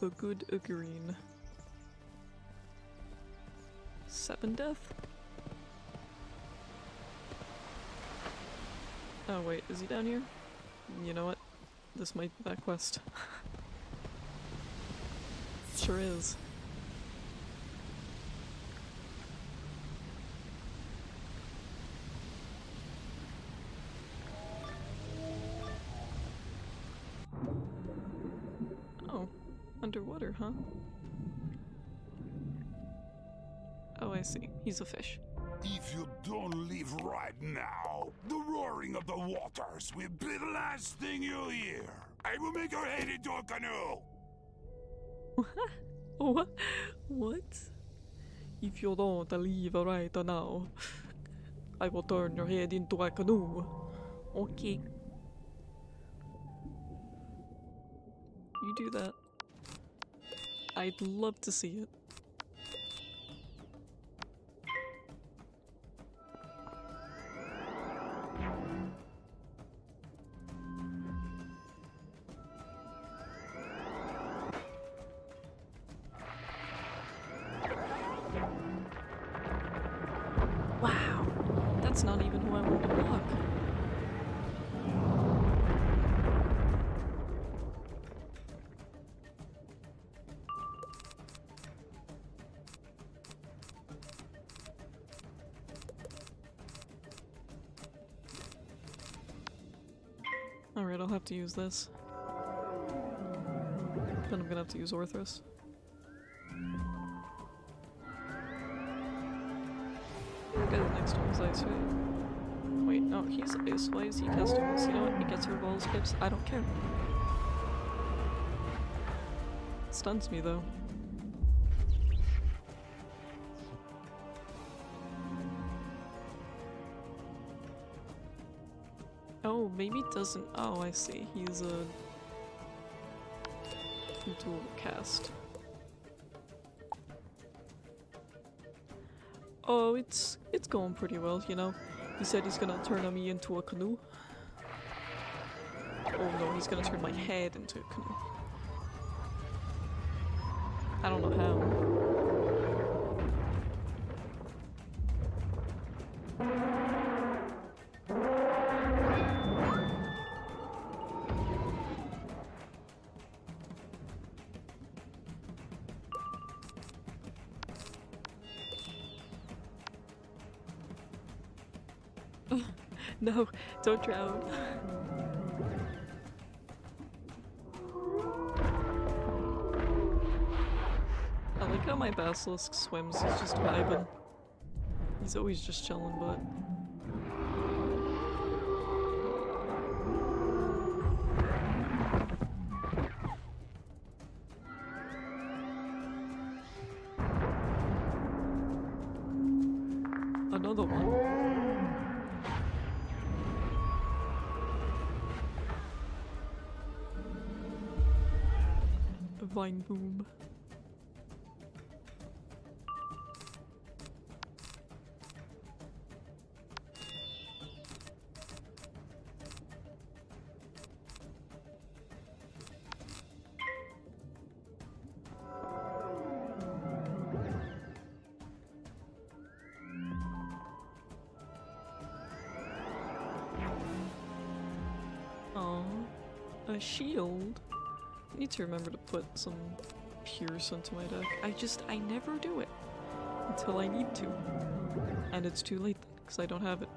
The good green. Seven death? Oh wait, is he down here? You know what? This might be that quest. sure is. Huh? Oh, I see. He's a fish. If you don't leave right now, the roaring of the waters will be the last thing you'll hear. I will make your head into a canoe. What? What? If you don't leave right now, I will turn your head into a canoe. Okay. You do that. I'd love to see it. Use this. Then I'm gonna have to use Orthrus. Next one is Ice Wait. Wait, no, he's Ice. Is he this? You know what? He gets her ball skips. I don't care. Stuns me though. Maybe doesn't. Oh, I see. He's a dual cast. Oh, it's it's going pretty well, you know. He said he's gonna turn me into a canoe. Oh no, he's gonna turn my head into a canoe. I don't know how. No, don't drown. how my basilisk swims. He's just vibing. He's always just chilling, but. Another one. Vine boom. Put some Pierce into my deck. I just, I never do it until I need to. And it's too late because I don't have it.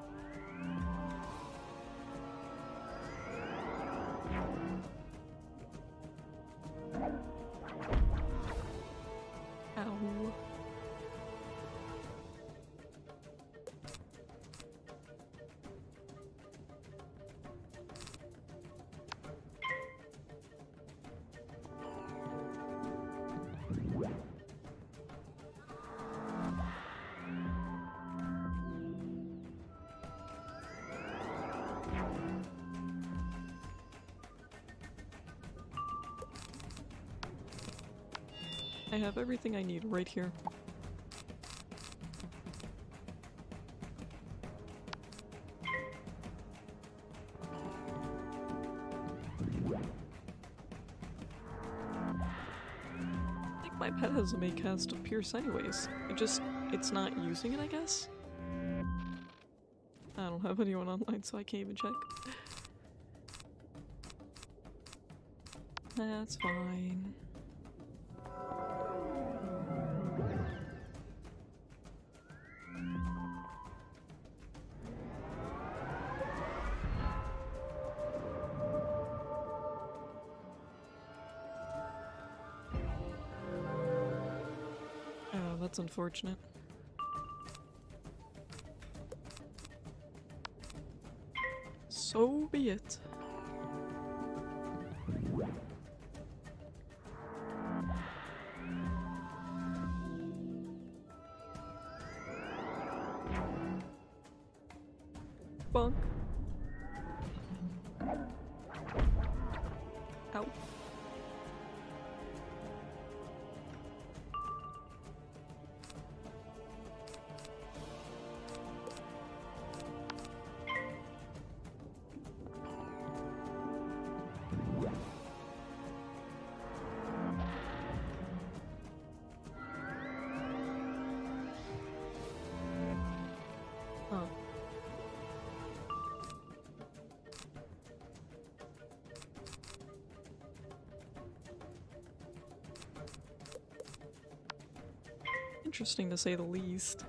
Everything I need right here. I think my pet has a main cast of Pierce anyways. It just, it's not using it, I guess? I don't have anyone online, so I can't even check. That's fine. Unfortunate. So be it. Interesting to say the least.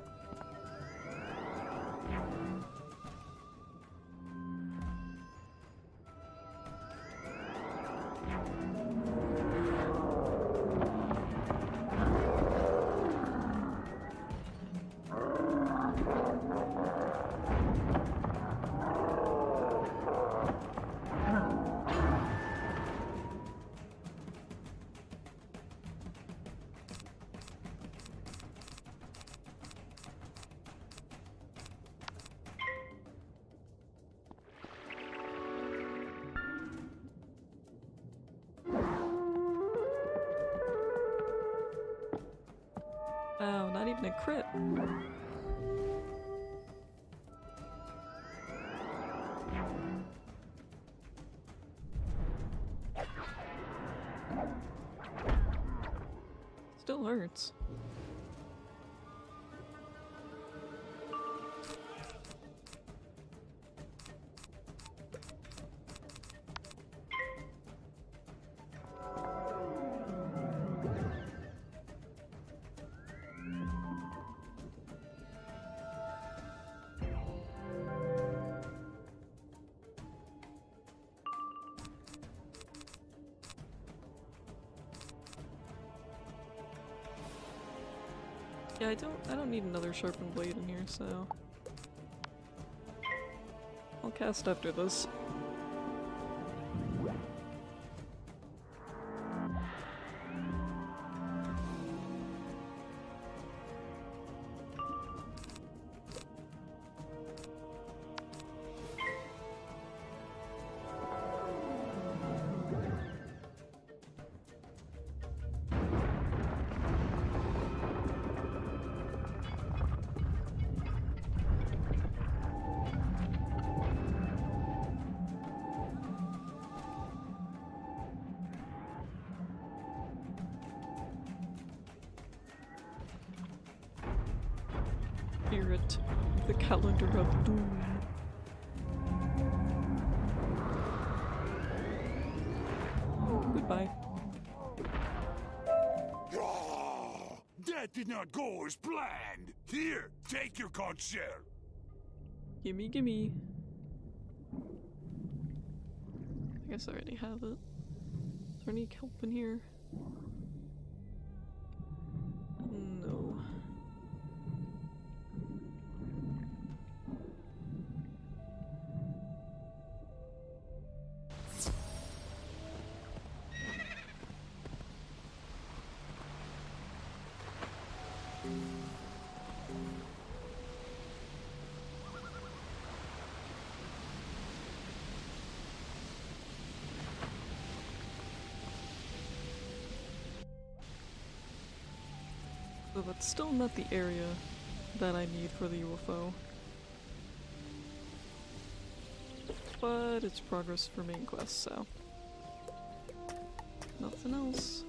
Still Yeah, I don't I don't need another sharpened blade in here, so I'll cast after this. Here, take your concert. Gimme, gimme. I guess I already have it. Is there any kelp in here? So that's still not the area that I need for the UFO. But it's progress for main quest, so. Nothing else.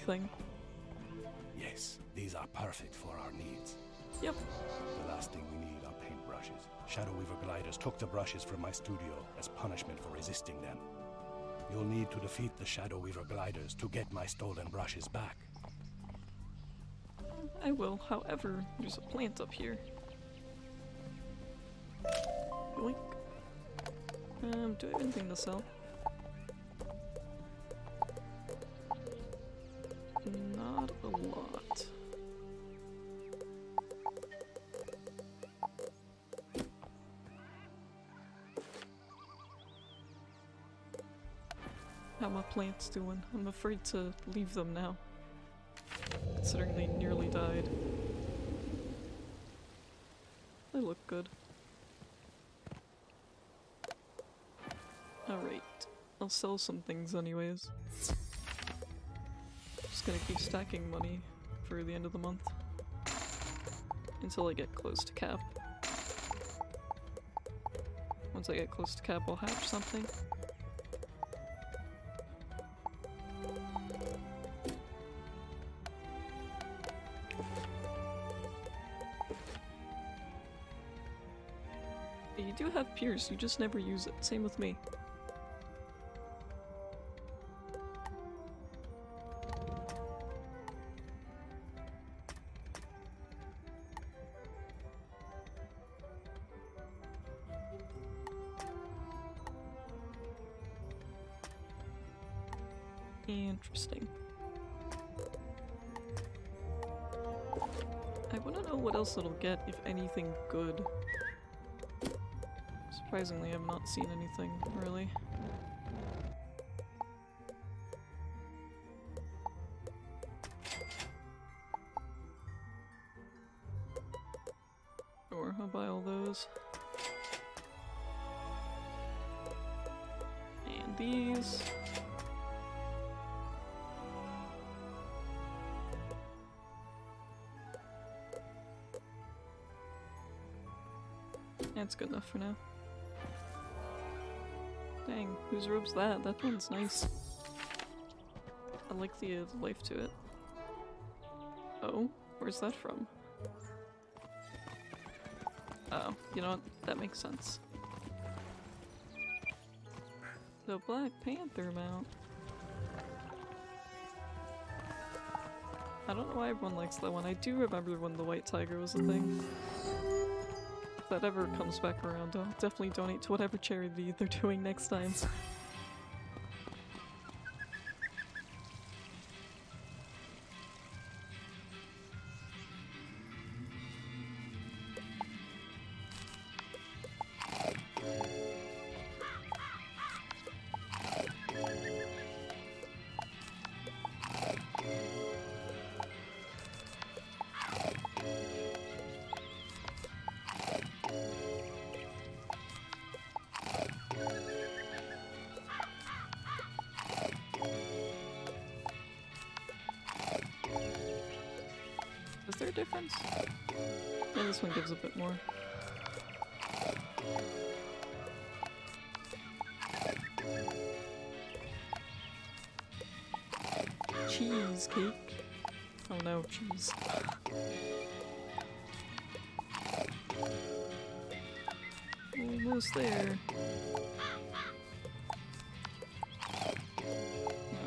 Everything. Yes, these are perfect for our needs. Yep. The last thing we need are paintbrushes. Shadow Weaver gliders took the brushes from my studio as punishment for resisting them. You'll need to defeat the Shadow Weaver gliders to get my stolen brushes back. I will, however, there's a plant up here. Yoink. Um, do I have anything to sell? Plants doing? I'm afraid to leave them now. Considering they nearly died. They look good. Alright. I'll sell some things anyways. Just gonna keep stacking money for the end of the month. Until I get close to cap. Once I get close to cap, I'll hatch something. Pierce, you just never use it. Same with me. Interesting. I want to know what else it'll get, if anything good. Surprisingly, I've not seen anything, really. Sure, I'll buy all those. And these. That's good enough for now. Whose robe's that? That one's nice. I like the uh, life to it. Oh, where's that from? Oh, you know what? That makes sense. The Black Panther mount. I don't know why everyone likes that one. I do remember when the White Tiger was a thing. If that ever comes back around, I'll definitely donate to whatever charity they're doing next time. this one gives a bit more. Cheesecake. Oh no, cheese. Almost there.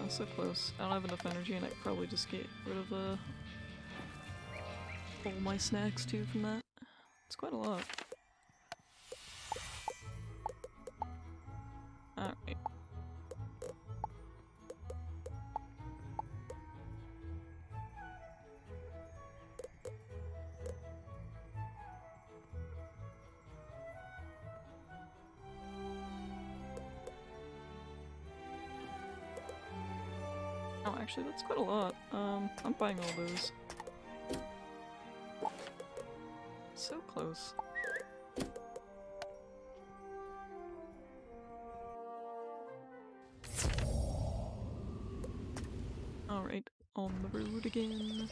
So close. I don't have enough energy and I could probably just get rid of uh, all my snacks too from that. Actually, that's quite a lot. Um, I'm buying all those. So close. Alright, on the road again.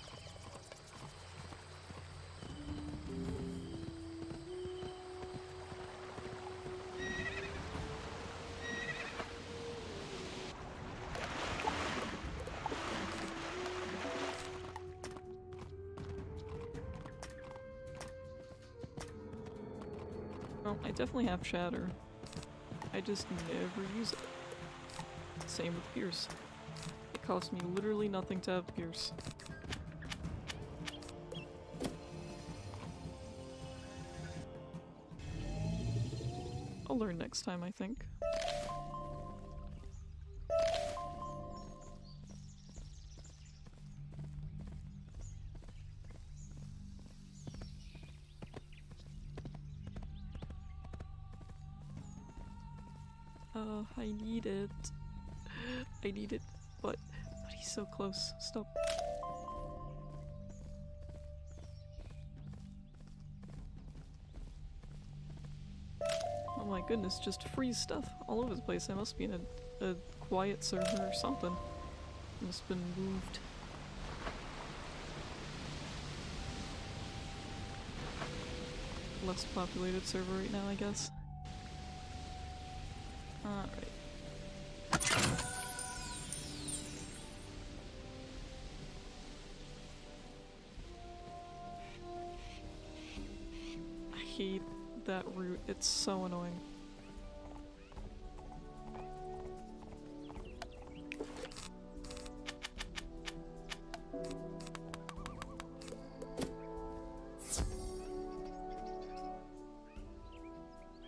Well, I definitely have Shatter. I just never use it. Same with Pierce. It costs me literally nothing to have Pierce. I'll learn next time, I think. Need it, but but he's so close. Stop. Oh my goodness, just free stuff all over the place. I must be in a, a quiet server or something. Must have been moved. Less populated server right now, I guess. It's so annoying.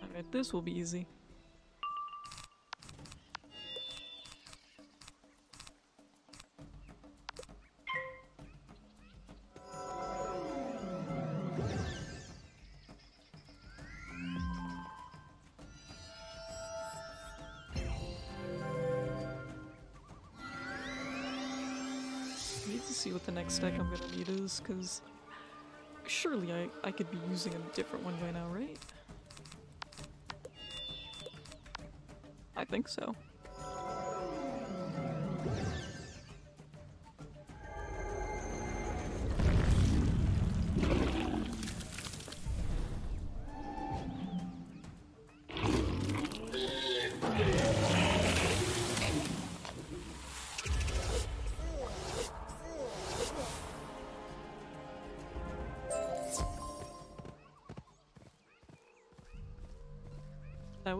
Alright, this will be easy. Next deck I'm gonna need is, because surely I, I could be using a different one by now, right? I think so.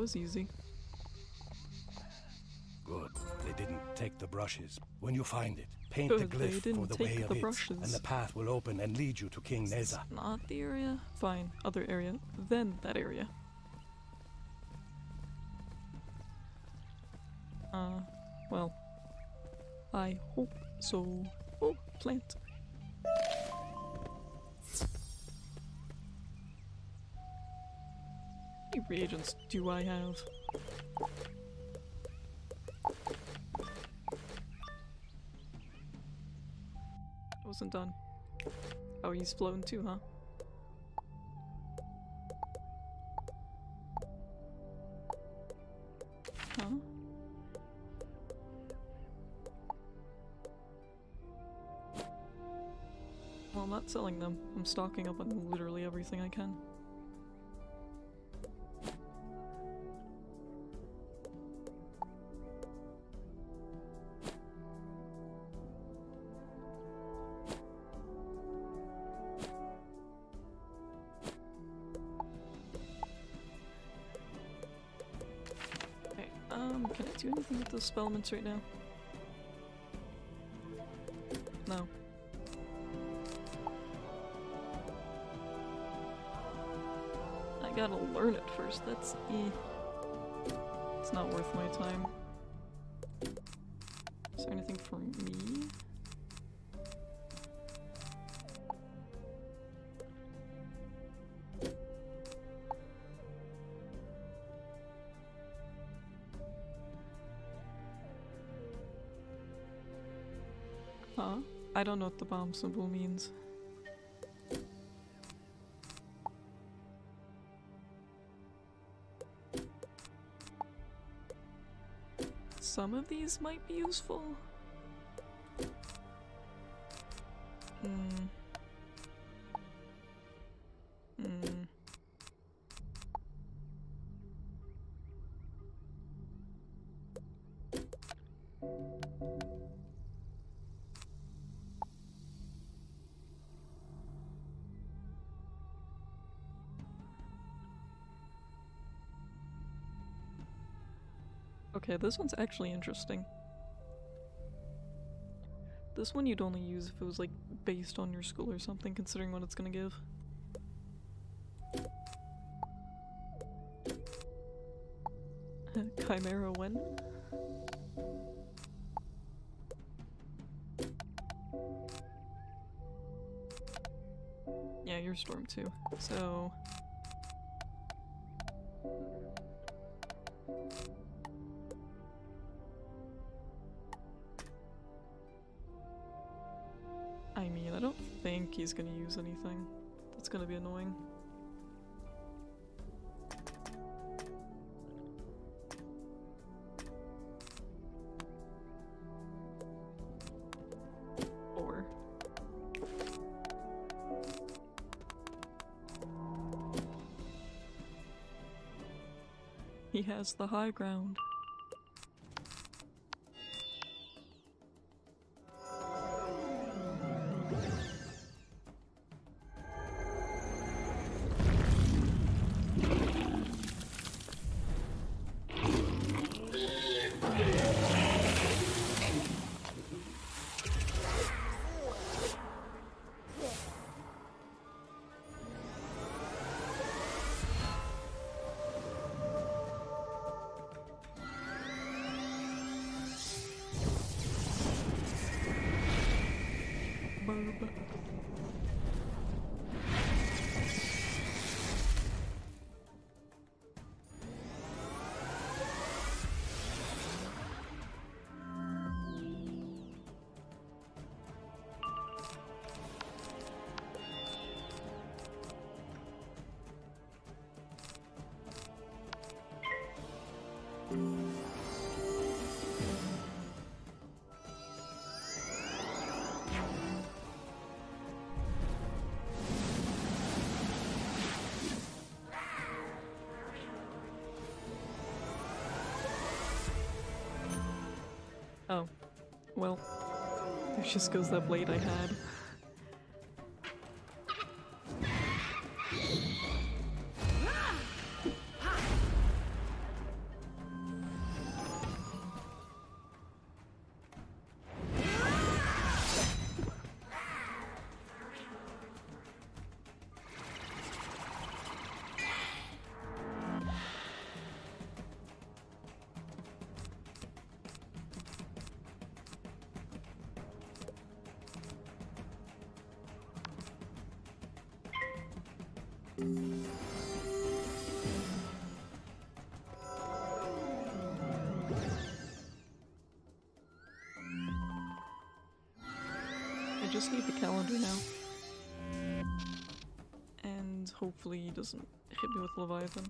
Was easy. take the brushes. When you find it, paint the Good, they glyph for didn't the way of the it, and the path will open and lead you to King Neza. Not the area? Fine. Other area. Then that area. Uh, well. I hope so. Oh, plant. Reagents do I have? I wasn't done. Oh, he's flown too, huh? Huh? Well, I'm not selling them. I'm stocking up on literally everything I can. Spellments right now? No. I gotta learn it first, that's eh. It's not worth my time. Don't know what the bomb symbol means. Some of these might be useful. Okay, this one's actually interesting. This one you'd only use if it was like based on your school or something, considering what it's gonna give. Chimera when? Yeah, you're Storm too. So. He's gonna use anything. That's gonna be annoying. Or. He has the high ground. Just goes that blade I had. Just need the calendar now. And hopefully he doesn't hit me with Leviathan.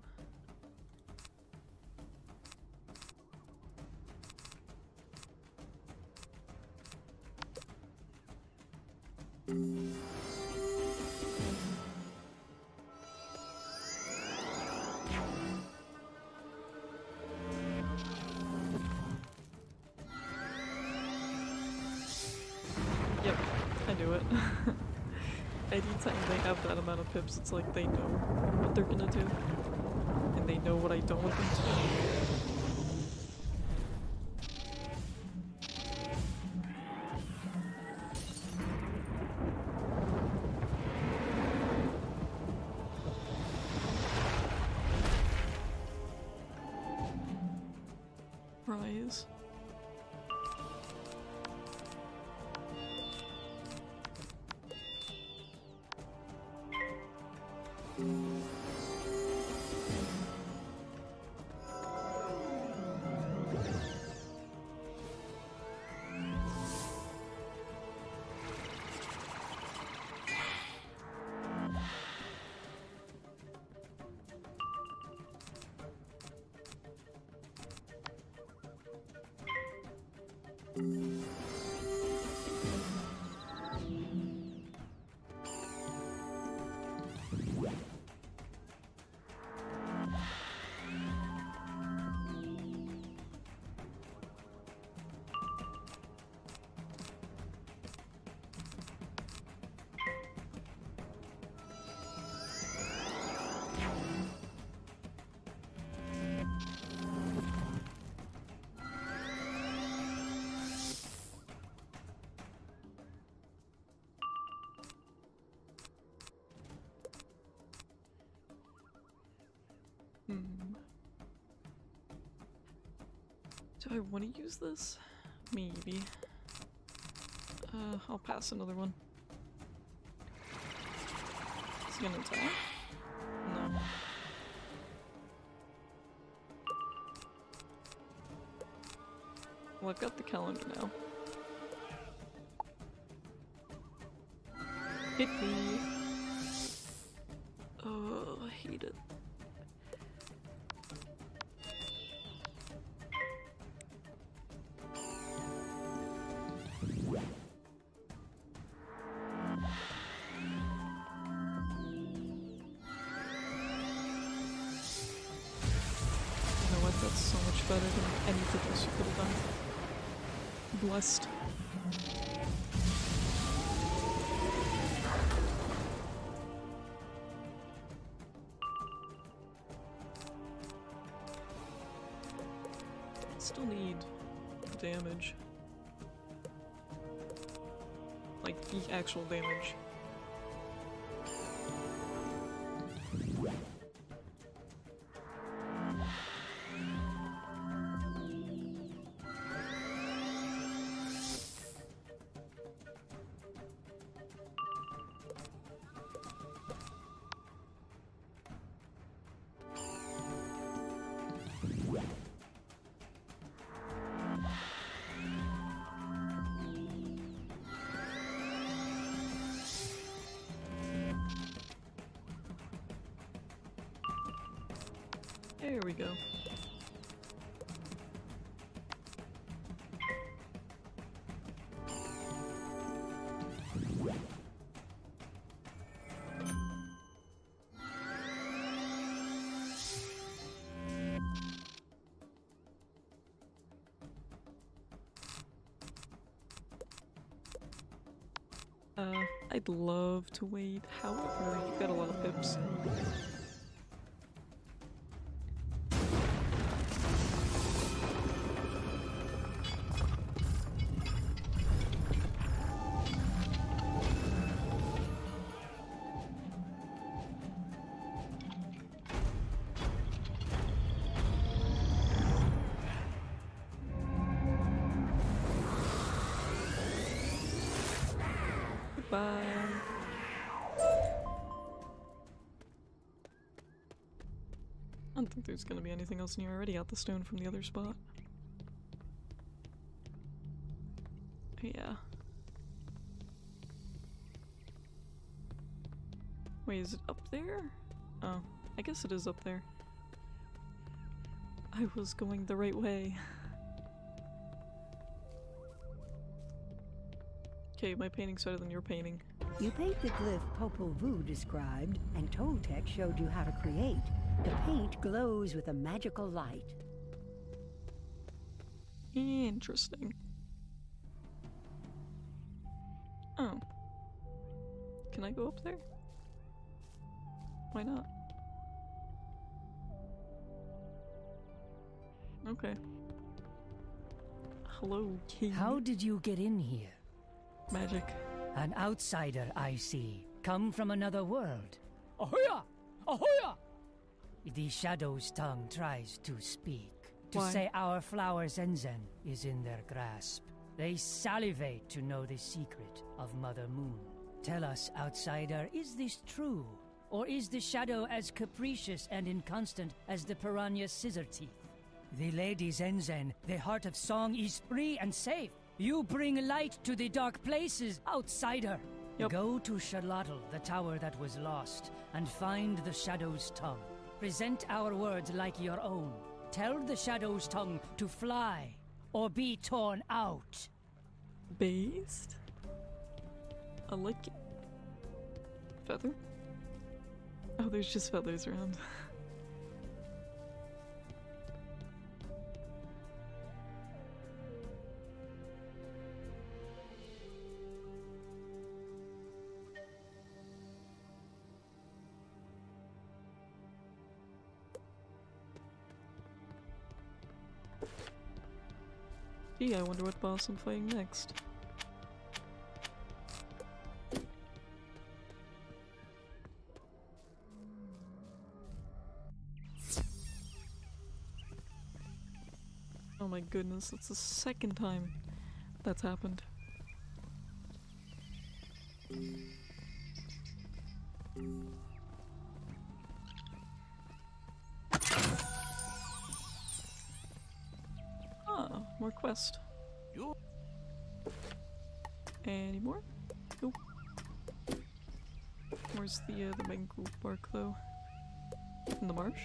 It's like they know what they're gonna do. And they know what I don't want them to do. Do I want to use this? Maybe. Uh, I'll pass another one. Is gonna attack? No. Well, I've got the calendar now. Hit me! Oh, I hate it. Blessed. Still need damage. Like the actual damage. There we go. Uh, I'd love to wait. However, you've got a lot of pips. There's gonna be anything else near. I already got the stone from the other spot. Yeah. Wait, is it up there? Oh, I guess it is up there. I was going the right way. Okay, my painting's better than your painting. You paint the glyph Popol Vuh described, and Toltec showed you how to create. The paint glows with a magical light. Interesting. Oh. Can I go up there? Why not? Okay. Hello, king. How did you get in here? Magic. An outsider, I see. Come from another world. Ahoya! Ahoya! The Shadow's tongue tries to speak. To Why? say our flower Zenzen is in their grasp. They salivate to know the secret of Mother Moon. Tell us, outsider, is this true? Or is the shadow as capricious and inconstant as the piranha scissor teeth? The Lady Zenzen, the heart of song, is free and safe. You bring light to the dark places, outsider. Go to Xolotl, the tower that was lost, and find the shadow's tongue. Present our words like your own. Tell the shadow's tongue to fly or be torn out. Based? A it. Feather? Oh, there's just feathers around. I wonder what boss I'm fighting next. Oh my goodness, that's the second time that's happened. More quest. Any more? Nope. Where's the uh, the mangrove bark though? In the marsh?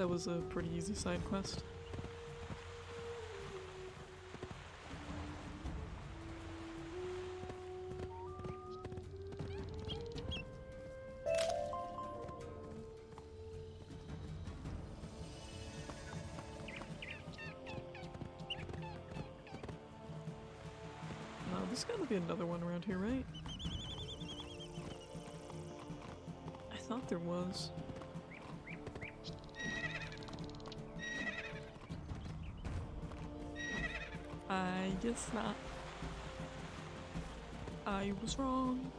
That was a pretty easy side quest. Uh, gotta be another one around here, right? I thought there was. Guess not. I was wrong.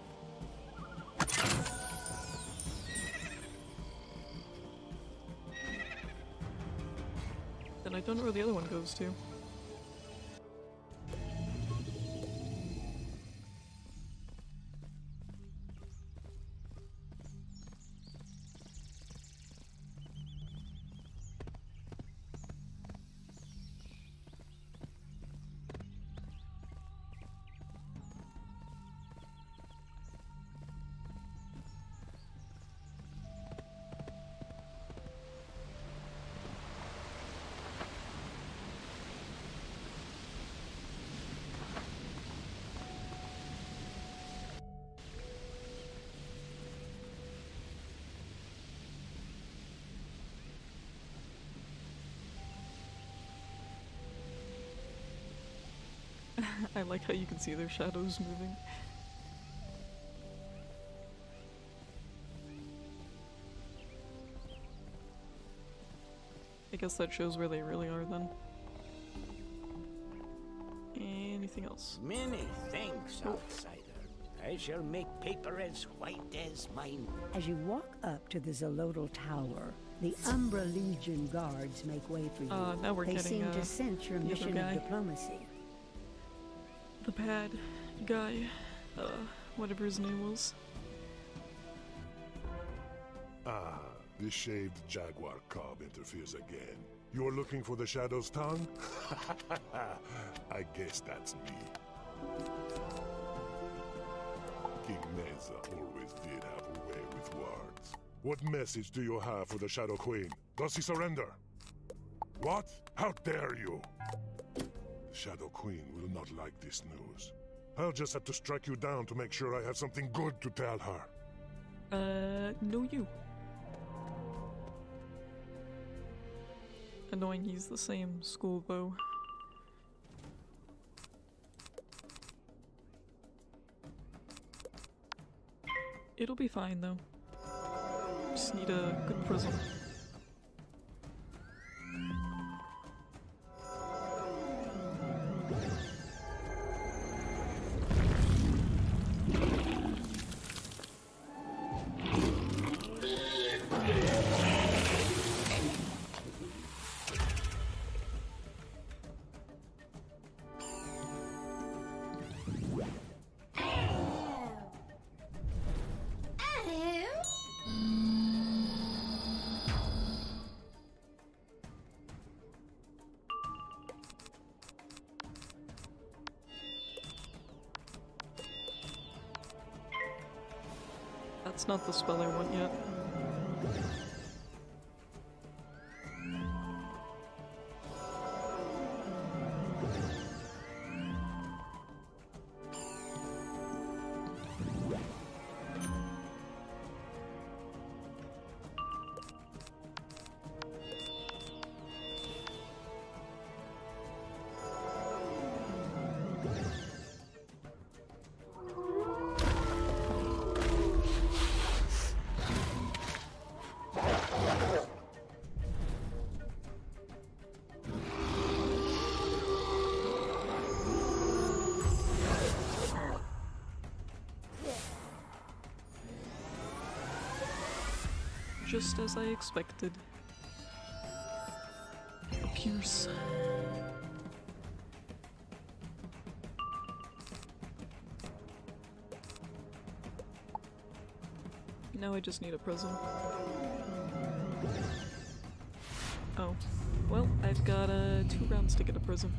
Then I don't know where the other one goes to. Like how you can see their shadows moving. I guess that shows where they really are then. Anything else? Many thanks, outsider. I shall make paper as white as mine. As you walk up to the Xolotl Tower, the Umbra Legion guards make way for you. Uh, now we're they getting, seem uh, to sense your mission guy. of diplomacy. Bad guy, uh, whatever his name was. Ah, the shaved jaguar cub interferes again. You're looking for the Shadow's tongue? I guess that's me. King Neza always did have a way with words. What message do you have for the Shadow Queen? Does he surrender? What? How dare you? Shadow Queen will not like this news. I'll just have to strike you down to make sure I have something good to tell her. Uh, no you. Annoying he's the same school though. It'll be fine though. Just need a good prism. That's not the spell I want yet. Just as I expected. A pierce. Now I just need a prism. Oh. Well, I've got uh, two rounds to get a prism.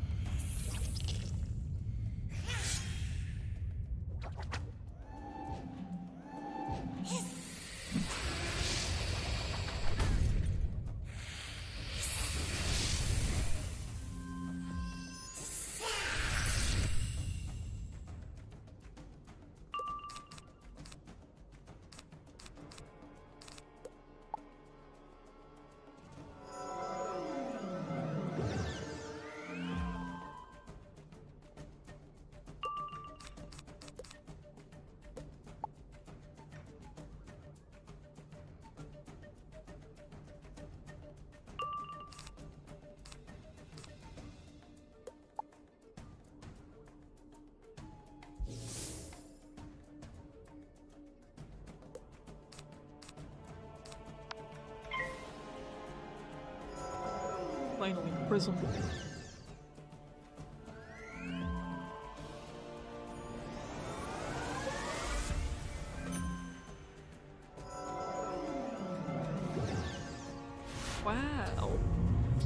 Wow.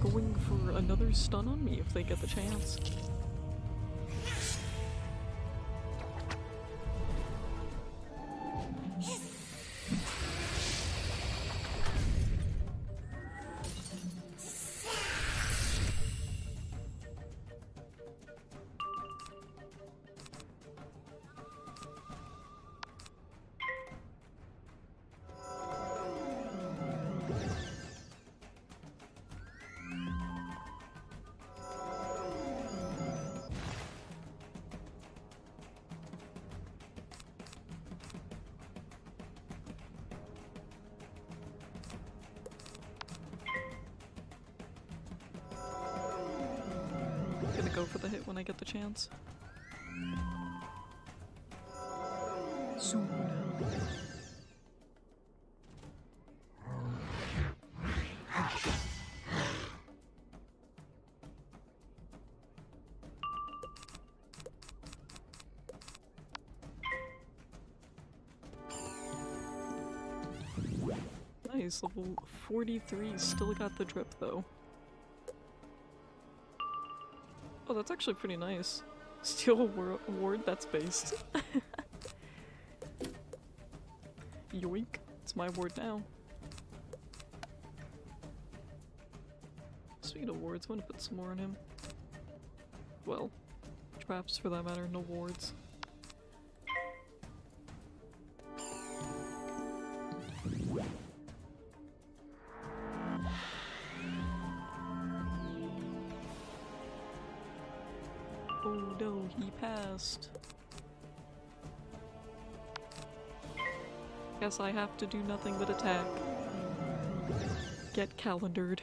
Going for another stun on me if they get the chance. Chance. Nice, level 43, still got the drip though. Oh, that's actually pretty nice. Steel ward that's based. Yoink, it's my ward now. Speaking of wards, I'm gonna put some more on him. Well, traps for that matter, no wards. He passed. Guess I have to do nothing but attack. Get calendared.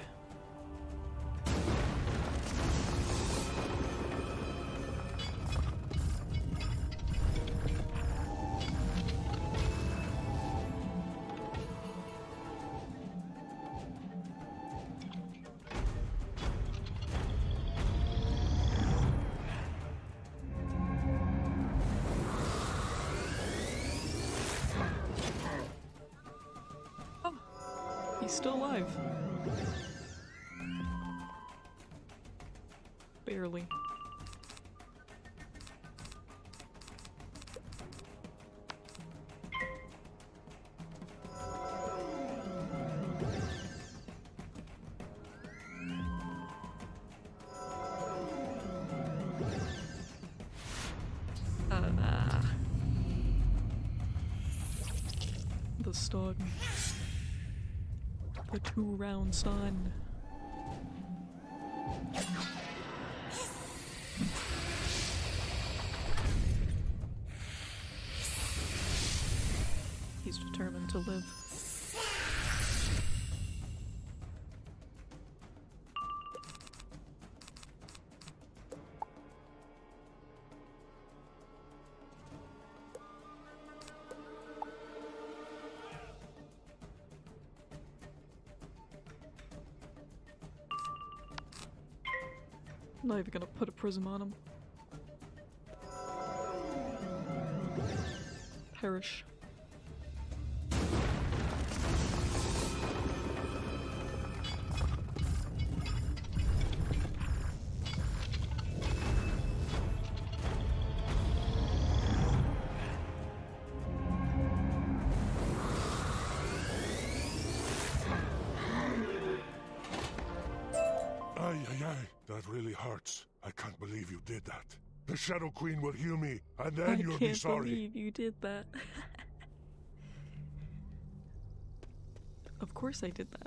Round sun. Not even gonna put a prism on him. Perish. Shadow Queen will heal me, and then I you'll can't be sorry. believe you did that. of course I did that.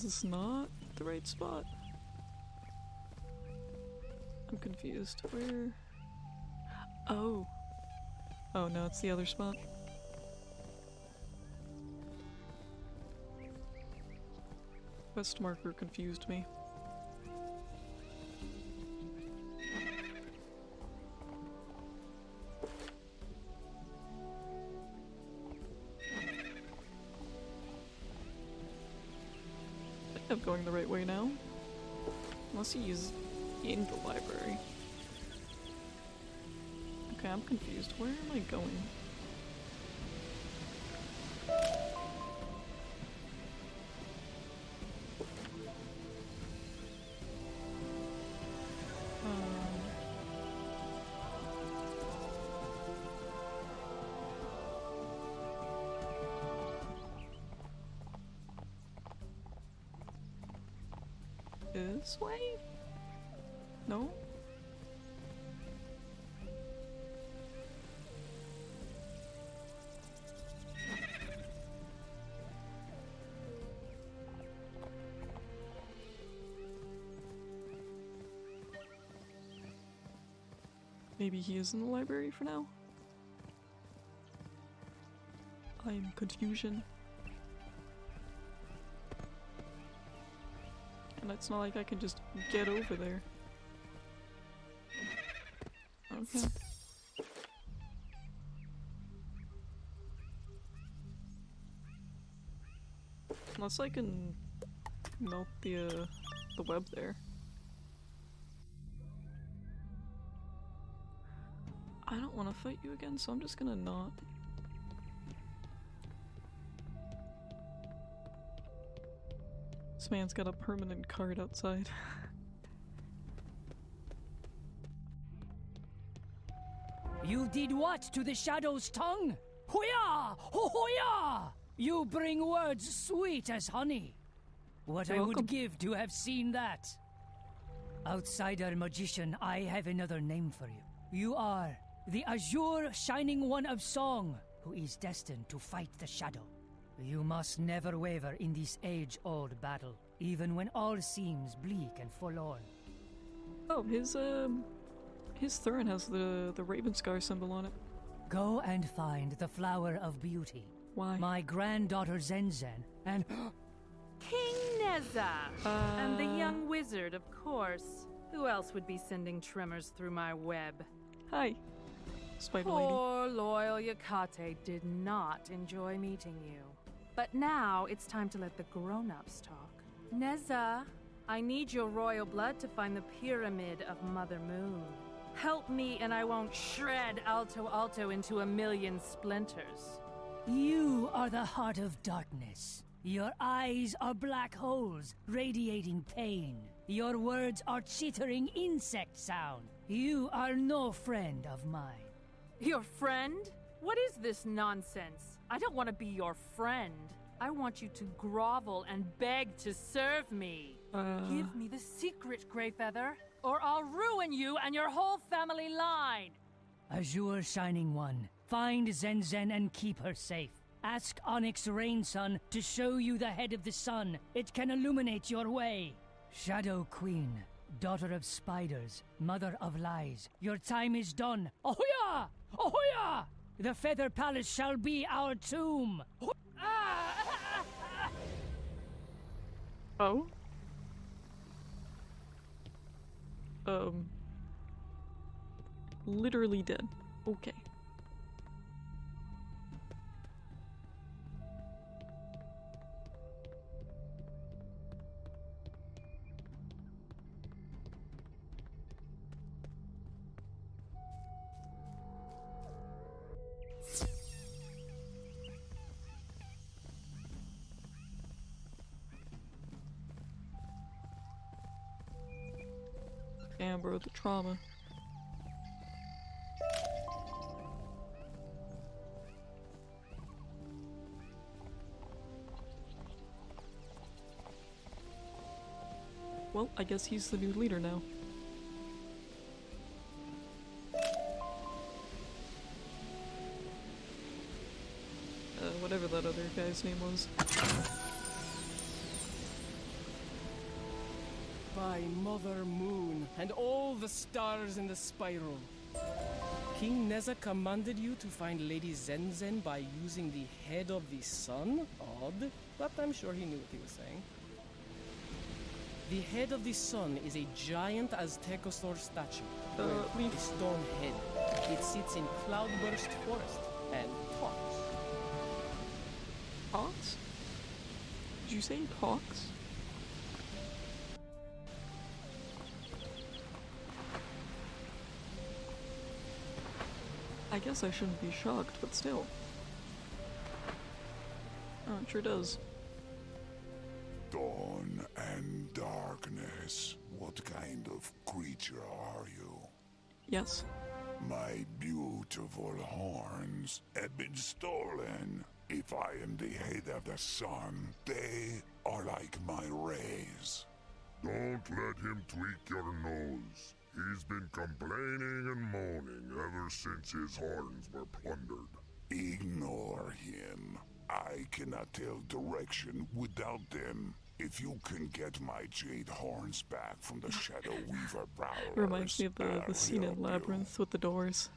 Is this not the right spot? I'm confused. Where? Oh. Oh no, it's the other spot. Quest marker confused me. He's in the library. Okay, I'm confused. Where am I going? Maybe he is in the library for now? I'm confusion. And it's not like I can just get over there. Okay. Unless I can melt the uh, the web there. Fight you again, so I'm just gonna not. This man's got a permanent card outside. You did what to the Shadow's tongue? Hoya! Hoya! You bring words sweet as honey. What You're I welcome. would give to have seen that. Outsider magician, I have another name for you. You are the Azure Shining One of Song, who is destined to fight the Shadow. You must never waver in this age old battle, even when all seems bleak and forlorn. Oh, his um, his Thurin has the the Ravenscar symbol on it. Go and find the Flower of Beauty. Why? My granddaughter Zenzen and King Neza! and the Uh. young wizard, of course. Who else would be sending tremors through my web? Hi, Spider Lady. Poor loyal Yakate did not enjoy meeting you. But now it's time to let the grown-ups talk. Neza, I need your royal blood to find the pyramid of Mother Moon. Help me and I won't shred Alto Alto into a million splinters. You are the heart of darkness. Your eyes are black holes radiating pain. Your words are chittering insect sound. You are no friend of mine. Your friend? What is this nonsense? I don't want to be your friend. I want you to grovel and beg to serve me. Uh. Give me the secret, Greyfeather, or I'll ruin you and your whole family line. Azure Shining One, find Zenzen and keep her safe. Ask Onyx Rain Sun to show you the head of the sun. It can illuminate your way. Shadow Queen, daughter of spiders, mother of lies, your time is done. Ahoya! Ahoya! The Feather Palace shall be our tomb. Oh. Um. Literally dead. Okay. The trauma. Well, I guess he's the new leader now. Uh, whatever that other guy's name was. By Mother Moon and all the stars in the spiral. King Neza commanded you to find Lady Zenzen by using the head of the sun? Odd, but I'm sure he knew what he was saying. The head of the sun is a giant Aztecosaur statue. Uh, with a stone head. It sits in Cloudburst Forest and talks. Talks? Did you say talks? I guess I shouldn't be shocked, but still. Oh, it sure does. Dawn and darkness. What kind of creature are you? Yes. My beautiful horns have been stolen. If I am the head of the sun, they are like my rays. Don't let him tweak your nose. He's been complaining and moaning ever since his horns were plundered. Ignore him. I cannot tell direction without them. If you can get my jade horns back from the Shadow Weaver prowlers, Reminds me of uh, the, the scene help in you. Labyrinth with the doors.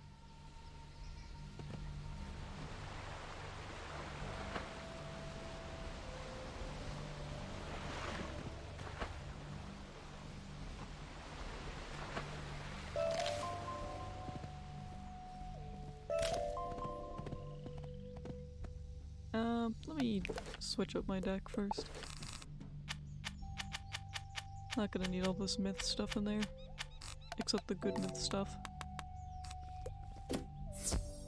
Switch up my deck first. Not gonna need all this myth stuff in there. Except the good myth stuff.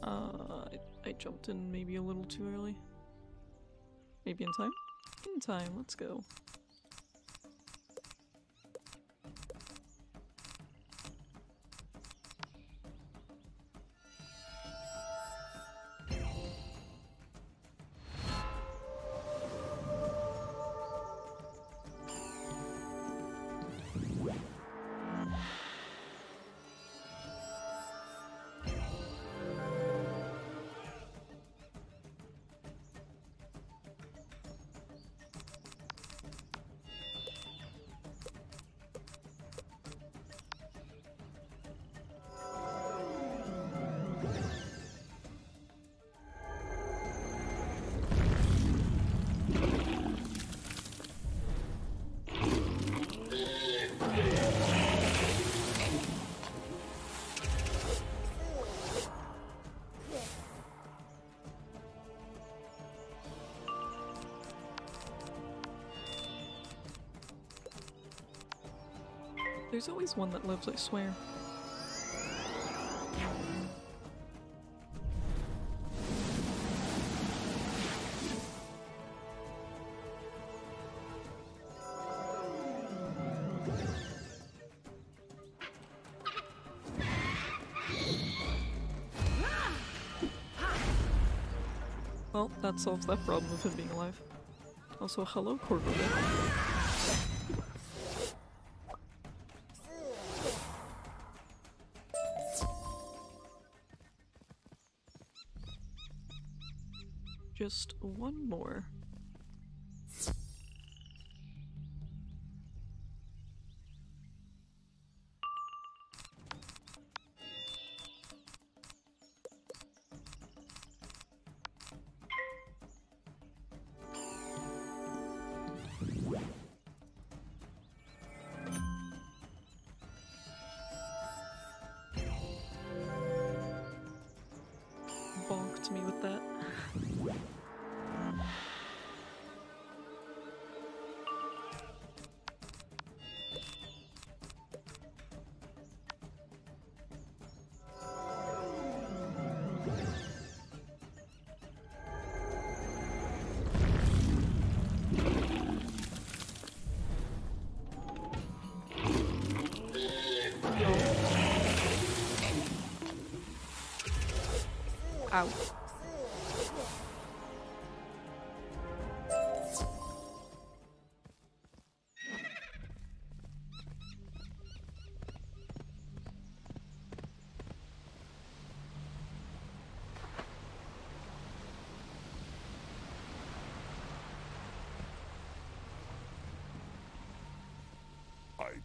Uh, I, I jumped in maybe a little too early. Maybe in time? In time, let's go. One that lives, I swear. Well, that solves that problem of him being alive. Also, hello, Corvoda. Just one more.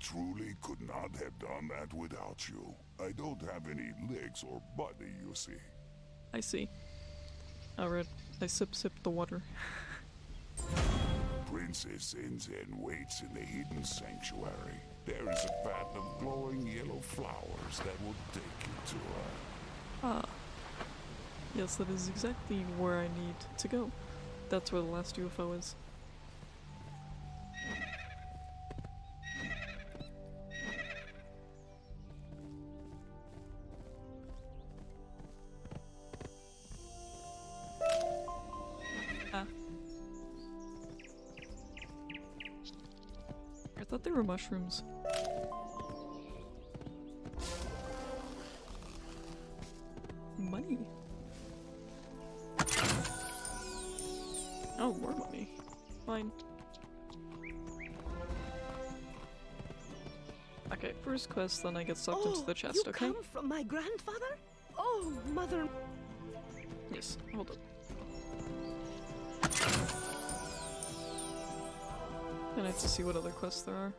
Truly could not have done that without you. I don't have any legs or body, you see. I see. Alright, I sip sip the water. Princess Zenzen waits in the hidden sanctuary. There is a path of glowing yellow flowers that will take you to her. Ah. Yes, that is exactly where I need to go. That's where the last UFO is. Mushrooms. Money. Oh, more money. Fine. Okay, first quest, then I get sucked into oh, the chest, you okay? come from my grandfather? Oh, mother. Yes, hold up. I have to see what other quests there are.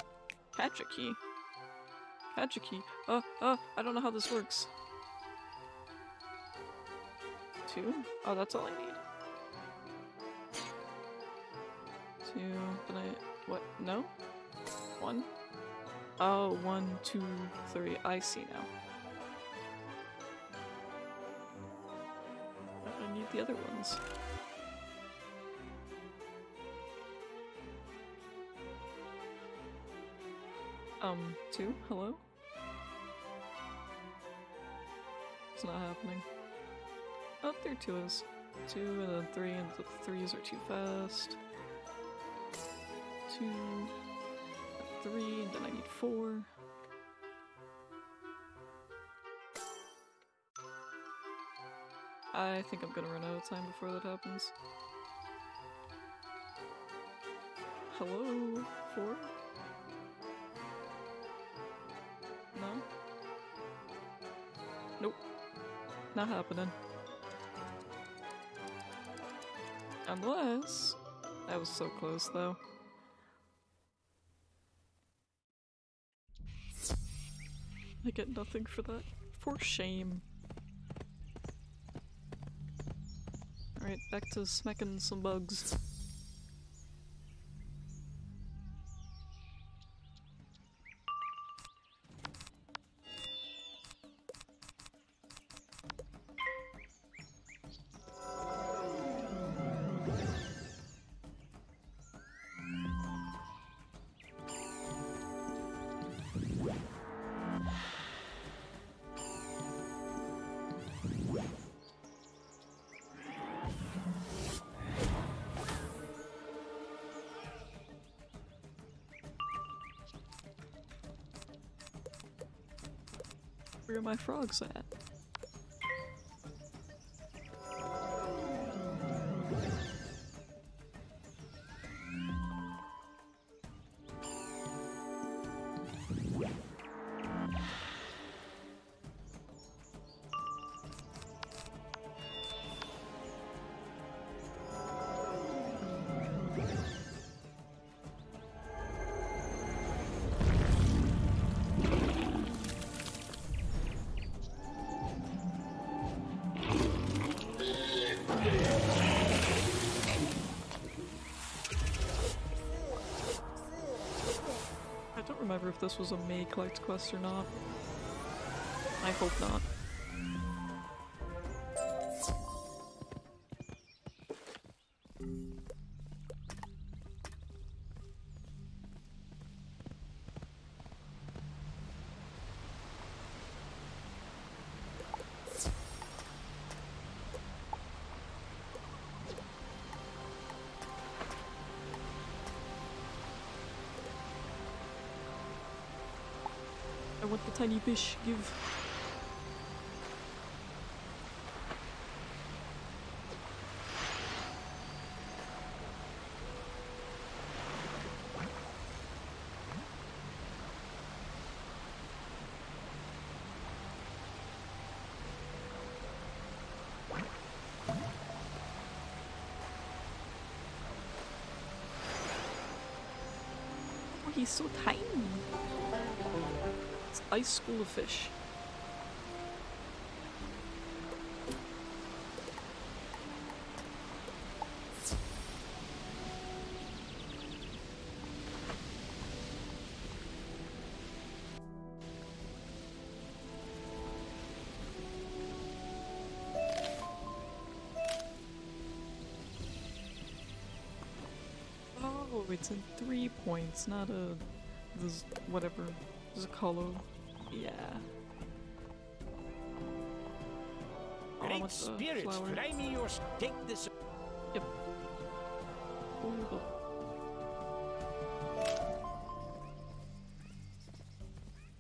A key. Uh, uh, I don't know how this works. Two? Oh, that's all I need. Two, then I, what, no? One? Oh, one, two, three, I see now. I need the other ones. Um, two? Hello? It's not happening. Oh, there two is. Two and then three, and the threes are too fast. Two, three, and then I need four. I think I'm gonna run out of time before that happens. Hello? Four? Not happening. Unless... I was so close, though. I get nothing for that. For shame. Alright, back to smacking some bugs. My frogs at? This was a May collect quest or not. I hope not. Tiny fish. Give. Oh, he's so tiny. Ice school of fish. Oh, it's in three points, not a this whatever. Zakolo. Yeah. Spirits, flower. fly me your... Take this... Yep.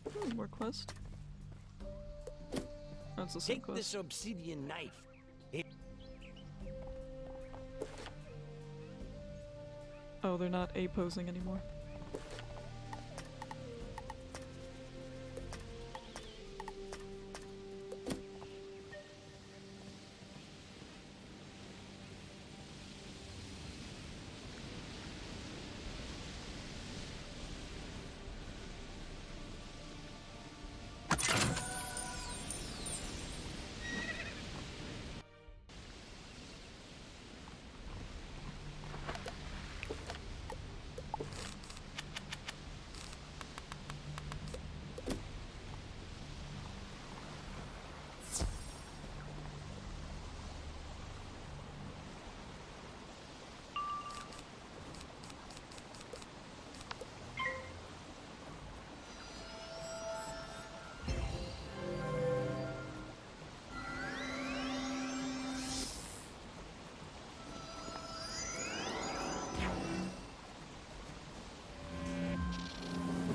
Hmm, more quest. That's the same Take quest. this obsidian knife. It... Oh, they're not A posing anymore.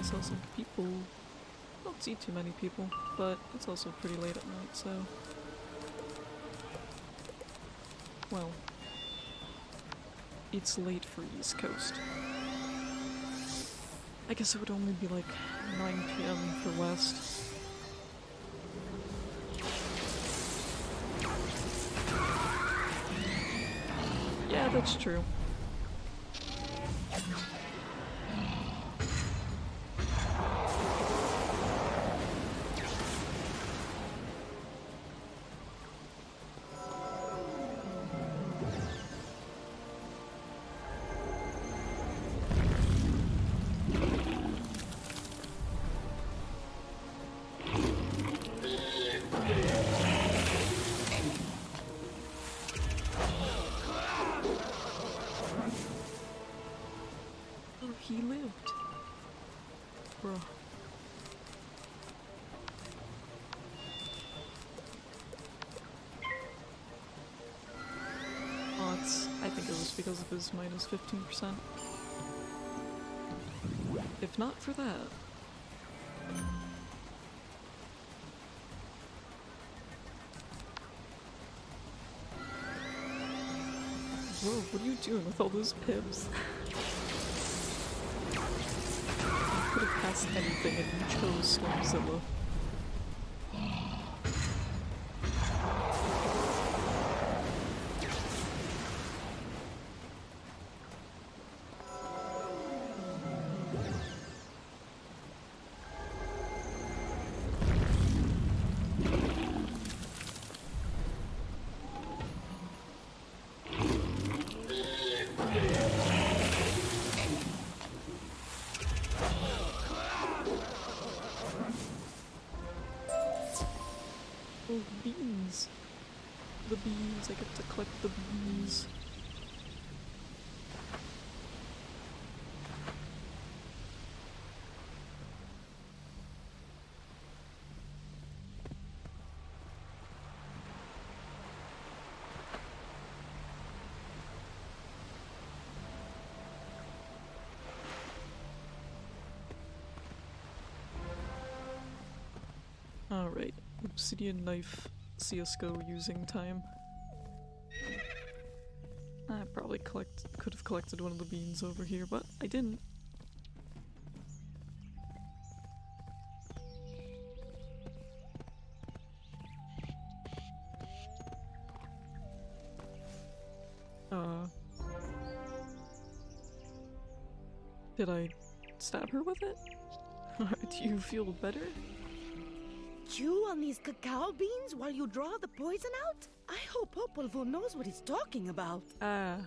Saw some people. Don't see too many people, but it's also pretty late at night, so. Well, it's late for East Coast. I guess it would only be like 9 p.m. for West. Yeah, that's true. Of his minus 15%. If not for that. Whoa, what are you doing with all those pips? You could have passed anything and you chose Slumzilla. Obsidian knife CSGO using time. I probably collect could have collected one of the beans over here, but I didn't. Uh Did I stab her with it? Do you feel better? These cacao beans while you draw the poison out? I hope Popolvo knows what he's talking about. Ah,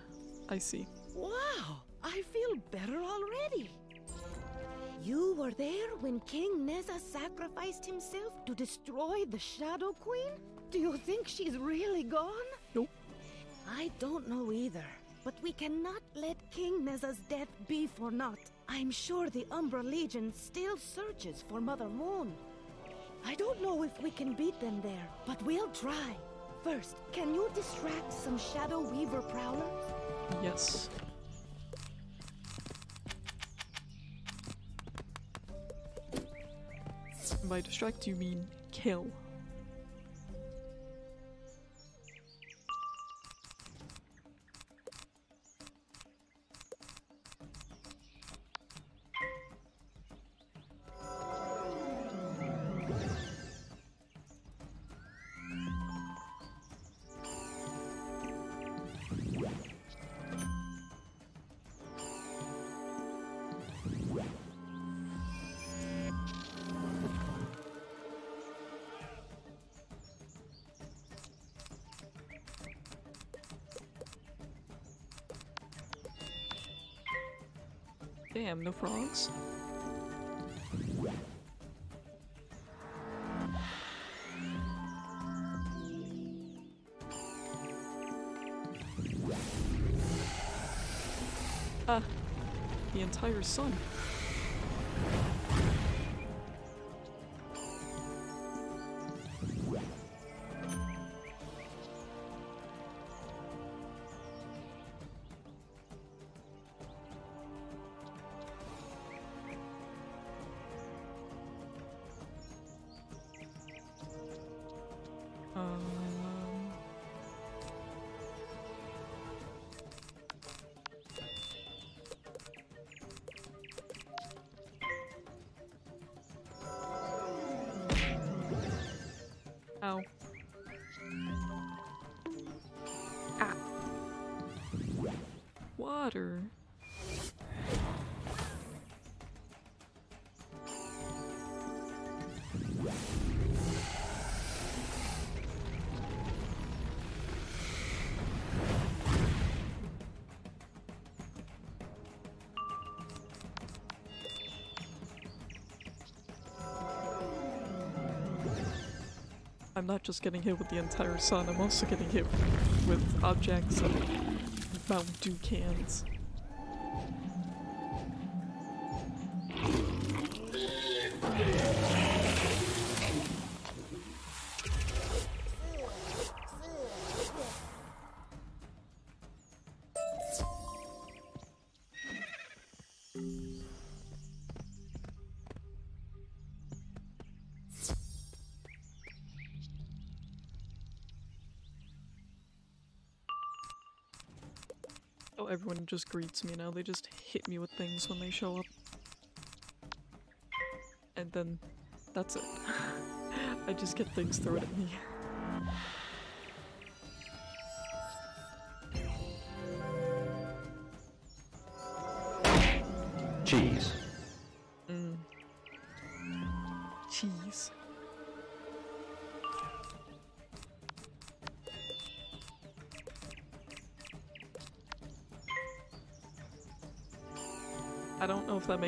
I see. Wow, I feel better already. You were there when King Neza sacrificed himself to destroy the Shadow Queen? Do you think she's really gone? Nope. I don't know either, but we cannot let King Neza's death be for naught. I'm sure the Umbra Legion still searches for Mother Moon. I don't know if we can beat them there, but we'll try. First, can you distract some Shadow Weaver prowlers? Yes. By distract you mean kill. Damn, no frogs? Ah, the entire sun. Not just getting hit with the entire sun, I'm also getting hit with objects like Mount Ducans. Oh, everyone just greets me now. They just hit me with things when they show up. And then that's it. I just get things thrown at me.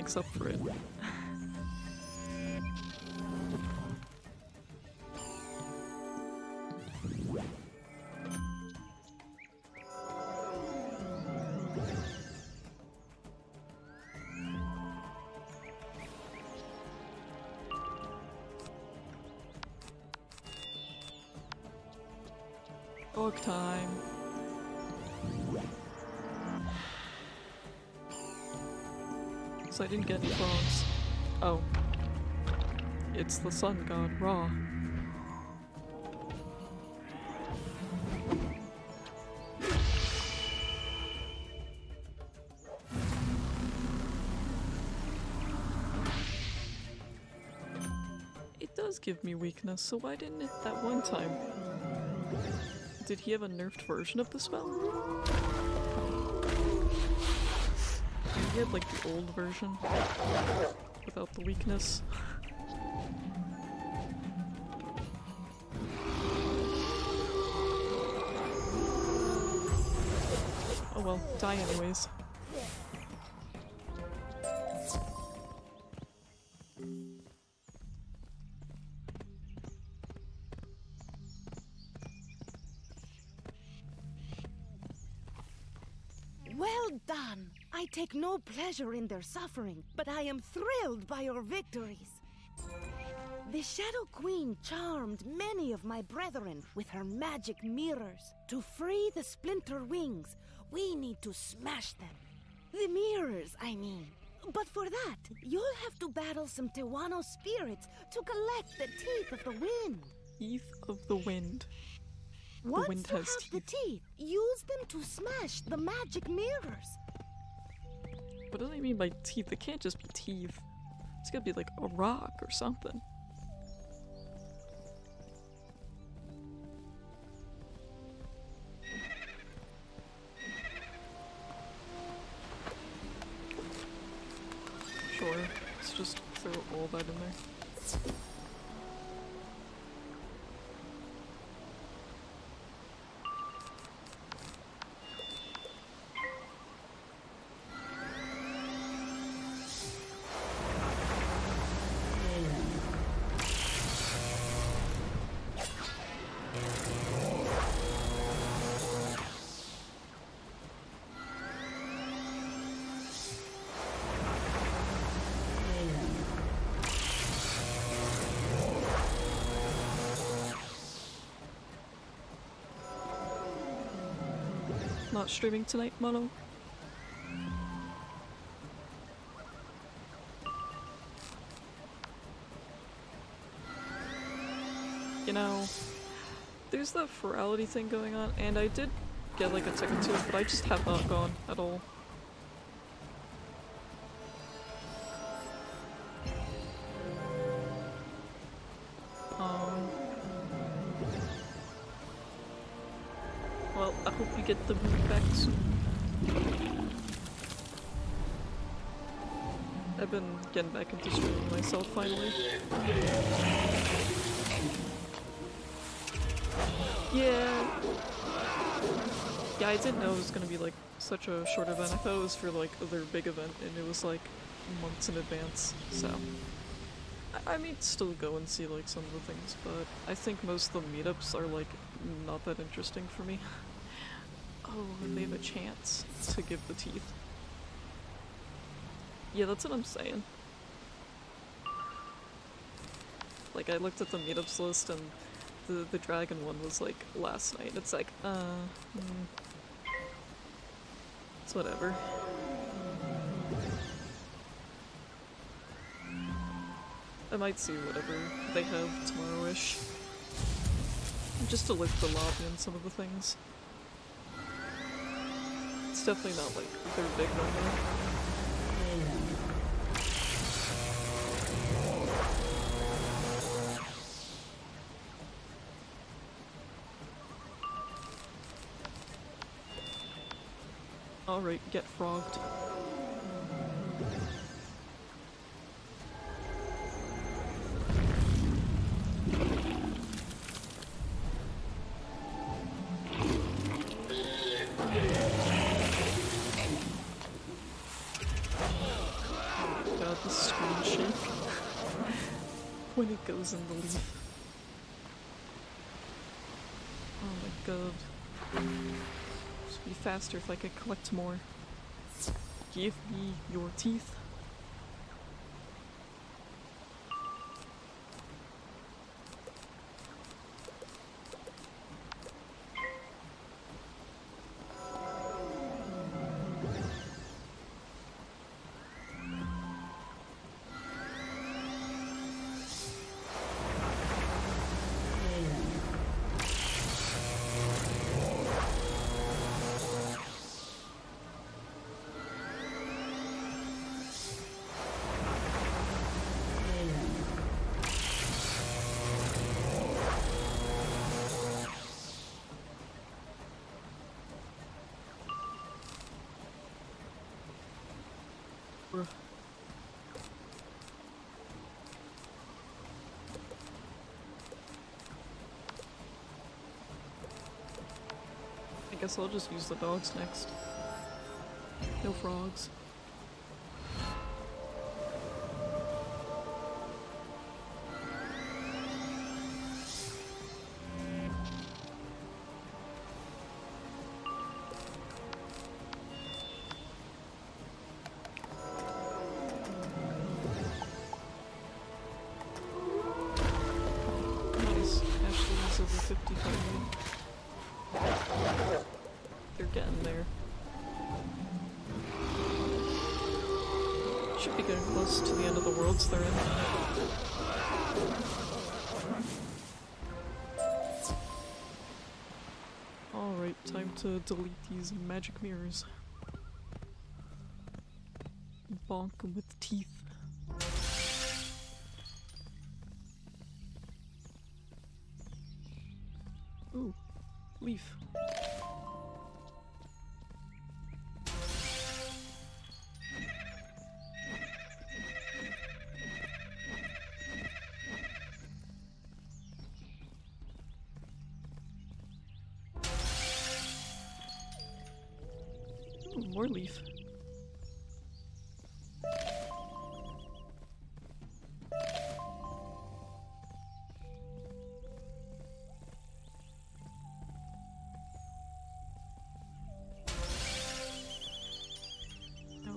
Makes up for it. I didn't get any bones. Oh. It's the sun god, Ra. It does give me weakness, so why didn't it that one time? Did he have a nerfed version of the spell? Had like the old version without the weakness. Oh well, die anyways. Take no pleasure in their suffering, but I am thrilled by your victories. The Shadow Queen charmed many of my brethren with her magic mirrors. To free the splinter wings, we need to smash them. The mirrors, I mean. But for that, you'll have to battle some Tewano spirits to collect the teeth of the wind. Teeth of the wind. Once wind you has have the teeth, use them to smash the magic mirrors. What do they mean by teeth? It can't just be teeth. It's gotta be like a rock or something. Sure, let's just throw all that in there. Not streaming tonight, Mono. You know, there's that ferality thing going on, and I did get like a ticket to it, but I just have not gone at all. Getting back into streaming myself finally. Yeah. Yeah, I didn't know it was gonna be like such a short event. I thought it was for like their big event and it was like months in advance, so. I, I still go and see like some of the things, but I think most of the meetups are like not that interesting for me. Oh, they have a chance to give the teeth. Yeah, that's what I'm saying. Like, I looked at the meetups list and the, the dragon one was like last night. It's like, uh, hmm. It's whatever. I might see whatever they have tomorrow-ish. Just to look the lobby and some of the things. It's definitely not like their big one Alright, get frogged. Faster if I could collect more. Give me your teeth. Guess I'll just use the dogs next. No frogs. Close to the end of the worlds they're in. Alright, time to delete these magic mirrors. Bonk 'em with teeth. More leaf.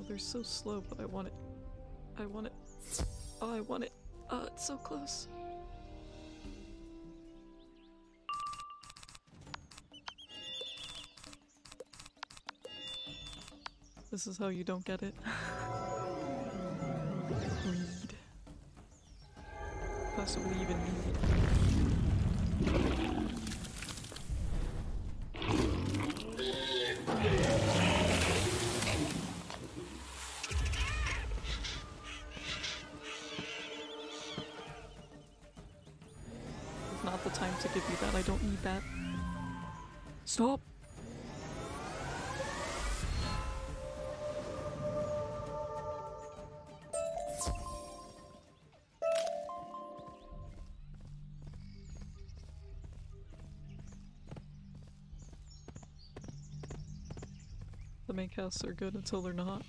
They're so slow, but I want it. I want it. Oh, I want it. Oh, it's so close. This is how you don't get it. Read. Possibly even need. Not the time to give you that. I don't need that. Stop. Casts are good until they're not.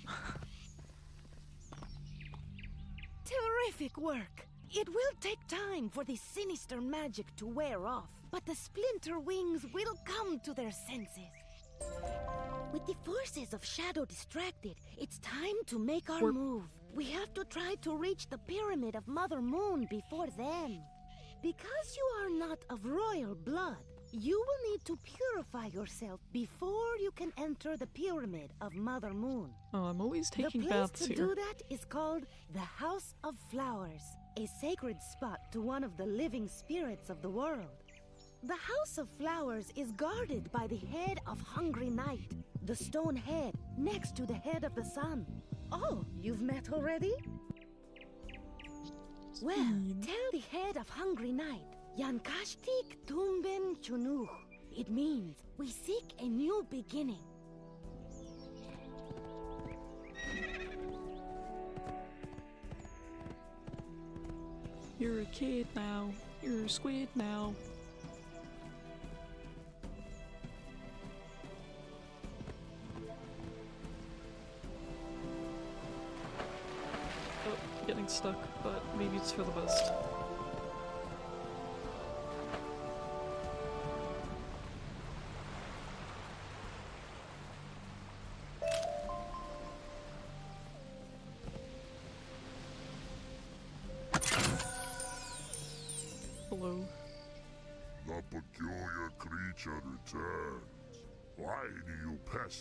Terrific work! It will take time for the sinister magic to wear off, but the splinter wings will come to their senses. With the forces of Shadow distracted, it's time to make our We're- move. We have to try to reach the Pyramid of Mother Moon before them. Because you are not of royal blood, you will need to purify yourself before you can enter the Pyramid of Mother Moon. Oh, I'm always taking the place baths to here. do that is called the House of Flowers, a sacred spot to one of the living spirits of the world. The House of Flowers is guarded by the head of Hungry Night, the stone head next to the head of the sun. Oh, you've met already? Hmm. Well, tell the head of Hungry Night, Yankashtik Tumben Chunuch. It means we seek a new beginning. You're a kid now. You're a squid now. Oh, getting stuck, but maybe it's for the best.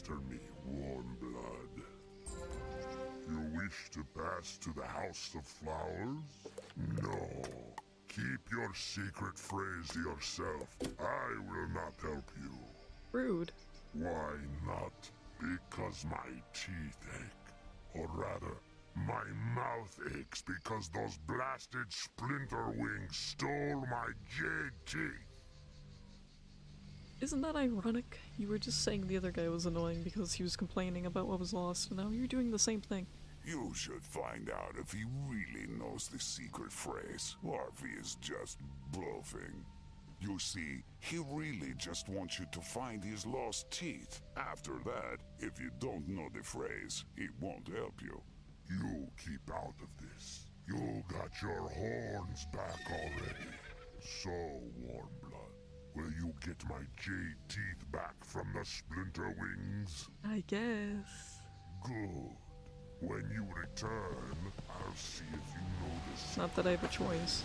You me, warm blood? You wish to pass to the House of Flowers? No. Keep your secret phrase to yourself. I will not help you. Rude. Why not? Because my teeth ache. Or rather, my mouth aches because those blasted splinter wings stole my jade teeth. Isn't that ironic? You were just saying the other guy was annoying because he was complaining about what was lost, and now you're doing the same thing. You should find out if he really knows the secret phrase, or if he is just bluffing. You see, he really just wants you to find his lost teeth. After that, if you don't know the phrase, it won't help you. You keep out of this. You got your horns back already. So, warm blood, will you get my jade teeth back from the splinter wings? I guess. Good. When you return, I'll see if you know this. Not that I have a choice.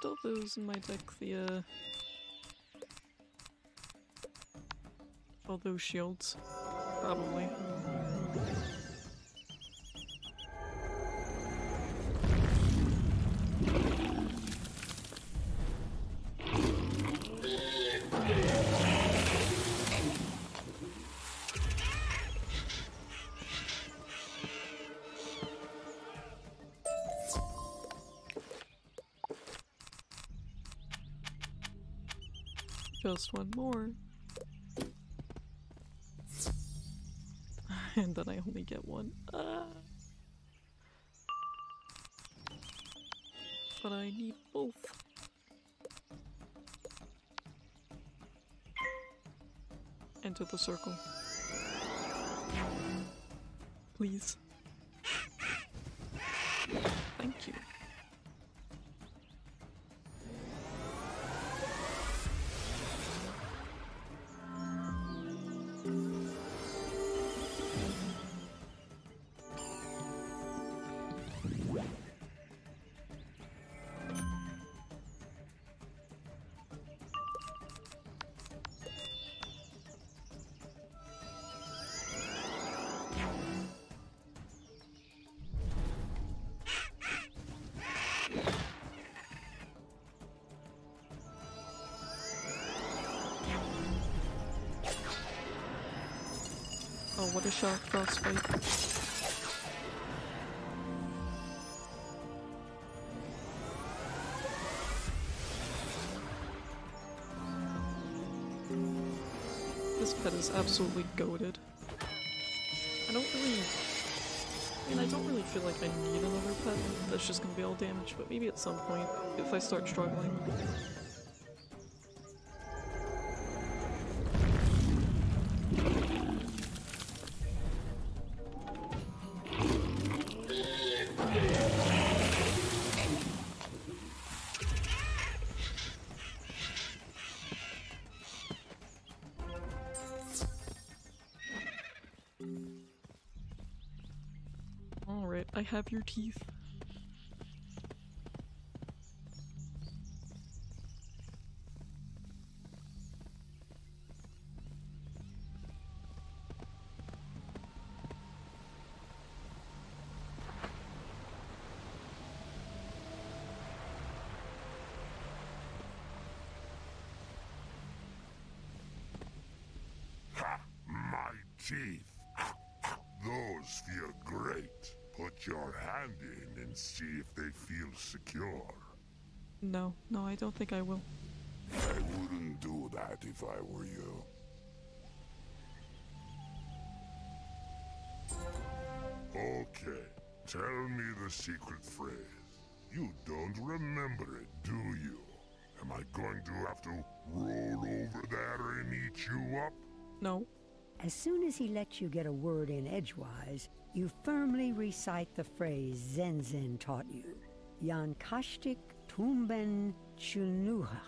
Still those in my deck? The uh all those shields? Probably. One more. and then I only get one. Ah. But I need both. Enter the circle. Please. What a shock frostbite. This pet is absolutely goaded. I don't really. I mean, I don't really feel like I need another pet that's just gonna be all damage, but maybe at some point, if I start struggling. Have your teeth. No, no, I don't think I will. I wouldn't do that if I were you. Okay, tell me the secret phrase. You don't remember it, do you? Am I going to have to roll over there and eat you up? No. As soon as he lets you get a word in edgewise, you firmly recite the phrase Zenzen taught you. Yankashtik Tumben Chunuha.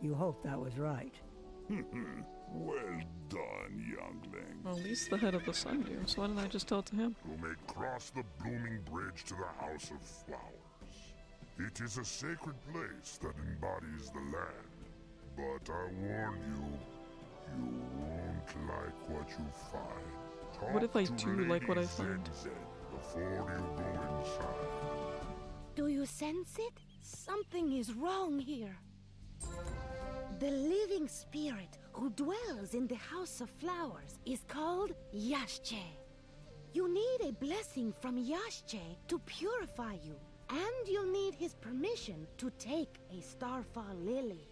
You hope that was right. well done, youngling. Well, at least the head of the sun knew, so why didn't I just tell it to him? You may cross the blooming bridge to the House of Flowers. It is a sacred place that embodies the land. But I warn you, you won't like what you find. Talk What if I to do like what I find? Zenzen Before you go inside. Do you sense it? Something is wrong here. The living spirit who dwells in the House of Flowers is called Yashche. You need a blessing from Yashche to purify you, and you'll need his permission to take a Starfall Lily.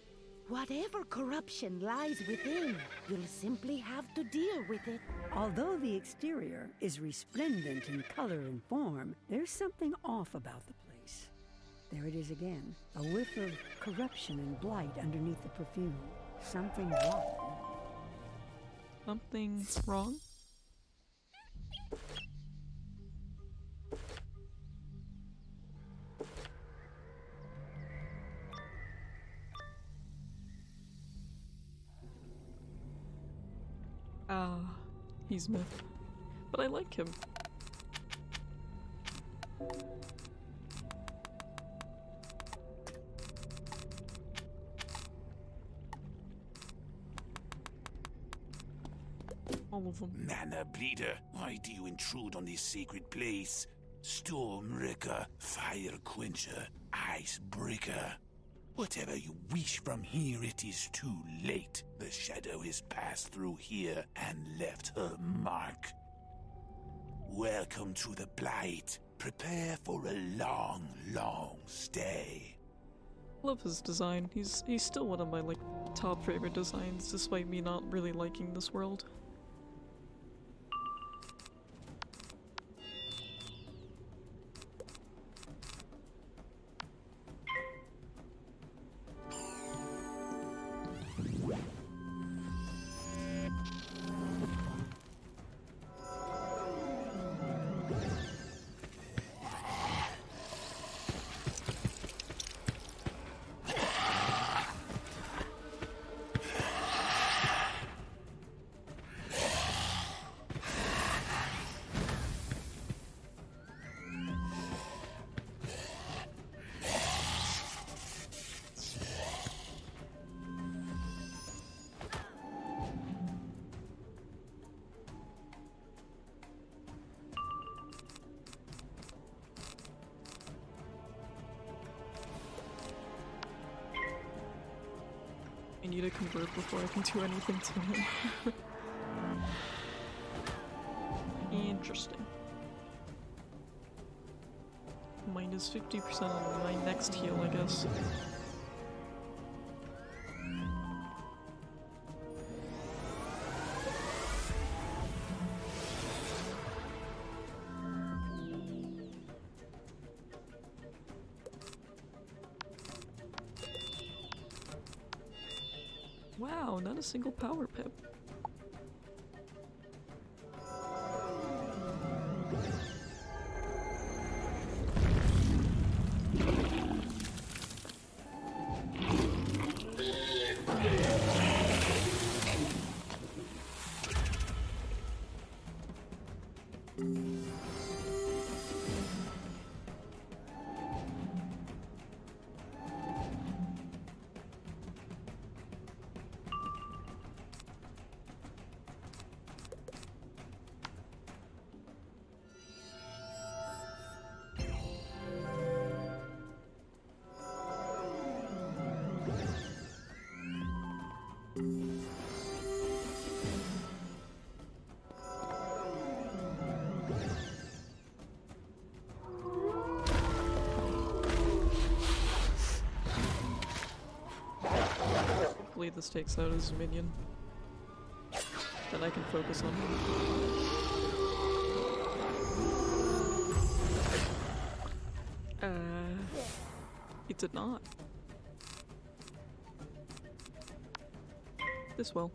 Whatever corruption lies within, you'll simply have to deal with it. Although the exterior is resplendent in color and form, there's something off about the. There it is again, a whiff of corruption and blight underneath the perfume. Something rotten. Something wrong? Ah, he's myth. But I like him. All of them. Mana Bleeder, why do you intrude on this sacred place? Storm Wrecker, Fire Quencher, Ice Breaker. Whatever you wish from here, it is too late. The shadow has passed through here and left her mark. Welcome to the Blight. Prepare for a long, long stay. Love his design. He's he's still one of my like top favorite designs, despite me not really liking this world. Can do anything to him. Interesting. Minus 50% on my next heal, I guess. Single power pip. Takes out his minion. Then I can focus on. him. Uh, he did not. This will.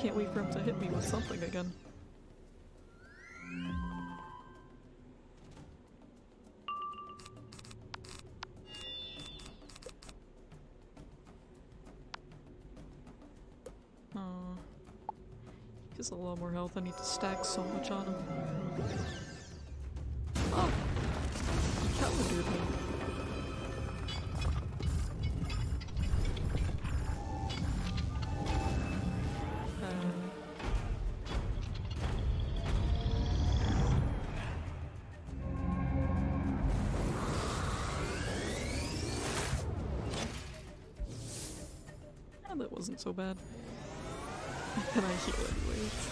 Can't wait for him to hit me with something again. Aw. He has a lot more health. I need to stack so much on him. So bad. and I heal anyways.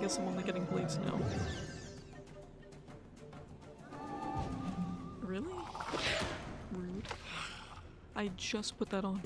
Guess I'm only getting blades now. Really? Rude. I just put that on.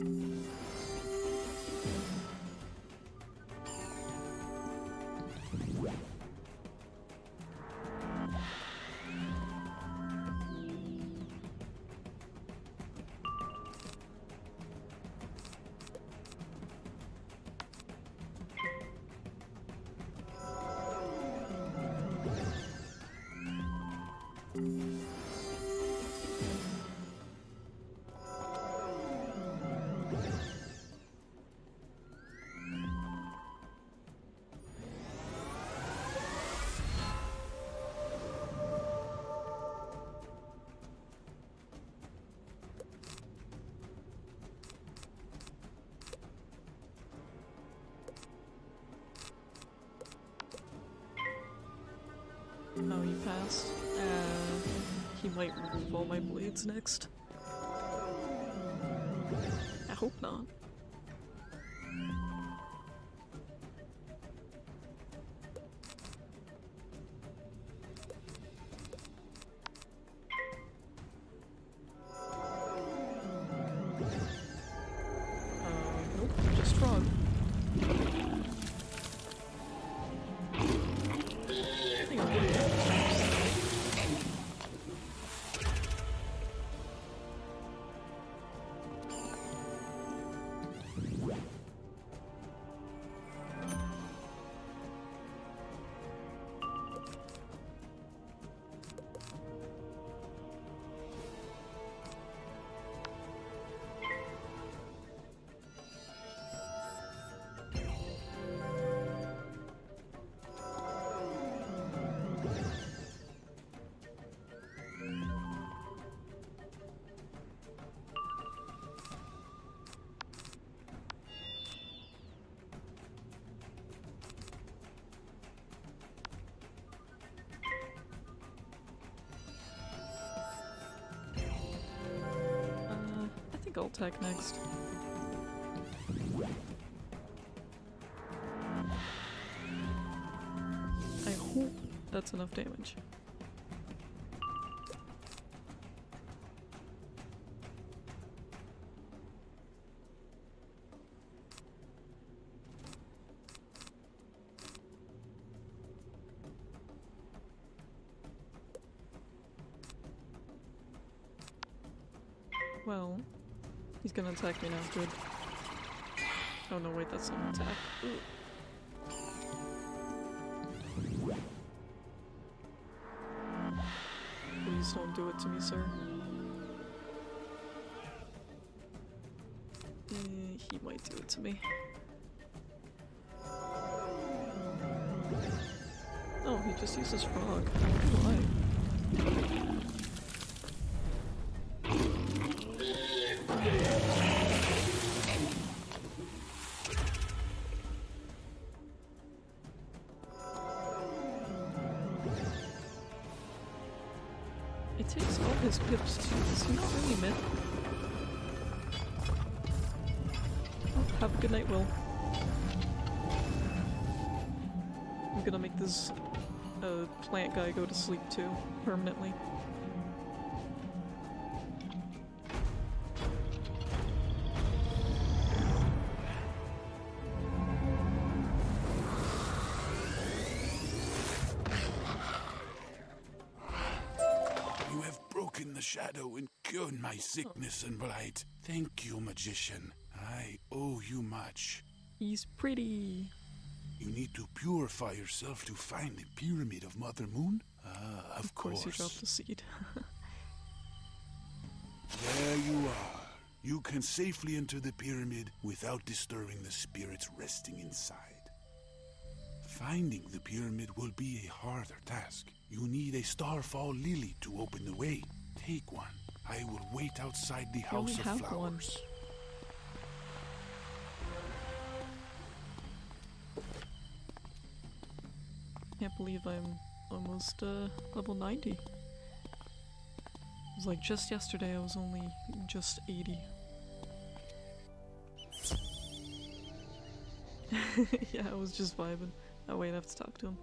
Next. I think next. I hope that's enough damage. Attack me now. Good. Oh no, wait, that's not an attack. Ooh. Please don't do it to me, sir. Eh, he might do it to me. Oh, he just uses frog. Why. Takes all his pips too. Is he not really myth? Oh, have a good night, Will. I'm gonna make this uh, plant guy go to sleep too, permanently. Sickness and blight. Thank you, magician. I owe you much. He's pretty. You need to purify yourself to find the pyramid of Mother Moon? Ah, of, Of course, you dropped the seed. There you are. You can safely enter the pyramid without disturbing the spirits resting inside. Finding the pyramid will be a harder task. You need a starfall lily to open the way. Take one. I will wait outside the House of Flowers. one. Can't believe I'm almost uh, level 90. It was like just yesterday I was only just 80. yeah, I was just vibing. Oh wait, I have to talk to him.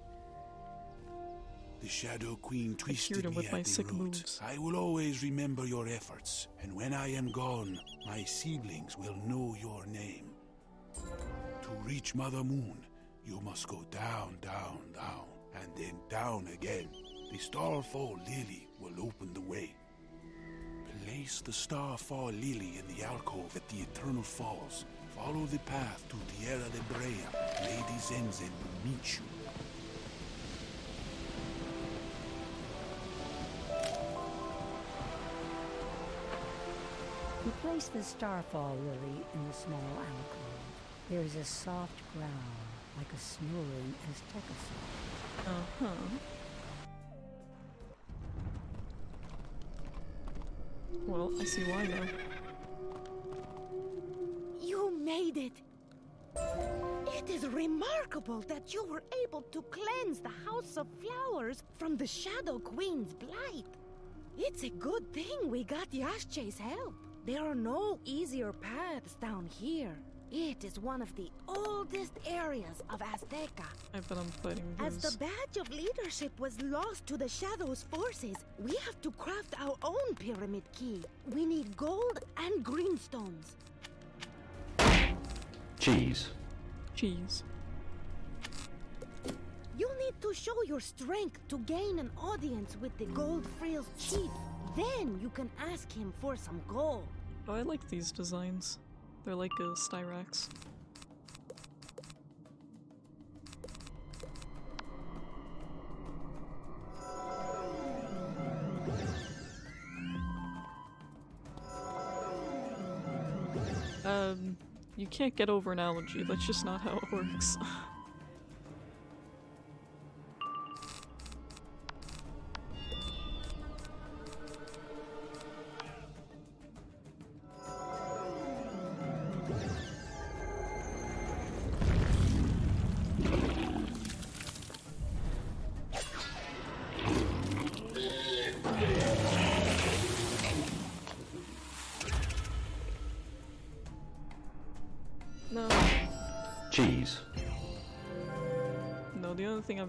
The Shadow Queen twisted me with at my the sick root. moves. I will always remember your efforts, and when I am gone, my seedlings will know your name. To reach Mother Moon, you must go down, down, down, and then down again. The Starfall Lily will open the way. Place the Starfall Lily in the alcove at the Eternal Falls. Follow the path to Tierra de Brea. Lady Zenzen will meet you. You place the starfall lily in the small alcove. There is a soft growl, like a snoring Azteca Uh huh. Well, I see why now. You made it! It is remarkable that you were able to cleanse the House of Flowers from the Shadow Queen's blight. It's a good thing we got Yashche's help. There are no easier paths down here. It is one of the oldest areas of Azteca. I bet I'm fighting As the badge of leadership was lost to the Shadow's forces, we have to craft our own pyramid key. We need gold and greenstones. Cheese. Cheese. You need to show your strength to gain an audience with the Gold Frills chief. Then you can ask him for some gold. Oh, I like these designs. They're like a Styrax. Um, you can't get over an allergy. That's just not how it works.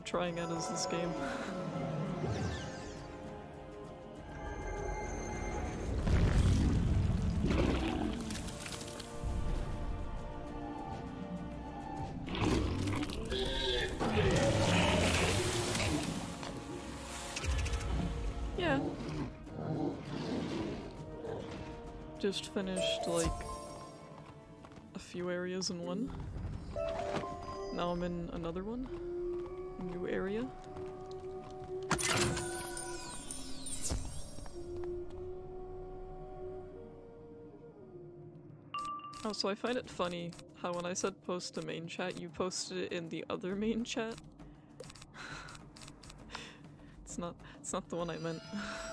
I'm trying out is this game. Yeah. Just finished, like, a few areas in one. Now I'm in another one. Area. Oh, so I find it funny how when I said post to main chat, you posted it in the other main chat. it's not it's not the one I meant.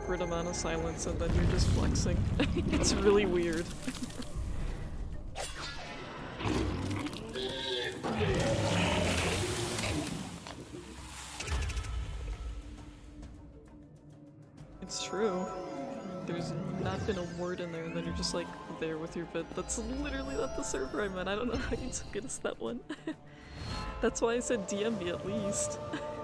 awkward amount of silence and then you're just flexing. it's really weird. it's true. There's not been a word in there and then you're just like there with your bit. That's literally not the server I'm in. I don't know how you took it as that one. That's why I said DM me at least.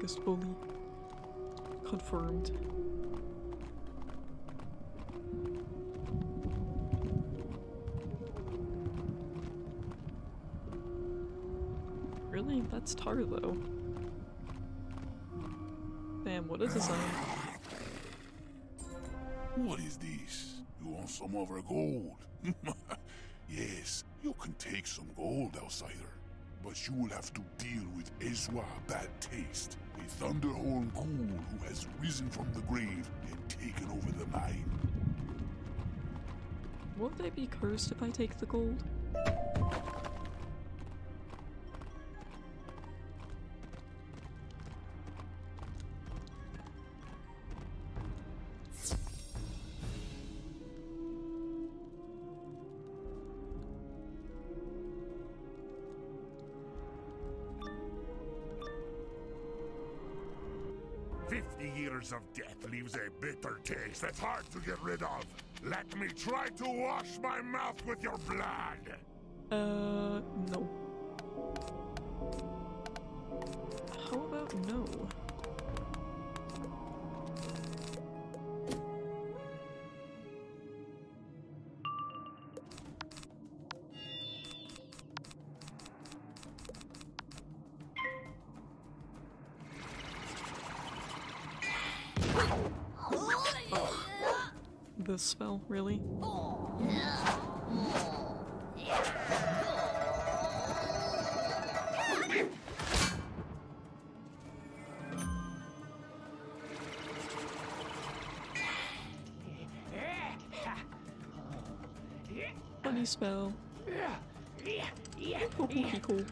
biggest bully. Confirmed. Really? That's tar though. Damn, what a design. What is this? You want some of our gold? yes, you can take some gold, outsider. But you will have to deal with Ezra Bad Taste, a Thunderhorn ghoul who has risen from the grave and taken over the mine. Won't I be cursed if I take the gold? Taste that's hard to get rid of. Let me try to wash my mouth with your blood. Uh, no. How about no? This spell, really? Funny spell. Oh, cool,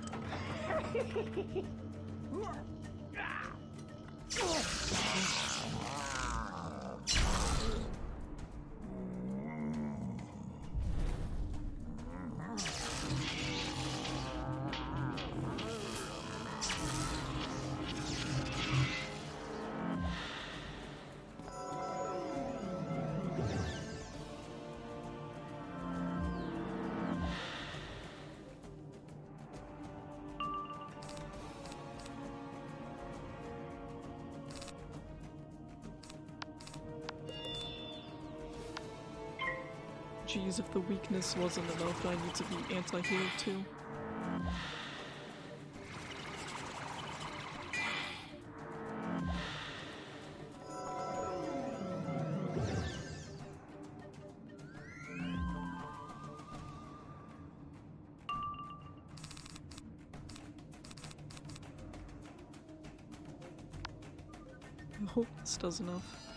Geez, if the weakness wasn't enough, I need to be anti-healed too. I hope this does enough.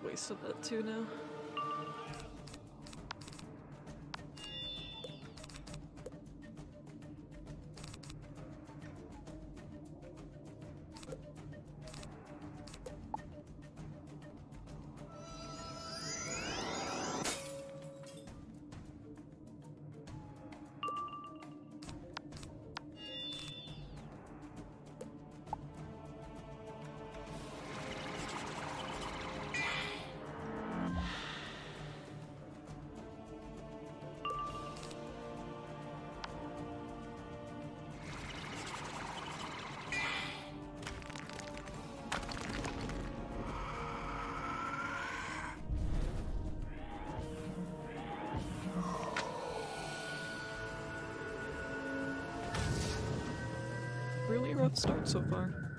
Just wasted that too now. Start so far.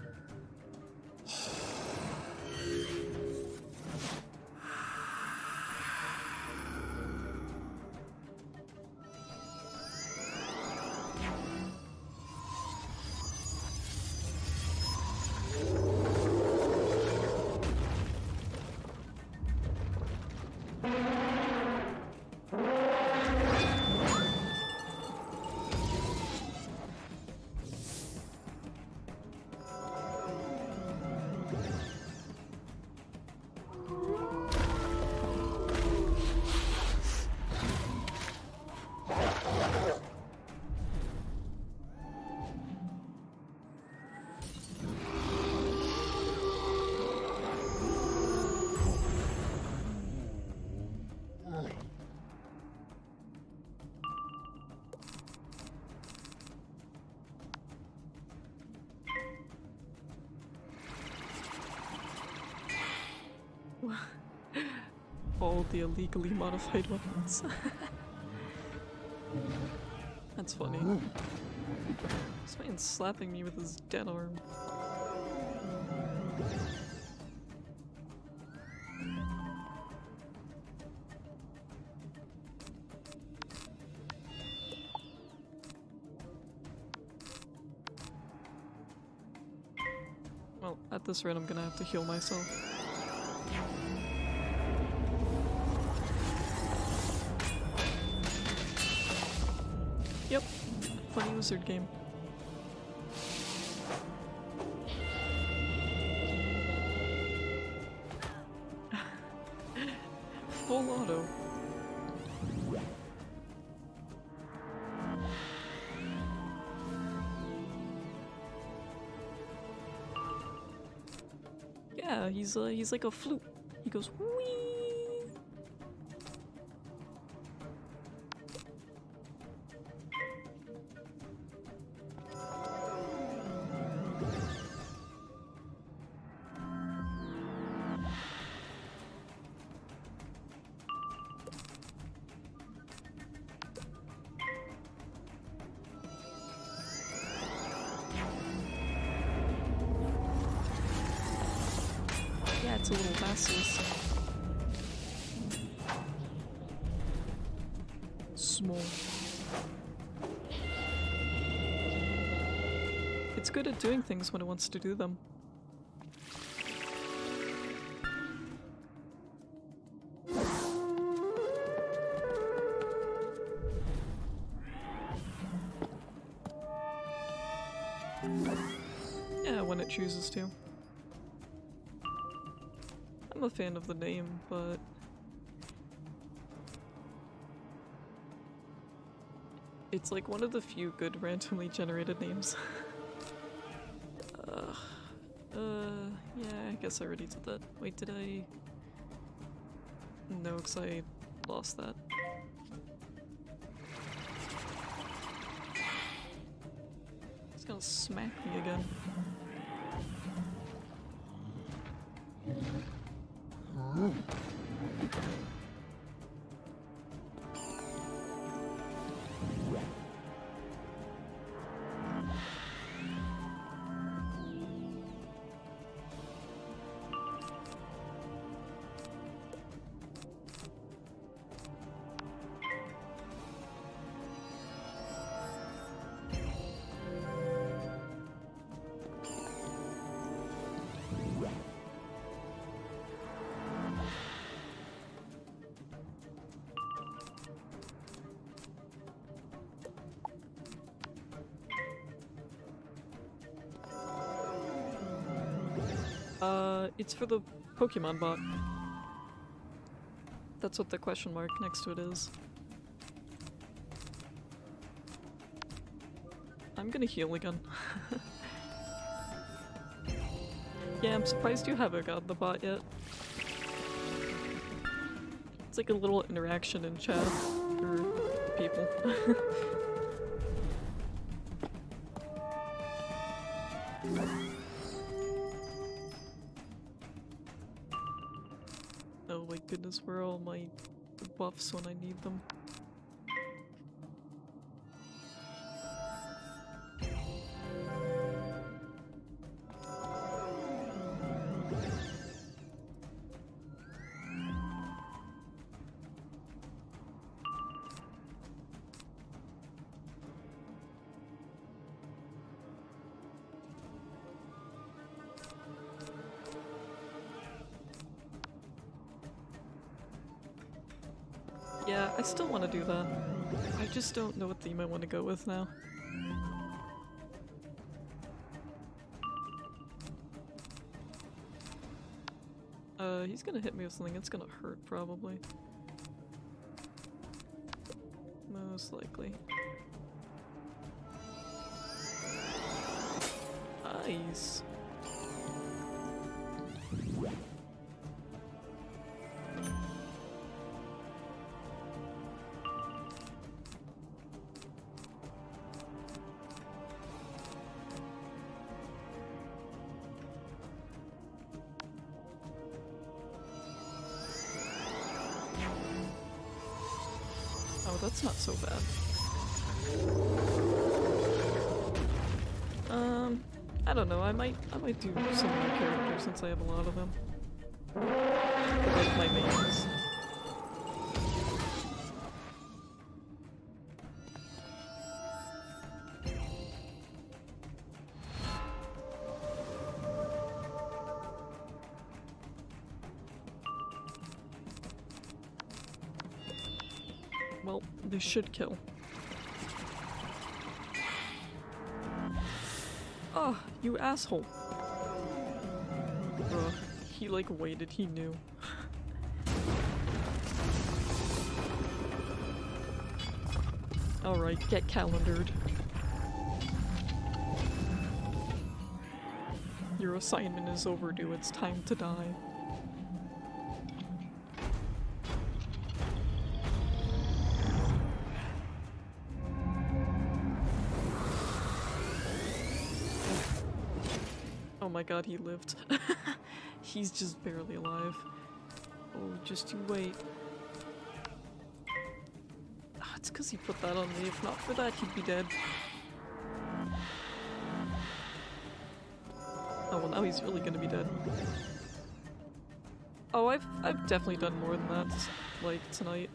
All the illegally modified weapons. That's funny. This man's slapping me with his dead arm. Well, at this rate, I'm gonna have to heal myself. Wizard game. Full auto. Yeah, he's uh, he's like a flute. He goes. Things when it wants to do them. Yeah, when it chooses to. I'm a fan of the name, but it's like one of the few good randomly generated names. guess I already did that. Wait, did I? No, because I lost that. It's gonna smack me again. Uh, it's for the Pokemon bot. That's what the question mark next to it is. I'm gonna heal again. yeah, I'm surprised you haven't got the bot yet. It's like a little interaction in chat for people. I still want to do that. I just don't know what theme I want to go with now. Uh, he's gonna hit me with something, it's gonna hurt probably. Most likely. Nice. That's not so bad. Um, I don't know. I might I might do some more characters since I have a lot of them. Should kill. Oh, you asshole. Ugh, he like waited, he knew. Alright, get calendared. Your assignment is overdue, it's time to die. Oh he lived. He's just barely alive. Oh, just you wait. Ah, it's because he put that on me. If not for that, he'd be dead. Oh, well now he's really gonna be dead. Oh, I've, I've definitely done more than that, like, tonight.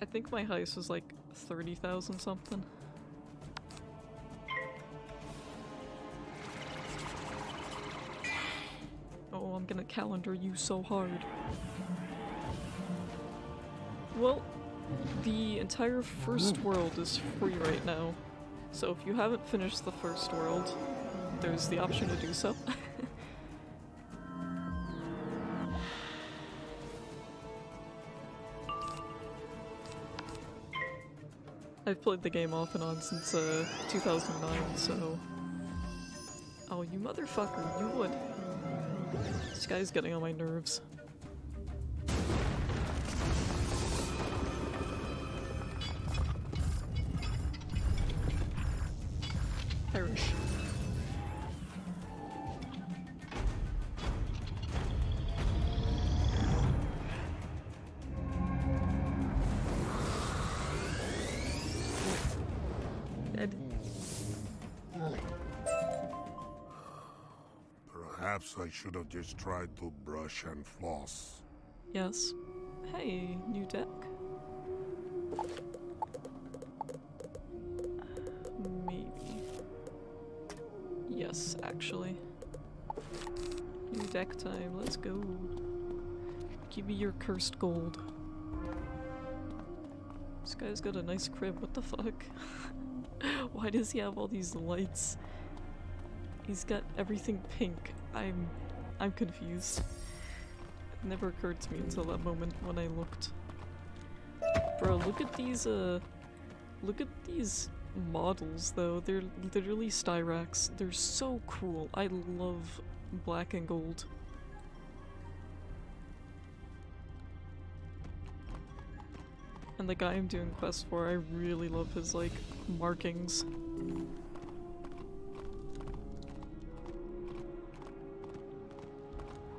I think my highest was like 30,000 something. Calendar you so hard. Well, the entire first world is free right now. So if you haven't finished the first world, there's the option to do so. I've played the game off and on since uh, 2009, so... Oh, you motherfucker, you would. This guy's getting on my nerves. Should have just tried to brush and floss. Yes. Hey, new deck. Maybe. Yes, actually. New deck time, let's go. Give me your cursed gold. This guy's got a nice crib, what the fuck? Why does he have all these lights? He's got everything pink. I'm I'm confused. It never occurred to me until that moment when I looked. Bro, look at these uh look at these models though. They're literally Styrax. They're so cool. I love black and gold. And the guy I'm doing quests for, I really love his like markings.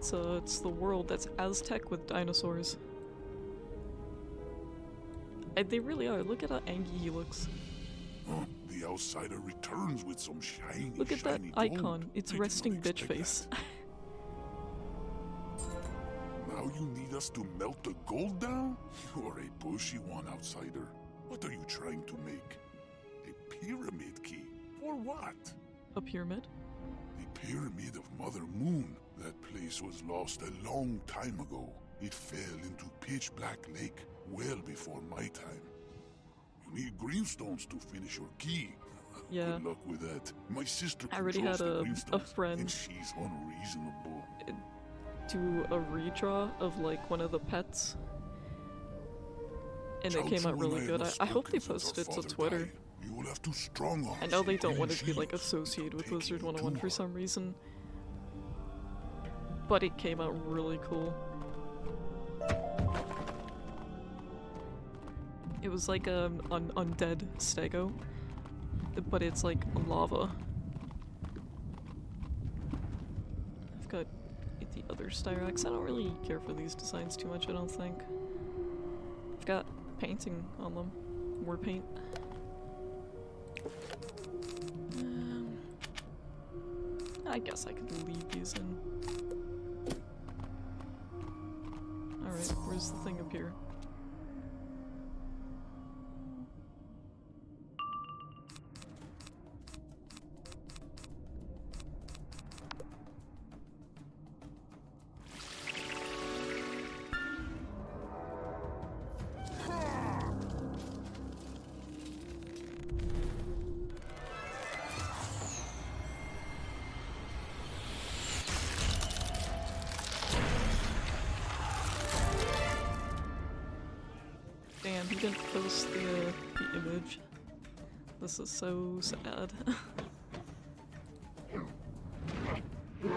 So it's the world that's Aztec with dinosaurs. And they really are. Look at how angry he looks. The outsider returns with some shiny, Look at that icon. gold. It's I resting bitch face. Now you need us to melt the gold down? You're a bushy one, outsider. What are you trying to make? A pyramid key? For what? A pyramid? The pyramid of Mother Moon. That place was lost a long time ago. It fell into pitch black lake well before my time. You need greenstones to finish your key. Yeah. Good luck with that. My sister I already had a, a friend and she's unreasonable. Uh, do a redraw of like one of the pets. And it came out really good. I, I hope they spoken since post it to Twitter. died. You will have to strong arm I know they don't want it to be like associated with Wizard 101 for some reason. But it came out really cool. It was like um, an undead stego, but it's like lava. I've got the other Styrax. I don't really care for these designs too much, I don't think. I've got painting on them. War paint. Um, I guess I could leave these in. Alright, where's the thing up here? He the, the image. This is so sad.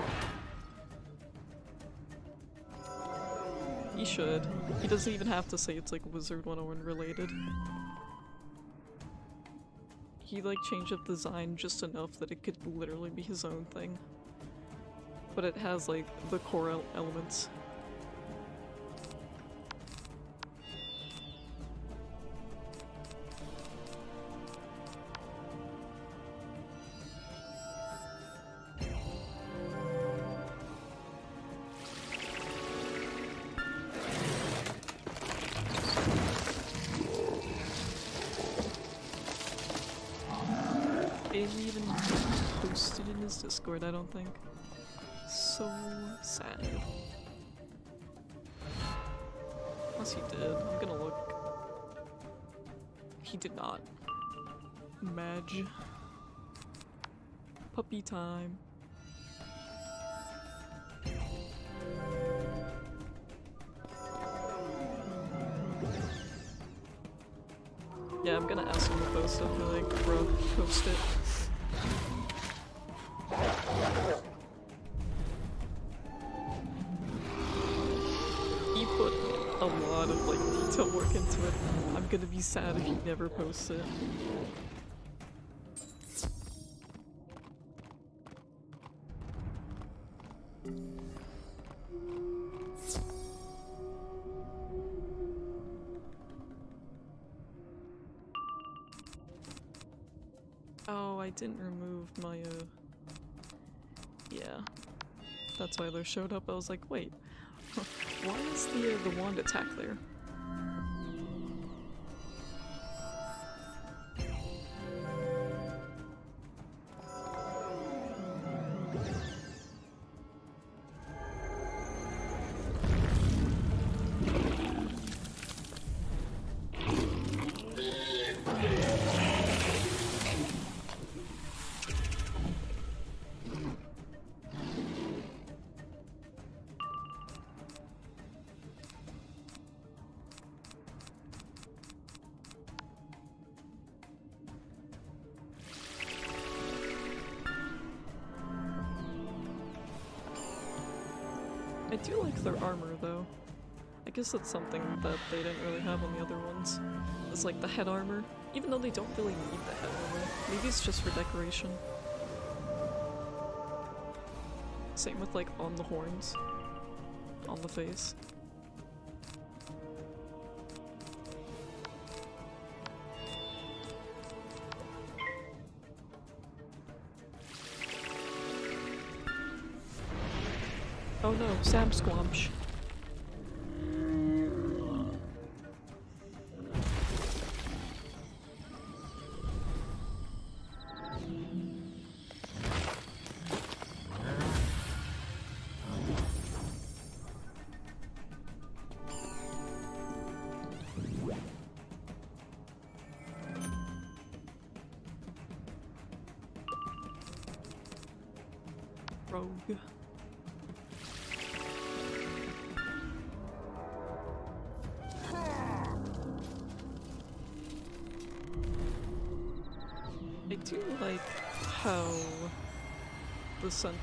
he should. He doesn't even have to say it's like Wizard 101 related. He like changed up the design just enough that it could literally be his own thing. But it has like the core el- elements. I don't think. So sad. Unless he did. I'm gonna look. He did not. Madge. Puppy time. Yeah, I'm gonna ask him to post it. Like, bro, post it. Gonna be sad if he never posts it. Oh, I didn't remove my, uh... Yeah. That's why they showed up. I was like, wait, why is the, uh, the wand attack there? I guess that's something that they didn't really have on the other ones. It's like the head armor, even though they don't really need the head armor. Maybe it's just for decoration. Same with like on the horns, on the face. Oh no, Sam Squamch.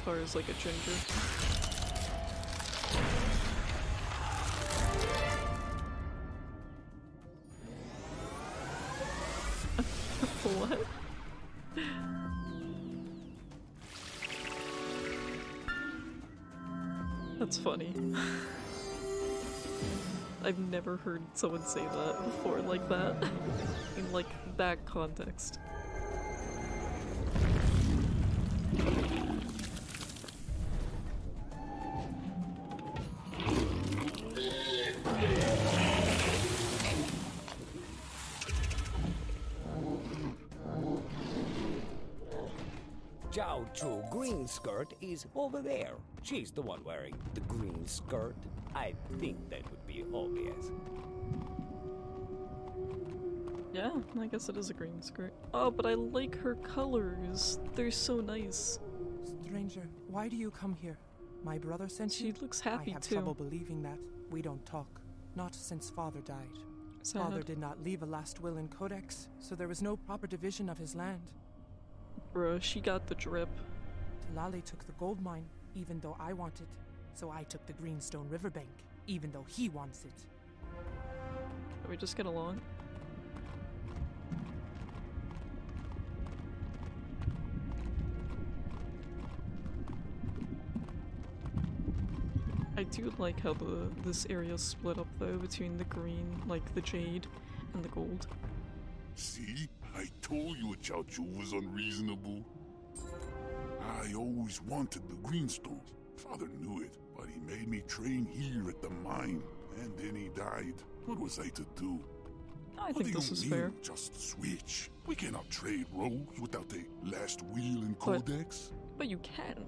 Centaur is like a ginger. what? That's funny. I've never heard someone say that before like that. In like that context. Is over there. She's the one wearing the green skirt. I think that would be obvious. Yeah, I guess it is a green skirt. Oh, but I like her colors. They're so nice. Stranger, why do you come here? My brother sent She you? looks happy too. I have too. trouble believing that. We don't talk. Not since father died. Sad. Father did not leave a last will and codex, so there was no proper division of his land. Bruh, she got the drip. Talali took the gold mine, even though I want it. So I took the Greenstone Riverbank, even though he wants it. Can we just get along? I do like how the this area is split up though between the green, like the jade, and the gold. See? I told you Chalchu was unreasonable. I always wanted the greenstone. Father knew it, but he made me train here at the mine. And then he died. What was I to do? I What think this is mean, fair. Just switch. We cannot trade roles without a last will and But- codex. But you can.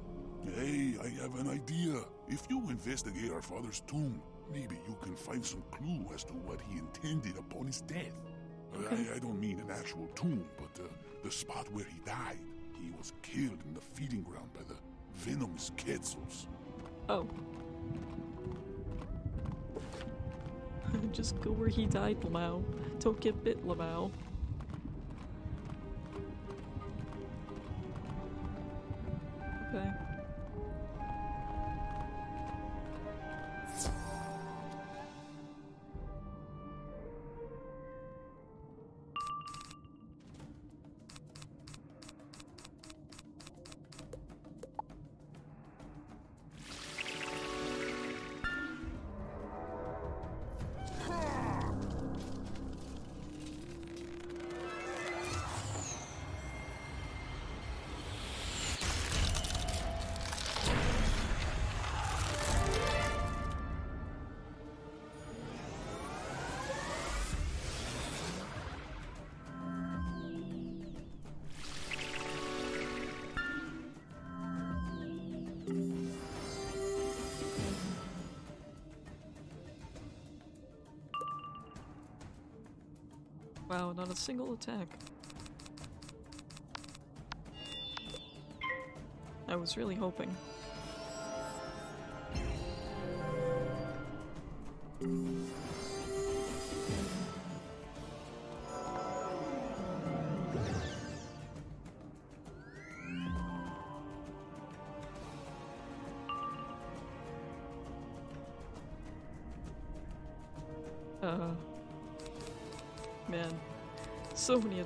Hey, I have an idea. If you investigate our father's tomb, maybe you can find some clue as to what he intended upon his death. I, I don't mean an actual tomb, but uh, the spot where he died. He was killed in the feeding ground by the venomous Quetzals. Oh. Just go where he died, Lamau. Don't get bit, Lamau. Okay. A single attack. I was really hoping.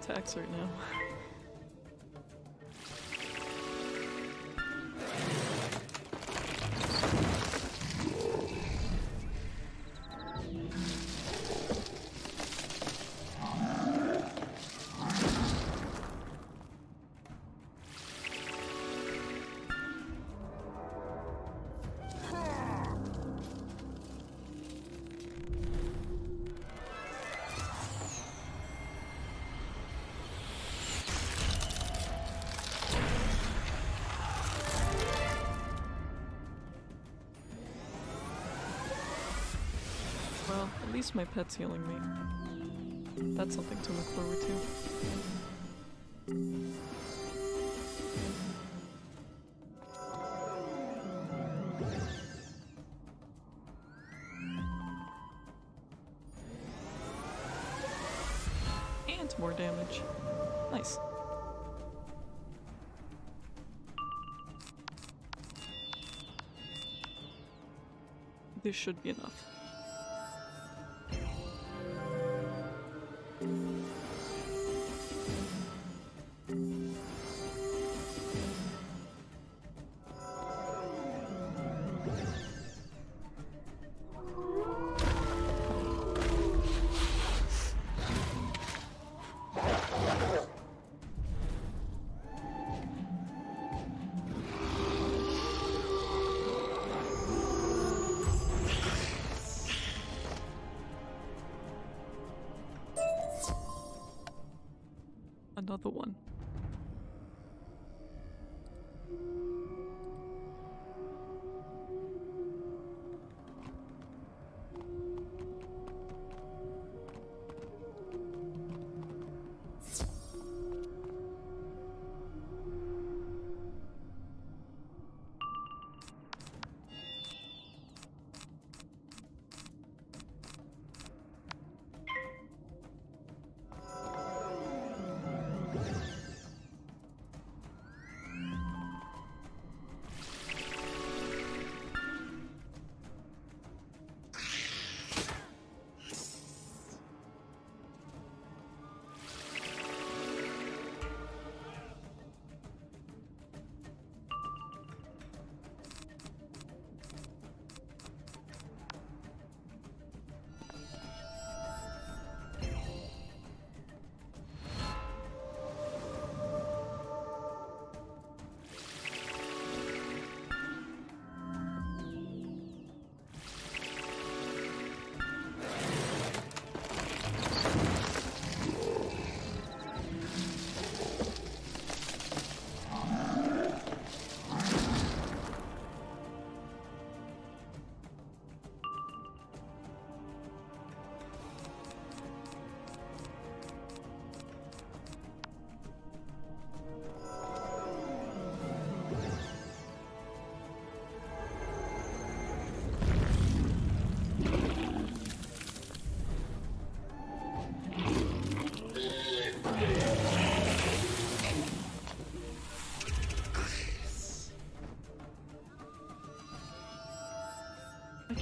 Attacks right now. My pet's healing me. That's something to look forward to. And more damage. Nice. This should be enough.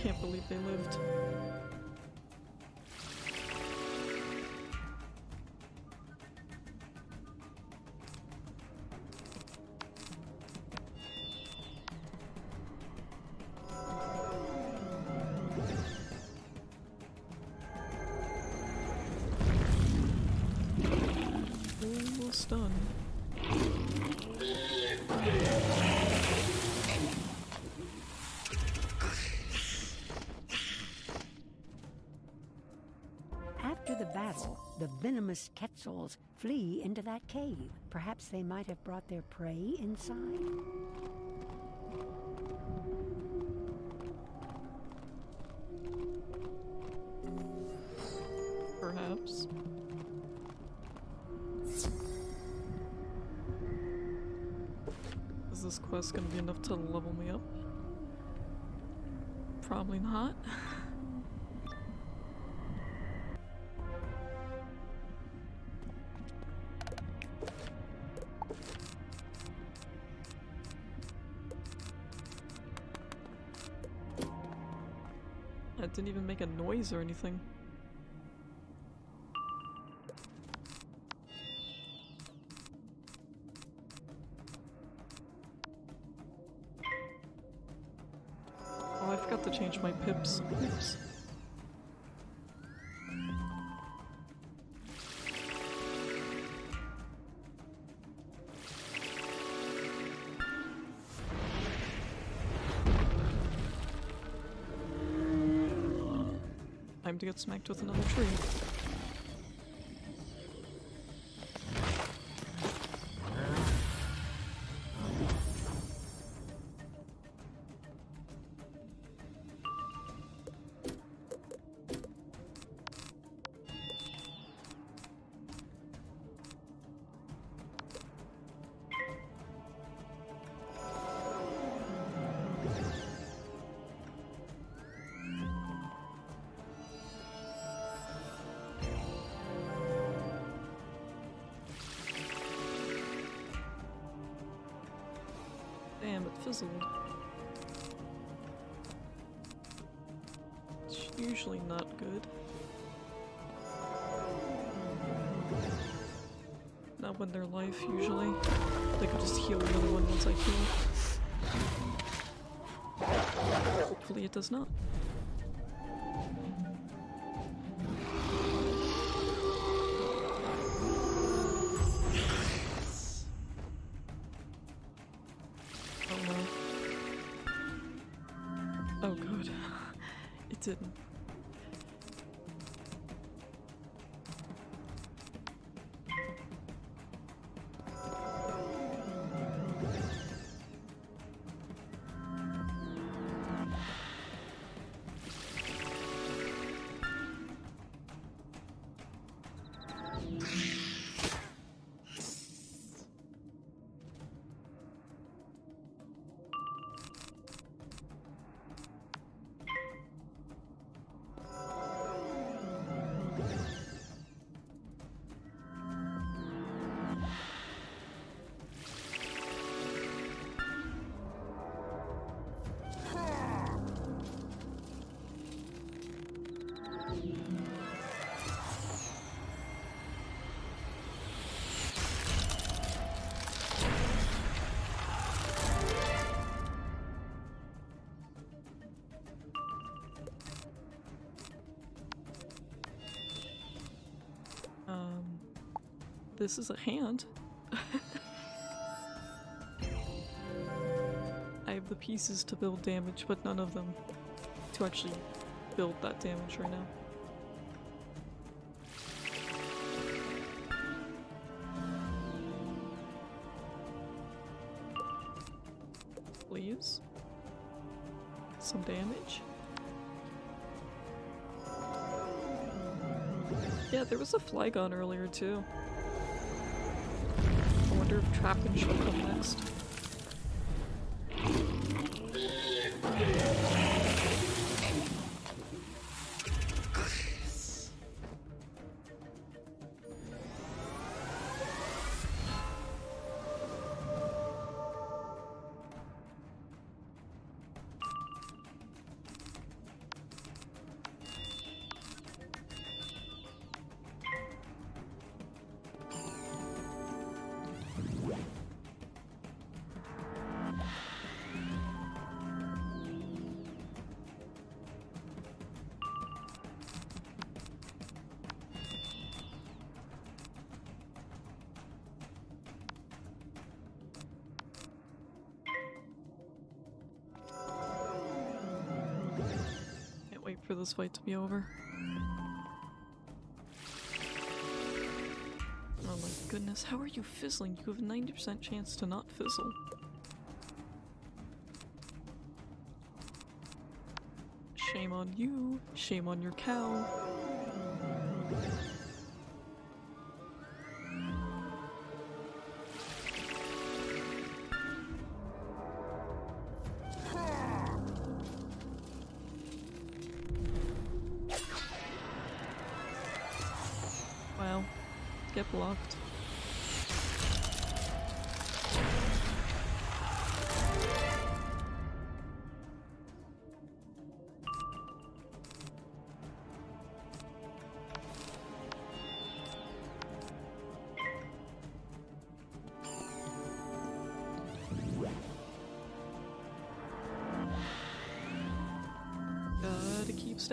Can't believe they lived. Done. The venomous Quetzals flee into that cave. Perhaps they might have brought their prey inside? Perhaps. Is this quest gonna be enough to level me up? Probably not. I didn't even make a noise or anything. Oh, I forgot to change my pips. Oops. Get smacked with another tree. When they're life, usually. They could just heal the other one once I heal. Hopefully it does not. This is a hand. I have the pieces to build damage, but none of them to actually build that damage right now. Please. Some damage. Yeah, there was a Flygon earlier too. Wonder if Trapinch will come next. Fight to be over. Oh my goodness, how are you fizzling? You have a 90% chance to not fizzle. Shame on you. Shame on your cow.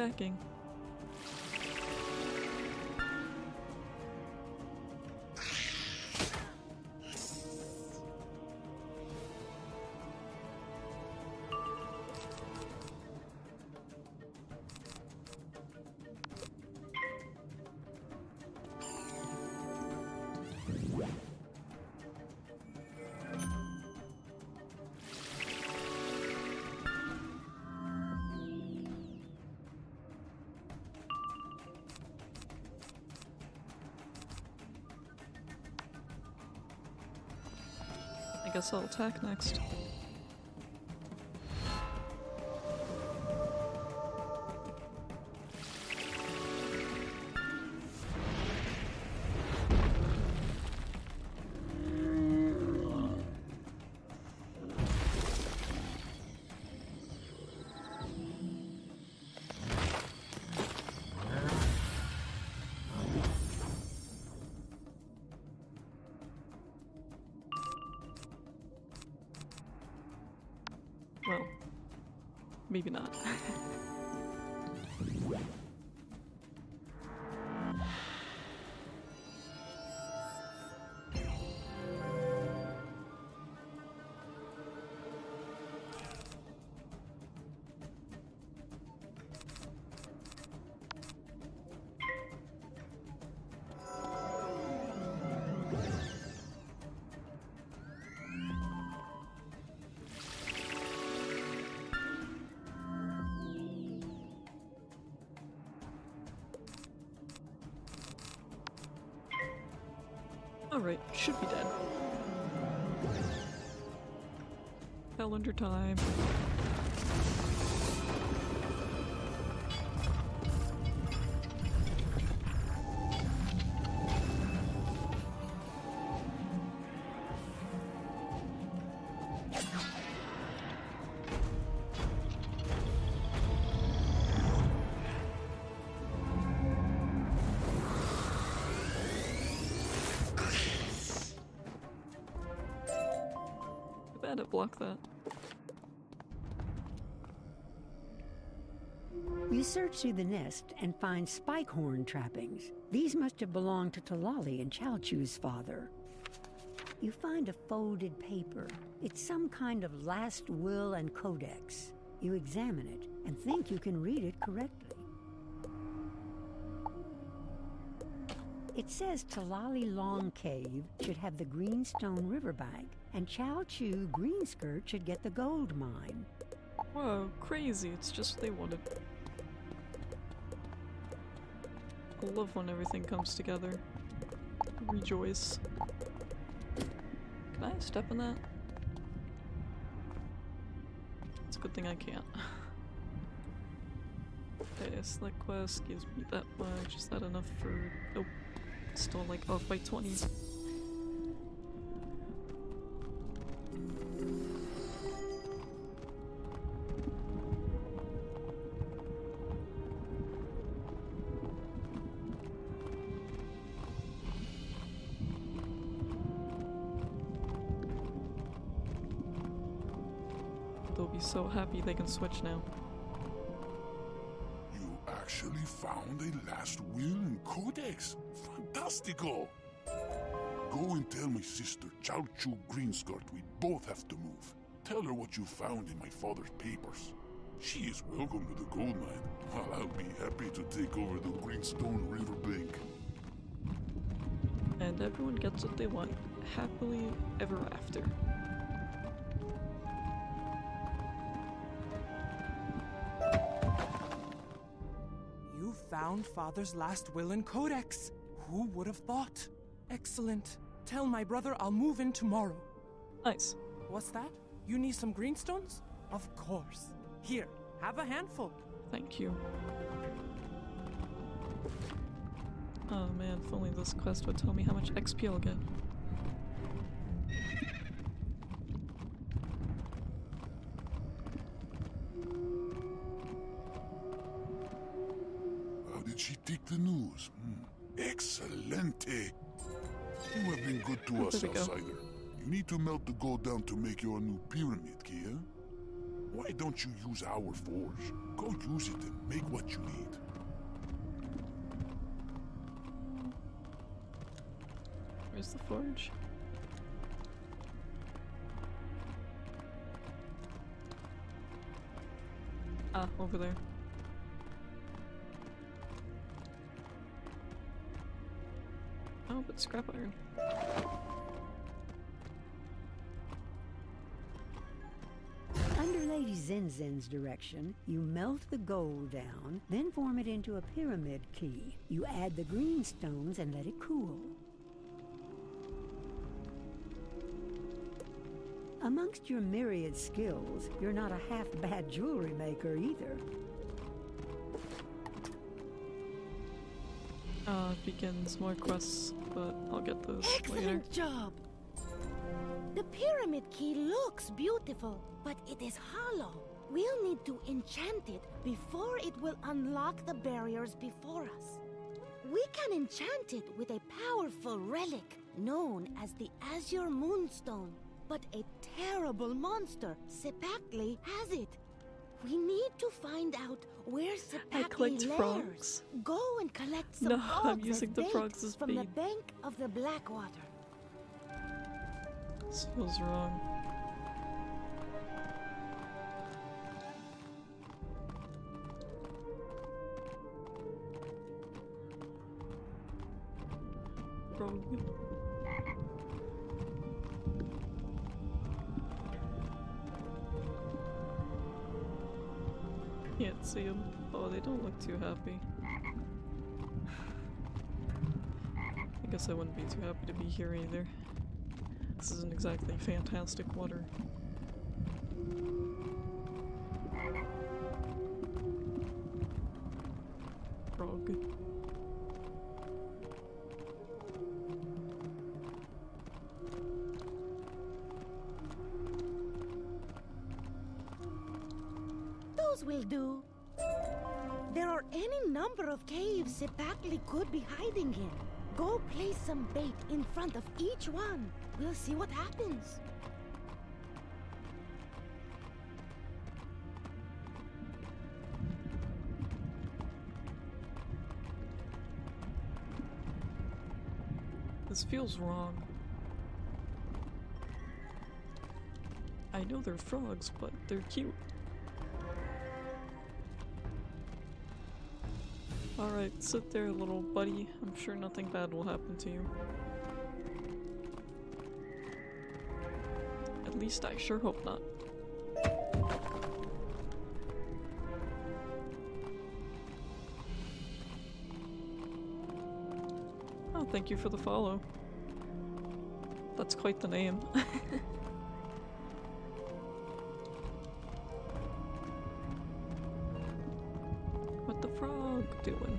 besøking. Guess I'll attack next. Should be dead. Calendar time. Blocked that. You search through the nest and find spike horn trappings. These must have belonged to Talali and Chalchu's father. You find a folded paper. It's some kind of last will and codex. You examine it and think you can read it correctly. It says Talali Long Cave should have the Greenstone Riverbank, and Chalchu Greenskirt should get the gold mine. Whoa, crazy. It's just they wanted. I love when everything comes together. Rejoice. Can I step in that? It's a good thing I can't. okay, select quest gives me that much. Is that enough for... Nope. Still like off by 20. Happy they can switch now. You actually found a last will and codex. Fantastico! Go and tell my sister Chalchu Greenskirt we both have to move. Tell her what you found in my father's papers. She is welcome to the gold mine, while I'll be happy to take over the Greenstone Riverbank. And everyone gets what they want. Happily ever after. Found Father's last will and codex. Who would have thought? Excellent. Tell my brother I'll move in tomorrow. Nice. What's that? You need some greenstones? Of course. Here, have a handful. Thank you. Oh man, if only this quest would tell me how much XP I'll get. Need to melt the gold down to make your new pyramid, Kia. Why don't you use our forge? Go use it and make what you need. Where's the forge? Ah, over there. Oh, but scrap iron. Under Lady Zenzen's direction, you melt the gold down, then form it into a pyramid key. You add the green stones and let it cool. Amongst your myriad skills, you're not a half bad jewelry maker either. Uh, begins more quests, but I'll get those later. Excellent job! The pyramid key looks beautiful, but it is hollow. We'll need to enchant it before it will unlock the barriers before us. We can enchant it with a powerful relic known as the Azure Moonstone, but a terrible monster, Cipactli, has it. We need to find out where I Cipactli collect lairs. frogs. Go and collect some No, frogs I'm using the bait frogs as from the bank of the Blackwater. This feels wrong. Can't see them. Oh, they don't look too happy. I guess I wouldn't be too happy to be here either. This isn't exactly fantastic water. Frog. Those will do. There are any number of caves Cipactli could be hiding in. Go place some bait in front of each one. We'll see what happens. This feels wrong. I know they're frogs, but they're cute. Alright, sit there, little buddy. I'm sure nothing bad will happen to you. At least I sure hope not. Oh, thank you for the follow. That's quite the name. doing?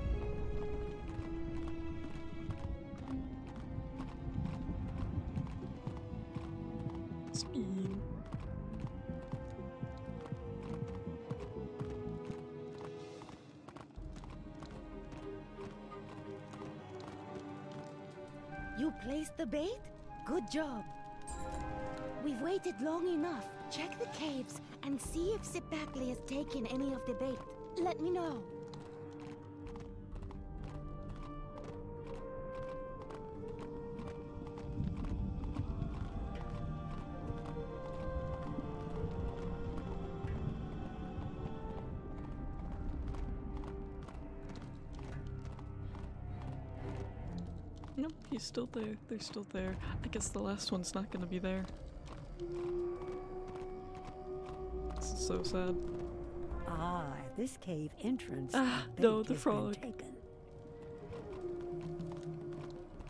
Speed. You placed the bait? Good job. We've waited long enough. Check the caves and see if Cipactli has taken any of the bait. Let me know. Still there. They're still there. I guess the last one's not gonna be there. This is so sad. Ah, this cave entrance. Ah, no, the frog. taken.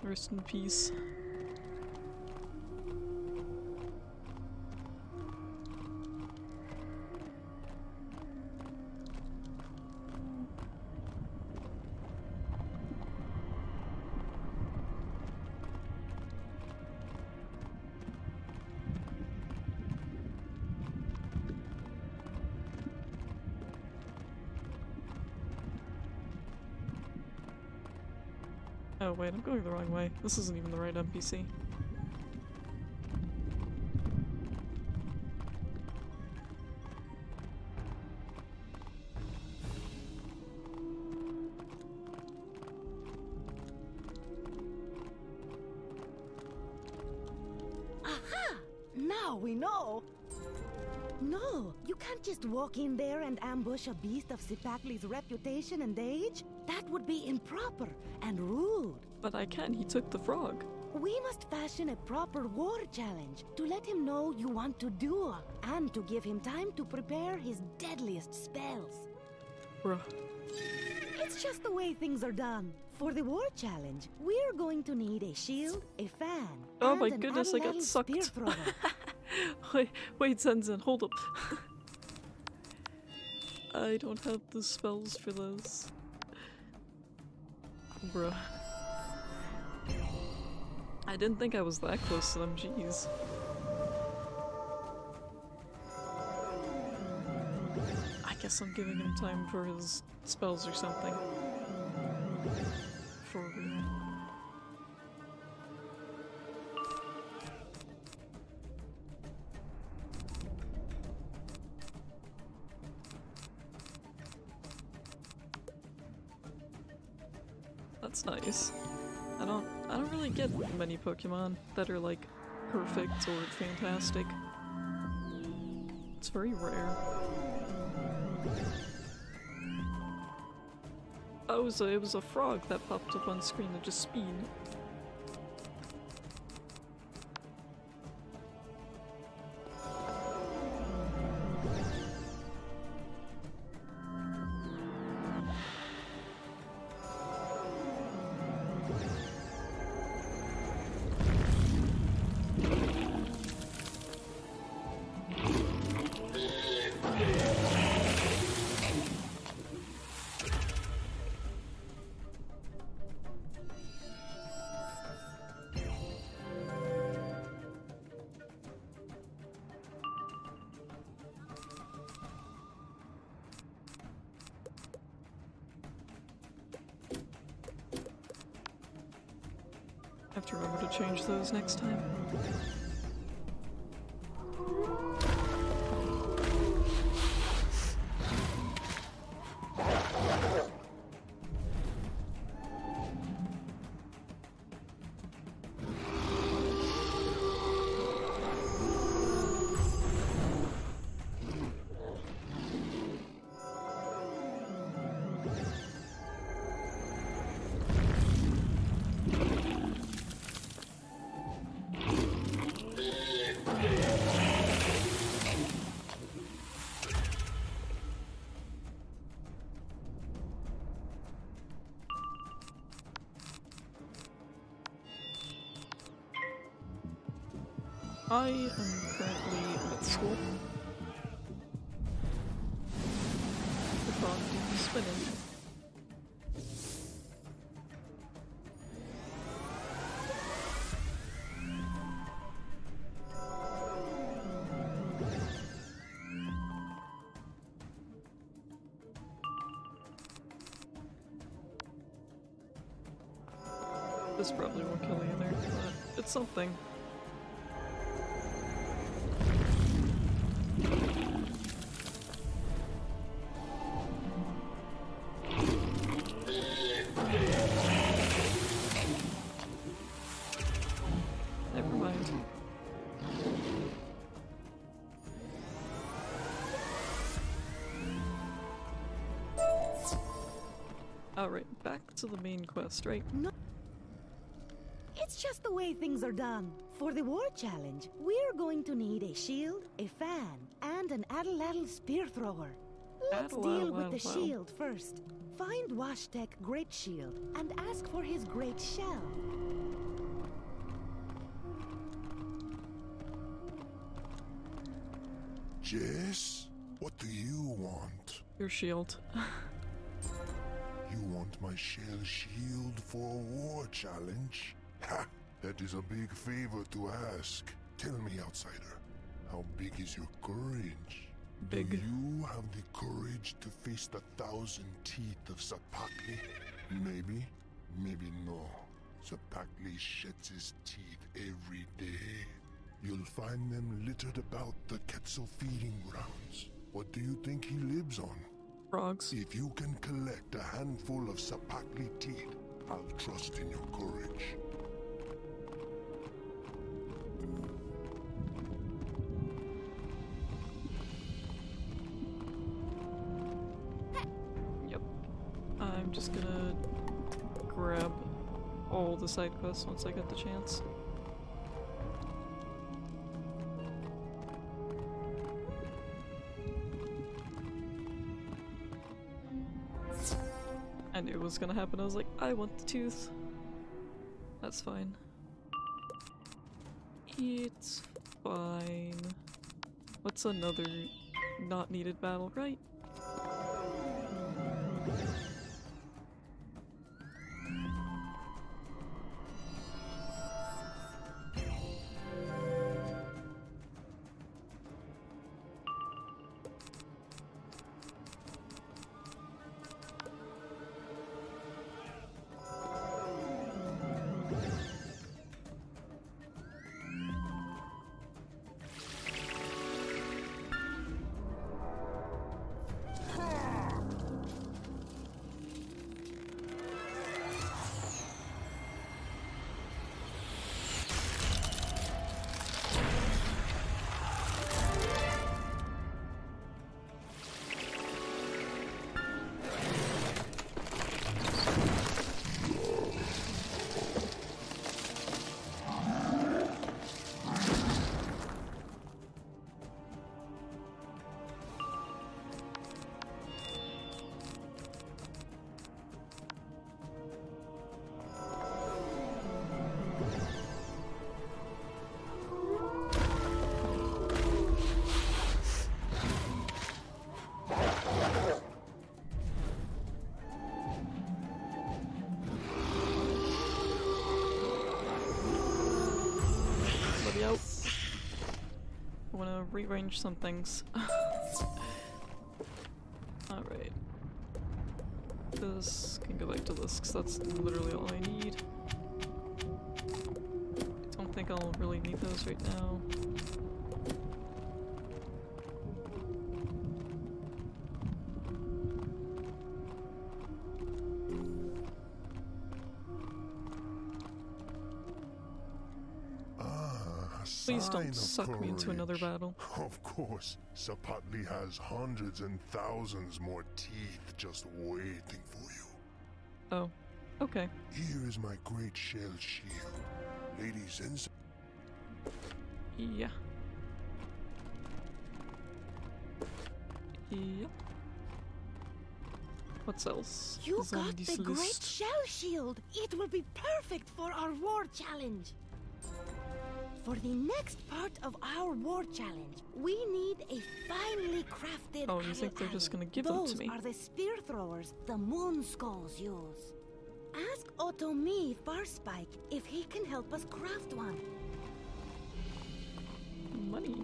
Rest in peace. I'm going the wrong way. This isn't even the right NPC. A beast of Cipactli's reputation and age. That would be improper and rude. But I can, he took the frog. We must fashion a proper war challenge to let him know you want to duel and to give him time to prepare his deadliest spells. Bruh. It's just the way things are done. For the war challenge, we're going to need a shield, a fan, Oh and my an goodness, I got sucked. wait, wait, Zenzen, hold up. I don't have the spells for this. Bruh. I didn't think I was that close to them, jeez. I guess I'm giving him time for his spells or something. That's nice. I don't I don't really get many Pokemon that are like perfect or fantastic. It's very rare. Oh, it was a, it was a frog that popped up on screen to just speed. Those next time. I am currently at school. The clock is spinning. This probably won't kill either, but it's something. Back to the main quest, right? It's just the way things are done. For the war challenge, we're going to need a shield, a fan, and an atlatl spear thrower. Let's Addle, deal addle, with the shield first. Find Washtek Great Shield and ask for his great shell. Jess, what do you want? Your shield. My shell shield for a war challenge? Ha! That is a big favor to ask. Tell me, outsider, how big is your courage? Big. Do you have the courage to face the thousand teeth of Cipactli? Maybe, maybe no. Cipactli sheds his teeth every day. You'll find them littered about the Quetzal feeding grounds. What do you think he lives on? Frogs. If you can collect a handful of Cipactli teeth, I'll trust in your courage. Yep. I'm just gonna grab all the side quests once I get the chance. I knew it was gonna happen. I was like, I want the tooth. That's fine. It's fine. What's another not needed battle, right? Rearrange some things. Alright. This can go back to this, because that's literally all I need. I don't think I'll really need those right now. Please don't of suck me into another battle. Of course, Cipactli has hundreds and thousands more teeth just waiting for you. Oh, okay. Here is my great shell shield. Lady Zenz. Yeah. Yep. What else You is on got this the great shell shield. It will be perfect for our war challenge. For the next part of our war challenge, we need a finely crafted Oh, you think they're just gonna give them to Those me? are the spear throwers the moon skulls use. Ask Otomi Farspike if he can help us craft one. Money.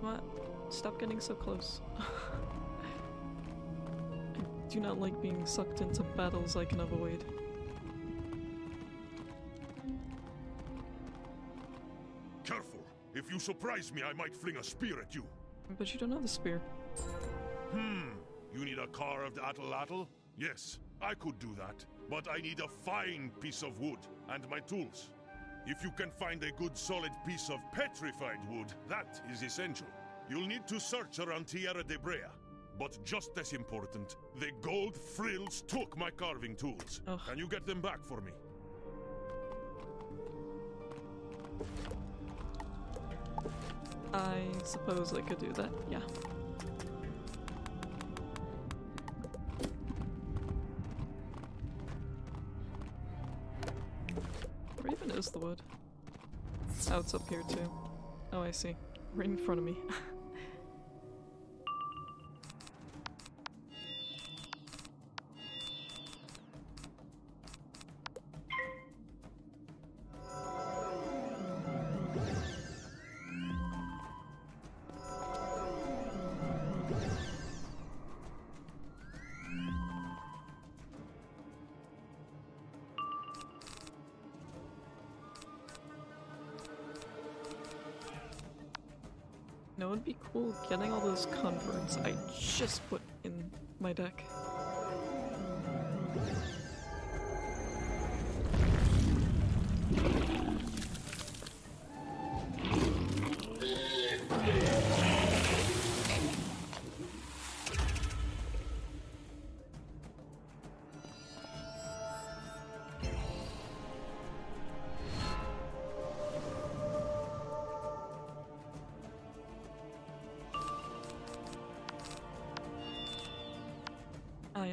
What? Stop getting so close. Do not like being sucked into battles I can avoid. Careful! If you surprise me, I might fling a spear at you. But you don't have the spear. Hmm. You need a carved atlatl? Yes, I could do that. But I need a fine piece of wood and my tools. If you can find a good solid piece of petrified wood, that is essential. You'll need to search around Tierra de Brea. But just as important, the gold frills took my carving tools. Can you get them back for me? I suppose I could do that, yeah. Where even is the wood? Oh, it's up here too. Oh, I see. Right in front of me. converts I just put in my deck.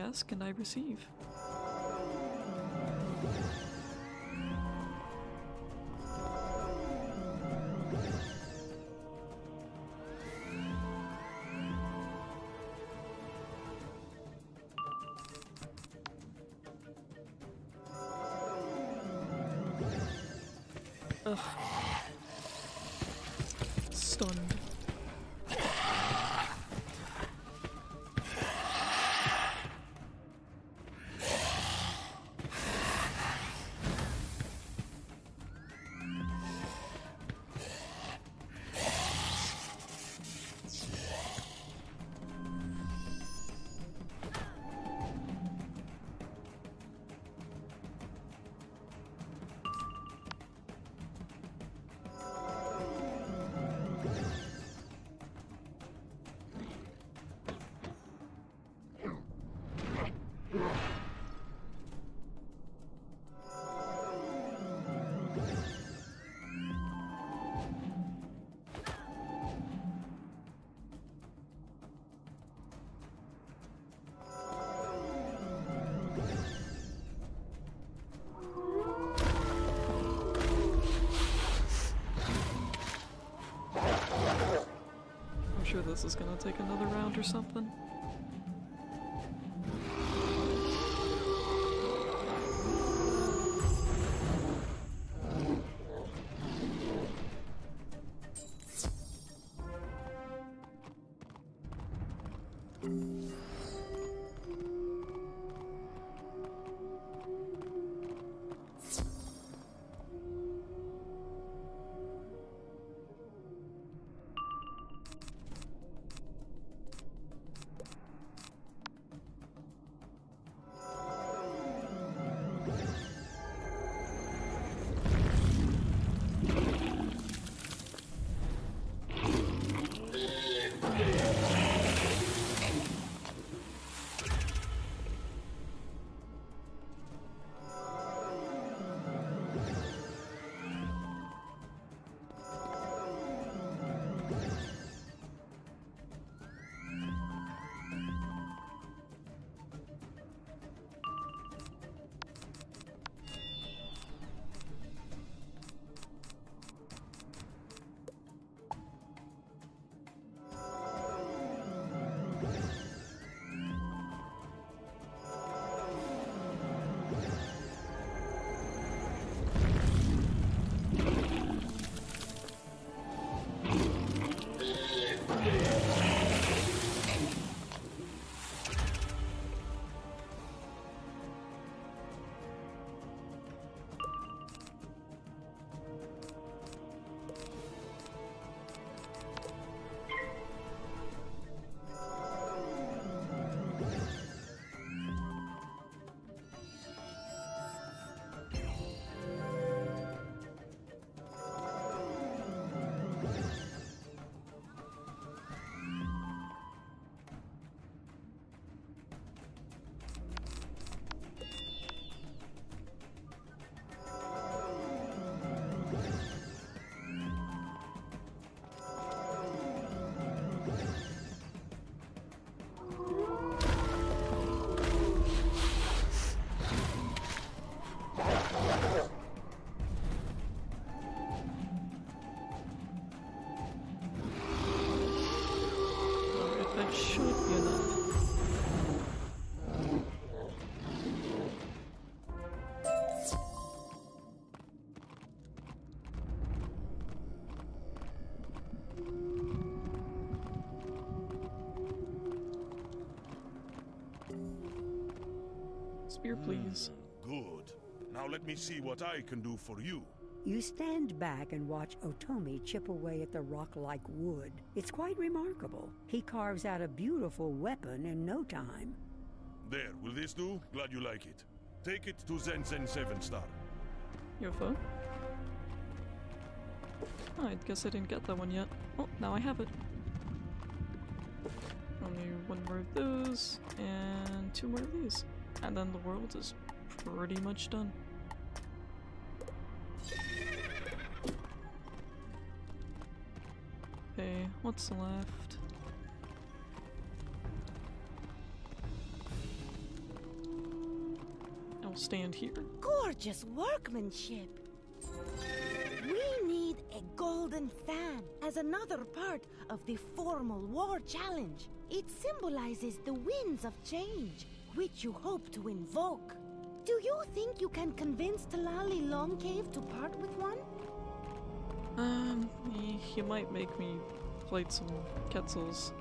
Ask and I receive. Take another round or something. Spear, please. Hmm, good. Now let me see what I can do for you. You stand back and watch Otomi chip away at the rock like wood. It's quite remarkable. He carves out a beautiful weapon in no time. There, will this do? Glad you like it. Take it to Zenzen 7 star. Your phone? Oh, I guess I didn't get that one yet. Oh, now I have it. Only one more of those, and two more of these. And then the world is pretty much done. Okay, what's left? I'll stand here. Gorgeous workmanship. We need a golden fan as another part of the formal war challenge. It symbolizes the winds of change, which you hope to invoke. Do you think you can convince Talali Longcave to part with one? Um, he, might make me plate some Quetzals.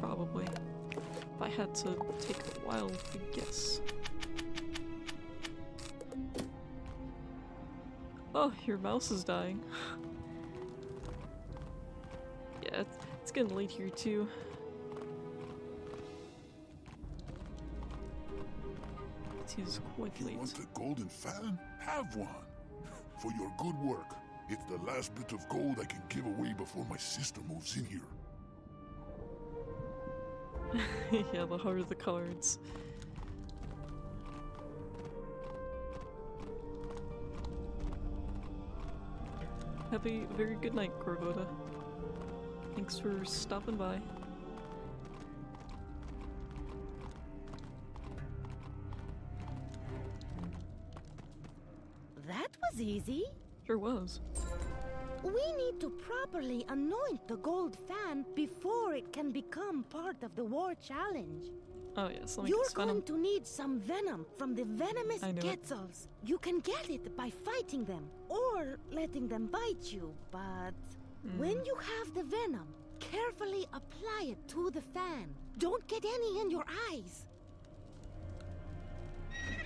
Probably. If I had to take a wild guess. Oh, your mouse is dying. yeah, it's, it's getting late here too. Is quite You want a golden fan? Have one. For your good work. It's the last bit of gold I can give away before my sister moves in here. yeah, the heart of the cards. Have a very good night, Corvoda. Thanks for stopping by. Was easy. Sure was. We need to properly anoint the gold fan before it can become part of the war challenge. Oh yes, let me You're going to need some venom from the venomous knew it. You can get it by fighting them or letting them bite you, but when Mm. you have the venom, carefully apply it to the fan. Don't get any in your eyes.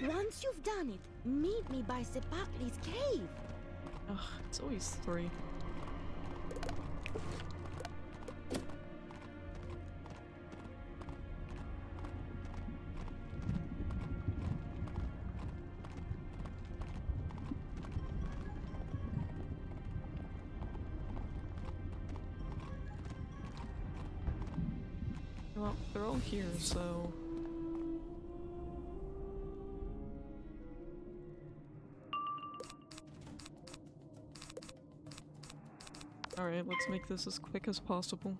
Once you've done it, meet me by Cipactli's cave. Ugh, it's always three. Well, they're all here, so... Alright, let's make this as quick as possible.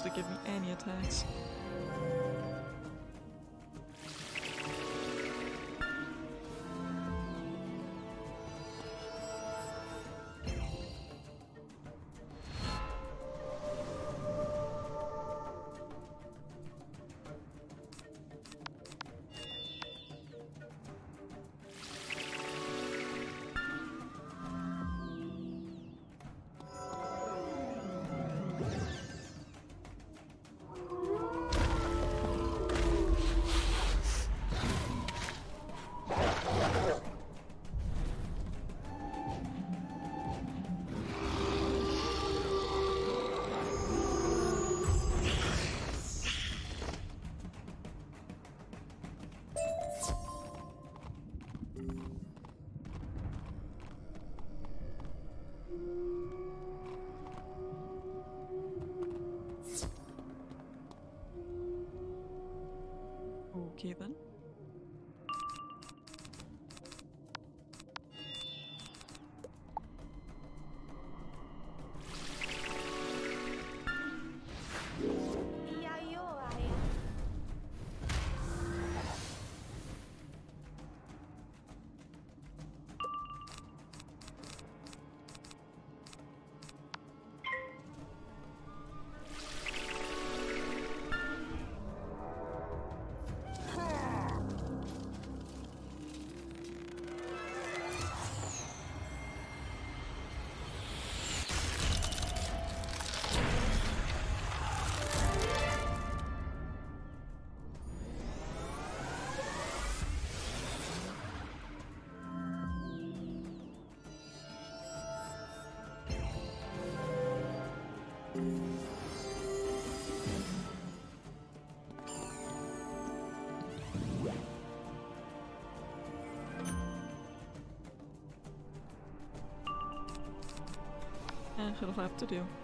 To give me any attacks. you. Eh, it'll have to do.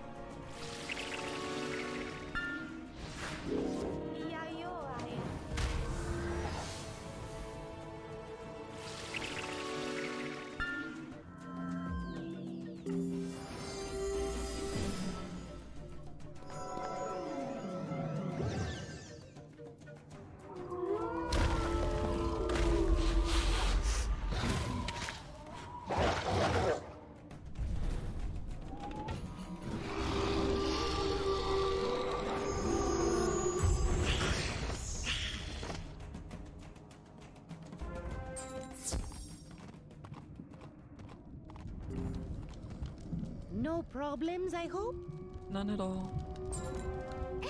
Problems, I hope? None at all.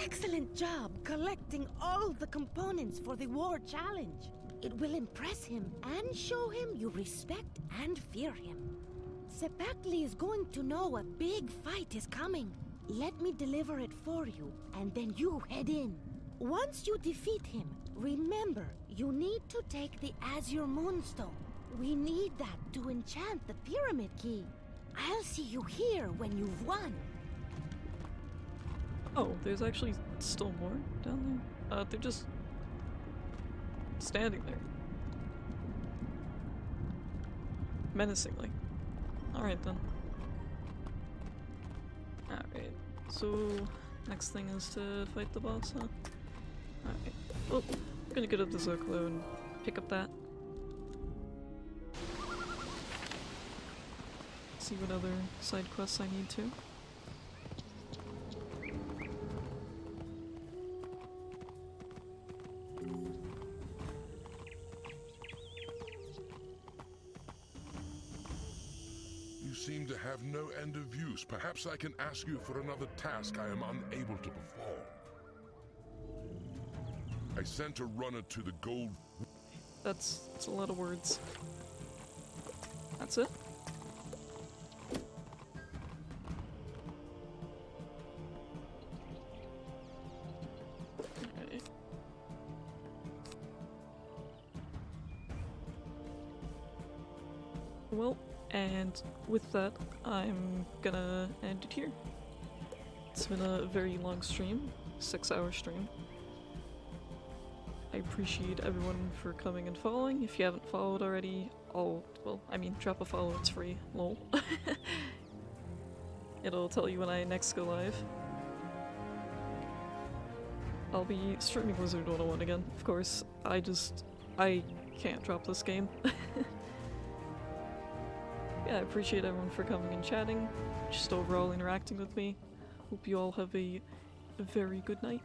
Excellent job collecting all the components for the war challenge. It will impress him and show him you respect and fear him. Cipactli is going to know a big fight is coming. Let me deliver it for you, and then you head in. Once you defeat him, remember, you need to take the Azure Moonstone. We need that to enchant the Pyramid Key. I'll see you here when you've won. Oh, there's actually still more down there? Uh, they're just standing there. Menacingly. Alright then. Alright, so next thing is to fight the boss, huh? Alright. Well, I'm gonna get up the Zocalo and pick up that. See what other side quests I need to. You seem to have no end of use. Perhaps I can ask you for another task I am unable to perform. I sent a runner to the gold. That's, that's a lot of words. That's it? With that, I'm gonna end it here. It's been a very long stream, six hour stream. I appreciate everyone for coming and following. If you haven't followed already, I'll, well, I mean, drop a follow, it's free, lol. It'll tell you when I next go live. I'll be streaming Wizard 101 again, of course. I just, I can't drop this game. yeah, I appreciate everyone for coming and chatting, just overall interacting with me. Hope you all have a very good night.